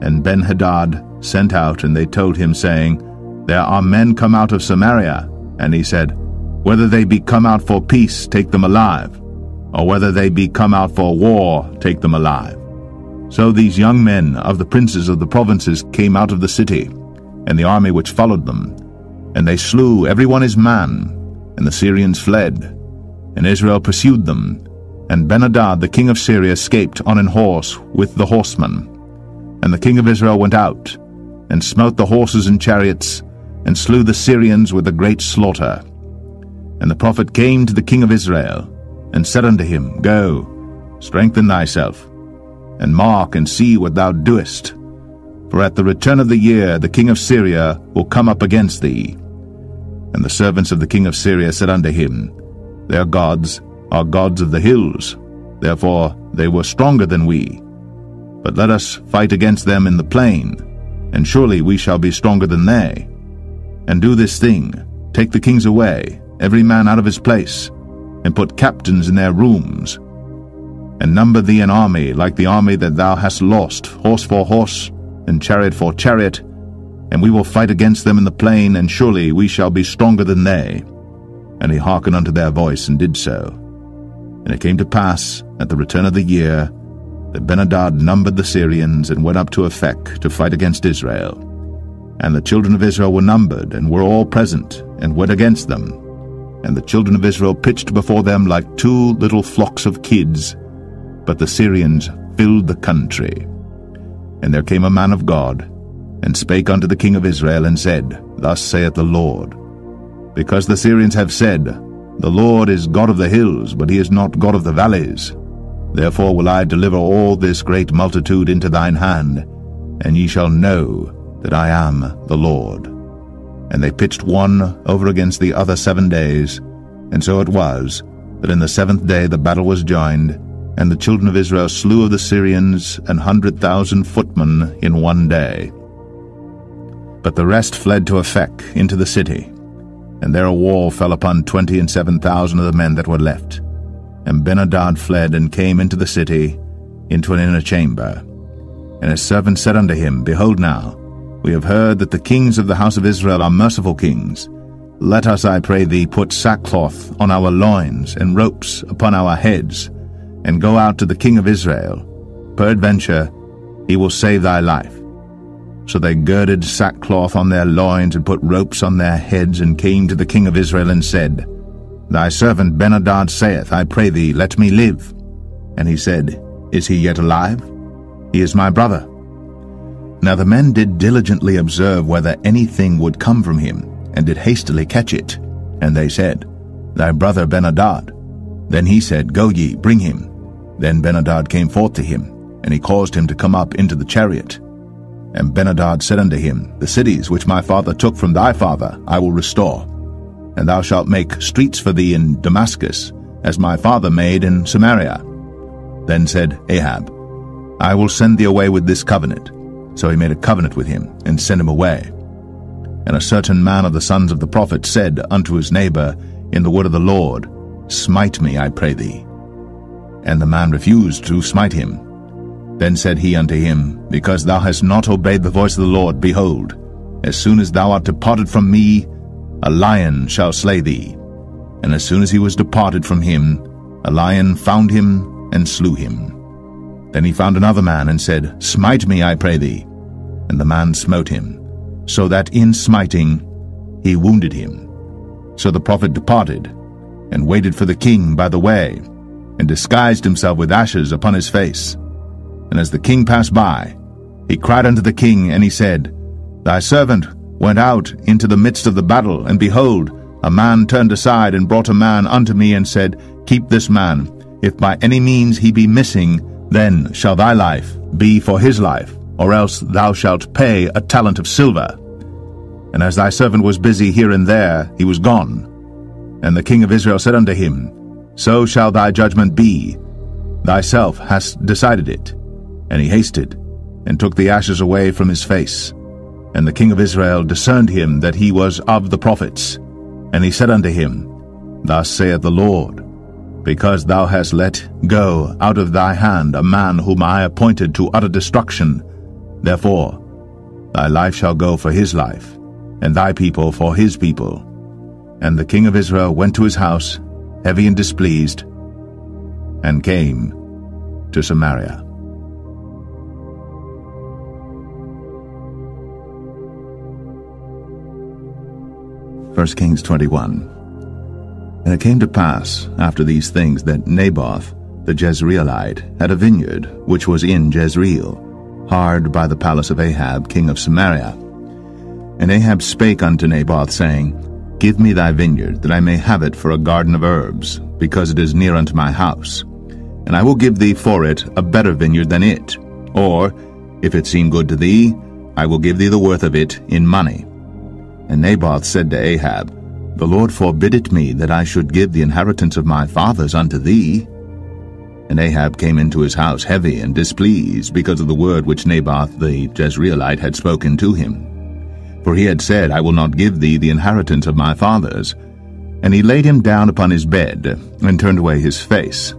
And Benhadad sent out, and they told him, saying, There are men come out of Samaria. And he said, Whether they be come out for peace, take them alive, or whether they be come out for war, take them alive. So these young men of the princes of the provinces came out of the city, and the army which followed them. And they slew every one his man, and the Syrians fled. And Israel pursued them. And Benhadad the king of Syria escaped on an horse with the horsemen. And the king of Israel went out, and smote the horses and chariots, and slew the Syrians with a great slaughter. And the prophet came to the king of Israel, and said unto him, Go, strengthen thyself, and mark and see what thou doest, for at the return of the year the king of Syria will come up against thee. And the servants of the king of Syria said unto him, Their gods are gods of the hills, therefore they were stronger than we. But let us fight against them in the plain, and surely we shall be stronger than they. And do this thing, take the kings away, every man out of his place, and put captains in their rooms, and number thee an army like the army that thou hast lost, horse for horse, and chariot for chariot, and we will fight against them in the plain, and surely we shall be stronger than they. And he hearkened unto their voice, and did so. And it came to pass, at the return of the year, that Benhadad numbered the Syrians, and went up to Aphek to fight against Israel. And the children of Israel were numbered, and were all present, and went against them. And the children of Israel pitched before them like two little flocks of kids, but the Syrians filled the country. And there came a man of God, and spake unto the king of Israel, and said, Thus saith the Lord, Because the Syrians have said, The Lord is God of the hills, but he is not God of the valleys. Therefore will I deliver all this great multitude into thine hand, and ye shall know that I am the Lord. And they pitched one over against the other seven days, and so it was, that in the seventh day the battle was joined, and the children of Israel slew of the Syrians an hundred thousand footmen in one day. But the rest fled to Aphek into the city, and there a wall fell upon twenty and seven thousand of the men that were left. And Benhadad fled and came into the city, into an inner chamber. And his servant said unto him, Behold now, we have heard that the kings of the house of Israel are merciful kings. Let us, I pray thee, put sackcloth on our loins, and ropes upon our heads, and go out to the king of Israel. Peradventure he will save thy life. So they girded sackcloth on their loins, and put ropes on their heads, and came to the king of Israel, and said, Thy servant Benhadad saith, I pray thee, let me live. And he said, Is he yet alive? He is my brother. Now the men did diligently observe whether anything would come from him, and did hastily catch it. And they said, Thy brother Benhadad. Then he said, Go ye, bring him. Then Benhadad came forth to him, and he caused him to come up into the chariot. And Benhadad said unto him, The cities which my father took from thy father I will restore, and thou shalt make streets for thee in Damascus, as my father made in Samaria. Then said Ahab, I will send thee away with this covenant. So he made a covenant with him, and sent him away. And a certain man of the sons of the prophet said unto his neighbor in the word of the Lord, Smite me, I pray thee. And the man refused to smite him. Then said he unto him, Because thou hast not obeyed the voice of the Lord, behold, as soon as thou art departed from me, a lion shall slay thee. And as soon as he was departed from him, a lion found him and slew him. Then he found another man and said, Smite me, I pray thee. And the man smote him, so that in smiting he wounded him. So the prophet departed, and waited for the king by the way, and disguised himself with ashes upon his face. And as the king passed by, he cried unto the king, and he said, Thy servant went out into the midst of the battle, and behold, a man turned aside and brought a man unto me, and said, Keep this man. If by any means he be missing, then shall thy life be for his life, or else thou shalt pay a talent of silver. And as thy servant was busy here and there, he was gone. And the king of Israel said unto him, So shall thy judgment be. Thyself hast decided it. And he hasted, and took the ashes away from his face. And the king of Israel discerned him that he was of the prophets. And he said unto him, Thus saith the Lord, because thou hast let go out of thy hand a man whom I appointed to utter destruction. Therefore thy life shall go for his life, and thy people for his people. And the king of Israel went to his house, heavy and displeased, and came to Samaria. First Kings 21 and it came to pass, after these things, that Naboth the Jezreelite had a vineyard which was in Jezreel, hard by the palace of Ahab king of Samaria. And Ahab spake unto Naboth, saying, Give me thy vineyard, that I may have it for a garden of herbs, because it is near unto my house. And I will give thee for it a better vineyard than it. Or, if it seem good to thee, I will give thee the worth of it in money. And Naboth said to Ahab, the Lord forbid it me that I should give the inheritance of my fathers unto thee. And Ahab came into his house heavy and displeased because of the word which Naboth the Jezreelite had spoken to him. For he had said, I will not give thee the inheritance of my fathers. And he laid him down upon his bed, and turned away his face,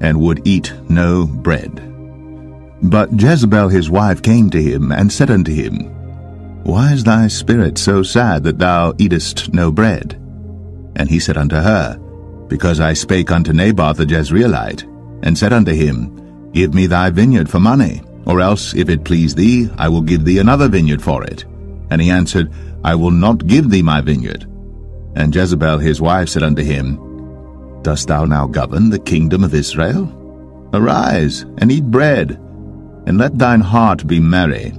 and would eat no bread. But Jezebel his wife came to him, and said unto him, why is thy spirit so sad that thou eatest no bread? And he said unto her, Because I spake unto Naboth the Jezreelite, and said unto him, Give me thy vineyard for money, or else, if it please thee, I will give thee another vineyard for it. And he answered, I will not give thee my vineyard. And Jezebel his wife said unto him, Dost thou now govern the kingdom of Israel? Arise, and eat bread, and let thine heart be merry,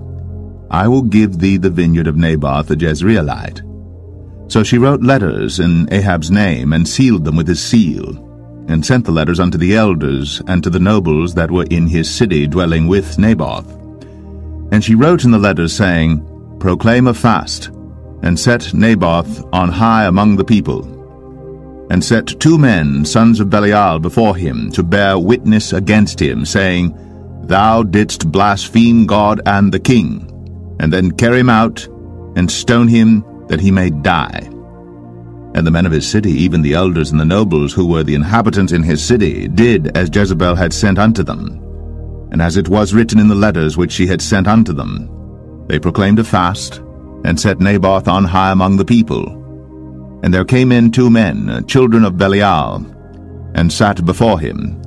I will give thee the vineyard of Naboth the Jezreelite. So she wrote letters in Ahab's name, and sealed them with his seal, and sent the letters unto the elders and to the nobles that were in his city dwelling with Naboth. And she wrote in the letters, saying, Proclaim a fast, and set Naboth on high among the people, and set two men, sons of Belial, before him, to bear witness against him, saying, Thou didst blaspheme God and the king and then carry him out and stone him that he may die. And the men of his city, even the elders and the nobles who were the inhabitants in his city, did as Jezebel had sent unto them. And as it was written in the letters which she had sent unto them, they proclaimed a fast, and set Naboth on high among the people. And there came in two men, children of Belial, and sat before him.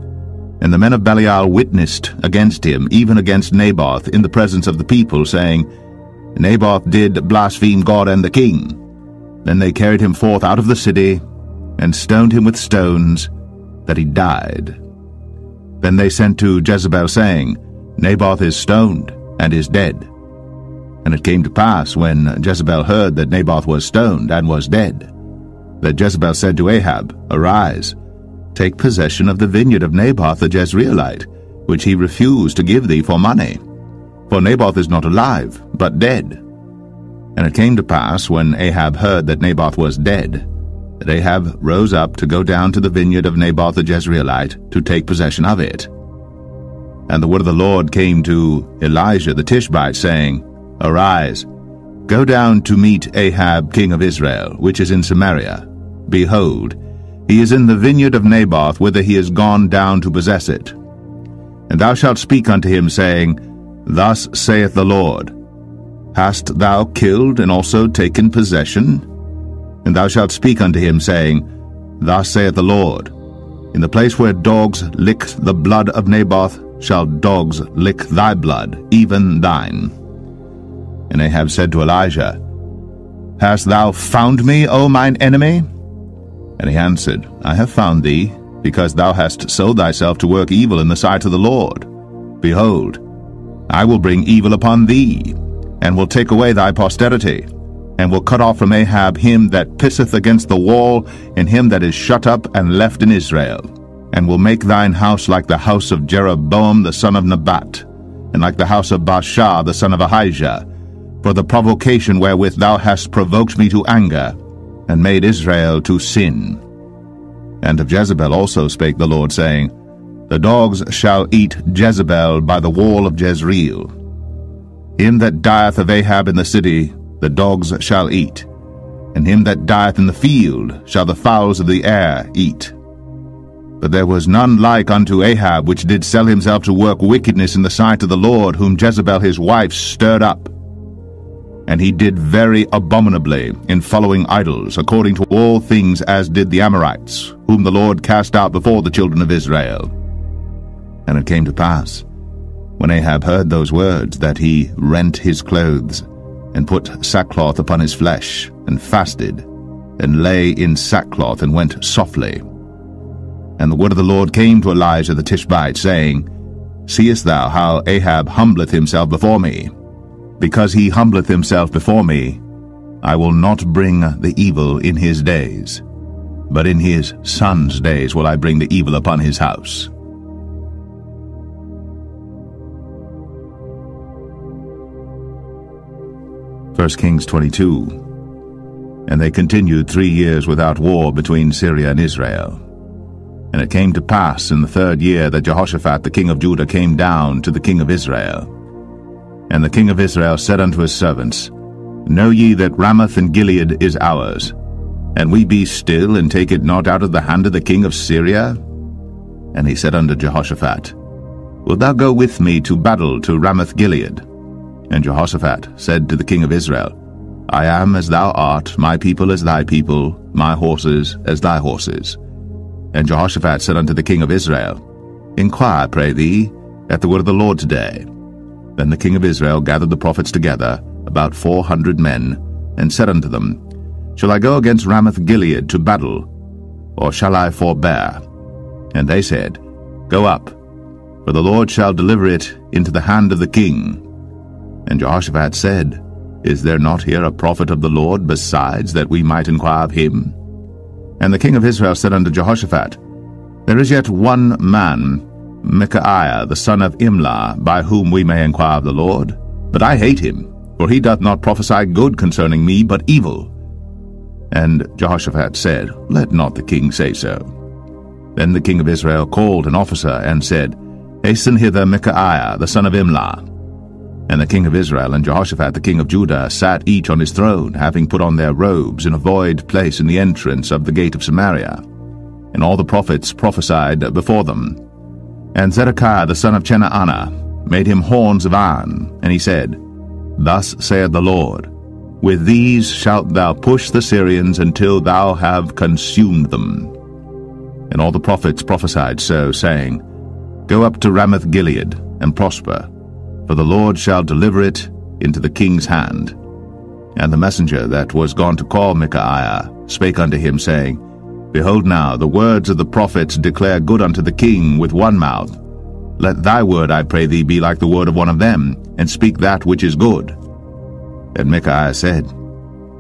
And the men of Belial witnessed against him, even against Naboth, in the presence of the people, saying, Naboth did blaspheme God and the king. Then they carried him forth out of the city, and stoned him with stones, that he died. Then they sent to Jezebel, saying, Naboth is stoned, and is dead. And it came to pass, when Jezebel heard that Naboth was stoned, and was dead, that Jezebel said to Ahab, Arise, take possession of the vineyard of Naboth the Jezreelite, which he refused to give thee for money. For Naboth is not alive, but dead. And it came to pass, when Ahab heard that Naboth was dead, that Ahab rose up to go down to the vineyard of Naboth the Jezreelite to take possession of it. And the word of the Lord came to Elijah the Tishbite, saying, Arise, go down to meet Ahab king of Israel, which is in Samaria. Behold, he is in the vineyard of Naboth, whither he is gone down to possess it. And thou shalt speak unto him, saying, Thus saith the Lord, Hast thou killed and also taken possession? And thou shalt speak unto him, saying, Thus saith the Lord, In the place where dogs licked the blood of Naboth shall dogs lick thy blood, even thine. And Ahab said to Elijah, Hast thou found me, O mine enemy? And he answered, I have found thee, because thou hast sold thyself to work evil in the sight of the Lord. Behold, I will bring evil upon thee, and will take away thy posterity, and will cut off from Ahab him that pisseth against the wall, and him that is shut up and left in Israel, and will make thine house like the house of Jeroboam the son of Nebat, and like the house of Baasha the son of Ahijah, for the provocation wherewith thou hast provoked me to anger, and made Israel to sin. And of Jezebel also spake the Lord, saying, The dogs shall eat Jezebel by the wall of Jezreel, him that dieth of Ahab in the city, the dogs shall eat, and him that dieth in the field shall the fowls of the air eat. But there was none like unto Ahab, which did sell himself to work wickedness in the sight of the Lord, whom Jezebel his wife stirred up. And he did very abominably in following idols, according to all things as did the Amorites, whom the Lord cast out before the children of Israel. And it came to pass, when Ahab heard those words, that he rent his clothes, and put sackcloth upon his flesh, and fasted, and lay in sackcloth, and went softly. And the word of the Lord came to Elijah the Tishbite, saying, Seest thou how Ahab humbleth himself before me? Because he humbleth himself before me, I will not bring the evil in his days, but in his son's days will I bring the evil upon his house. 1 Kings 22. And they continued three years without war between Syria and Israel. And it came to pass in the third year that Jehoshaphat the king of Judah came down to the king of Israel. And the king of Israel said unto his servants, Know ye that Ramoth and Gilead is ours, and we be still, and take it not out of the hand of the king of Syria? And he said unto Jehoshaphat, Wilt thou go with me to battle to Ramoth Gilead? And Jehoshaphat said to the king of Israel, I am as thou art, my people as thy people, my horses as thy horses. And Jehoshaphat said unto the king of Israel, Inquire, pray thee, at the word of the Lord today. Then the king of Israel gathered the prophets together, about four hundred men, and said unto them, Shall I go against Ramoth Gilead to battle, or shall I forbear? And they said, Go up, for the Lord shall deliver it into the hand of the king. And Jehoshaphat said, Is there not here a prophet of the Lord besides, that we might inquire of him? And the king of Israel said unto Jehoshaphat, There is yet one man, Micaiah the son of Imlah, by whom we may inquire of the Lord. But I hate him, for he doth not prophesy good concerning me, but evil. And Jehoshaphat said, Let not the king say so. Then the king of Israel called an officer, and said, Hasten hither Micaiah the son of Imlah. And the king of Israel and Jehoshaphat the king of Judah sat each on his throne, having put on their robes in a void place in the entrance of the gate of Samaria. And all the prophets prophesied before them. And Zedekiah the son of Chenaanah made him horns of iron, and he said, Thus saith the Lord, With these shalt thou push the Syrians until thou have consumed them. And all the prophets prophesied so, saying, Go up to Ramoth Gilead, and prosper, for the Lord shall deliver it into the king's hand. And the messenger that was gone to call Micaiah spake unto him, saying, Behold now, the words of the prophets declare good unto the king with one mouth. Let thy word, I pray thee, be like the word of one of them, and speak that which is good. And Micaiah said,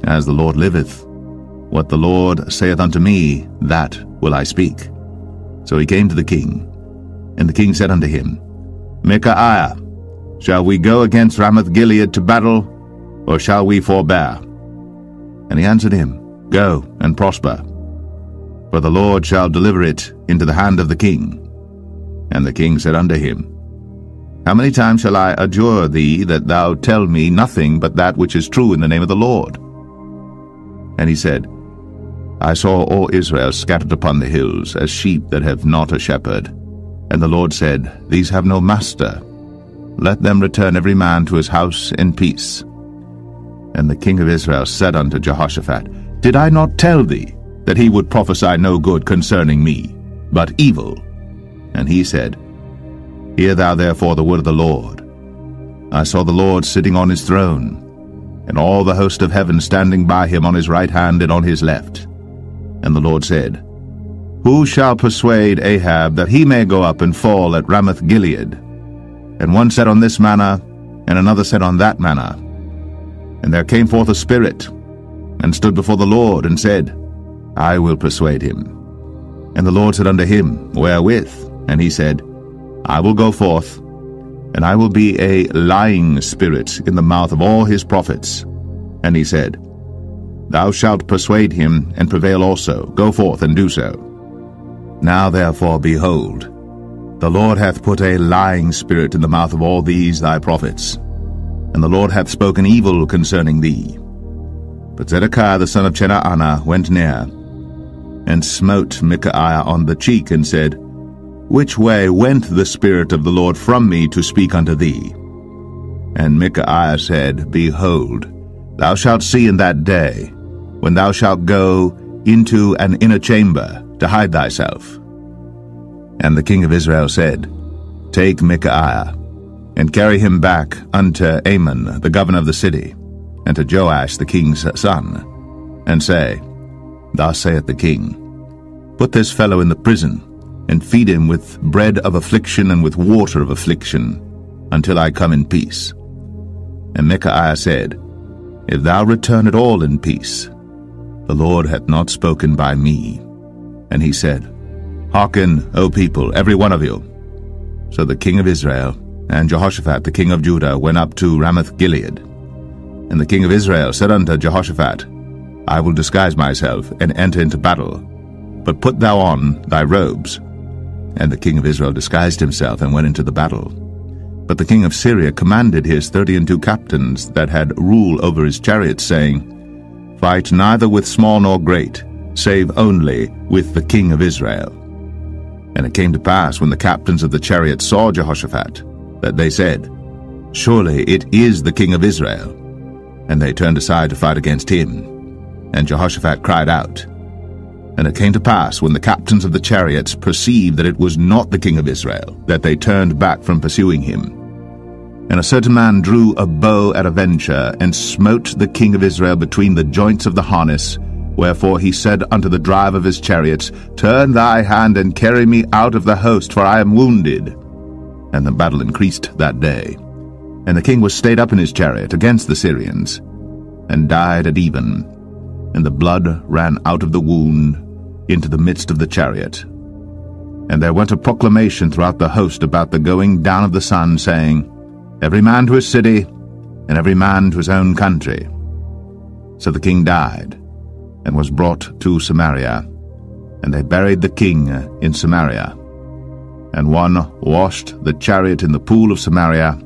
As the Lord liveth, what the Lord saith unto me, that will I speak. So he came to the king. And the king said unto him, Micaiah, shall we go against Ramoth Gilead to battle, or shall we forbear? And he answered him, Go and prosper, for the Lord shall deliver it into the hand of the king. And the king said unto him, How many times shall I adjure thee that thou tell me nothing but that which is true in the name of the Lord? And he said, I saw all Israel scattered upon the hills, as sheep that have not a shepherd. And the Lord said, These have no master. Let them return every man to his house in peace. And the king of Israel said unto Jehoshaphat, Did I not tell thee that he would prophesy no good concerning me, but evil? And he said, Hear thou therefore the word of the Lord. I saw the Lord sitting on his throne, and all the host of heaven standing by him on his right hand and on his left. And the Lord said, who shall persuade Ahab that he may go up and fall at Ramoth Gilead? And one said on this manner, and another said on that manner. And there came forth a spirit, and stood before the Lord, and said, I will persuade him. And the Lord said unto him, Wherewith? And he said, I will go forth, and I will be a lying spirit in the mouth of all his prophets. And he said, Thou shalt persuade him, and prevail also. Go forth and do so. Now therefore, behold, the Lord hath put a lying spirit in the mouth of all these thy prophets, and the Lord hath spoken evil concerning thee. But Zedekiah the son of Chenaanah went near, and smote Micaiah on the cheek, and said, Which way went the Spirit of the Lord from me to speak unto thee? And Micaiah said, Behold, thou shalt see in that day, when thou shalt go into an inner chamber, to hide thyself. And the king of Israel said, Take Micaiah, and carry him back unto Amon, the governor of the city, and to Joash the king's son, and say, Thus saith the king, Put this fellow in the prison, and feed him with bread of affliction and with water of affliction, until I come in peace. And Micaiah said, If thou return at all in peace, the Lord hath not spoken by me. And he said, Hearken, O people, every one of you. So the king of Israel and Jehoshaphat the king of Judah went up to Ramoth Gilead. And the king of Israel said unto Jehoshaphat, I will disguise myself and enter into battle, but put thou on thy robes. And the king of Israel disguised himself and went into the battle. But the king of Syria commanded his thirty and two captains that had rule over his chariots, saying, Fight neither with small nor great, save only with the king of Israel. And it came to pass, when the captains of the chariots saw Jehoshaphat, that they said, Surely it is the king of Israel. And they turned aside to fight against him. And Jehoshaphat cried out. And it came to pass, when the captains of the chariots perceived that it was not the king of Israel, that they turned back from pursuing him. And a certain man drew a bow at a venture, and smote the king of Israel between the joints of the harness, Wherefore he said unto the driver of his chariots, Turn thy hand and carry me out of the host, for I am wounded. And the battle increased that day. And the king was stayed up in his chariot against the Syrians, and died at even. And the blood ran out of the wound into the midst of the chariot. And there went a proclamation throughout the host about the going down of the sun, saying, Every man to his city, and every man to his own country. So the king died and was brought to Samaria. And they buried the king in Samaria. And one washed the chariot in the pool of Samaria,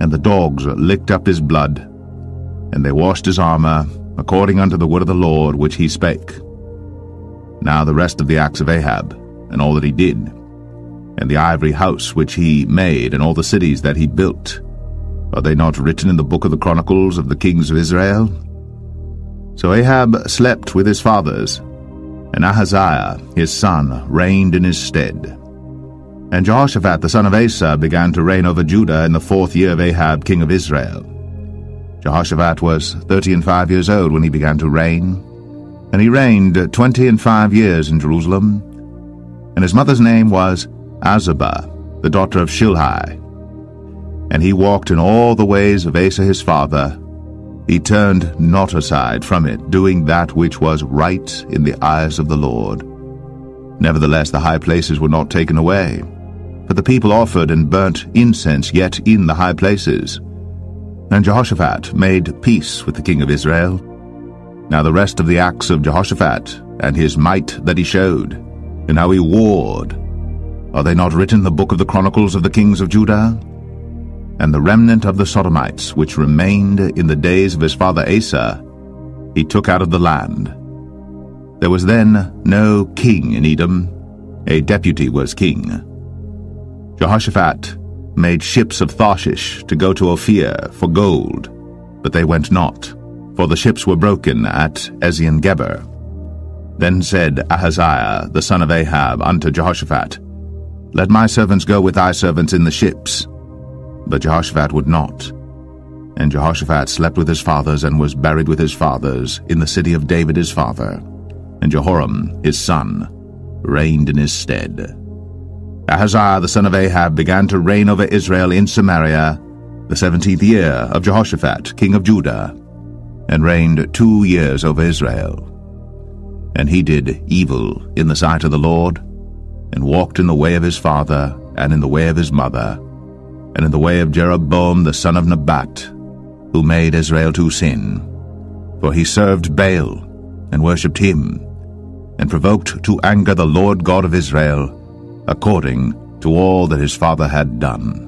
And the dogs licked up his blood, and they washed his armour, according unto the word of the Lord which he spake. Now the rest of the acts of Ahab, and all that he did, and the ivory house which he made, and all the cities that he built, are they not written in the book of the Chronicles of the kings of Israel? So Ahab slept with his fathers, and Ahaziah his son reigned in his stead. And Jehoshaphat the son of Asa began to reign over Judah in the fourth year of Ahab king of Israel. Jehoshaphat was thirty and five years old when he began to reign, and he reigned twenty and five years in Jerusalem. And his mother's name was Azubah, the daughter of Shilhi. And he walked in all the ways of Asa his father. He turned not aside from it, doing that which was right in the eyes of the Lord. Nevertheless, the high places were not taken away, for the people offered and burnt incense yet in the high places. And Jehoshaphat made peace with the king of Israel. Now the rest of the acts of Jehoshaphat, and his might that he showed, and how he warred, are they not written in the book of the Chronicles of the kings of Judah? And the remnant of the Sodomites, which remained in the days of his father Asa, he took out of the land. There was then no king in Edom, a deputy was king. Jehoshaphat made ships of Tharshish to go to Ophir for gold, but they went not, for the ships were broken at Ezion Geber. Then said Ahaziah the son of Ahab unto Jehoshaphat, Let my servants go with thy servants in the ships. But Jehoshaphat would not. And Jehoshaphat slept with his fathers and was buried with his fathers in the city of David his father. And Jehoram his son reigned in his stead. Ahaziah the son of Ahab began to reign over Israel in Samaria the seventeenth year of Jehoshaphat king of Judah, and reigned two years over Israel. And he did evil in the sight of the Lord, and walked in the way of his father, and in the way of his mother, and in the way of Jeroboam the son of Nebat, who made Israel to sin. For he served Baal, and worshipped him, and provoked to anger the Lord God of Israel, according to all that his father had done.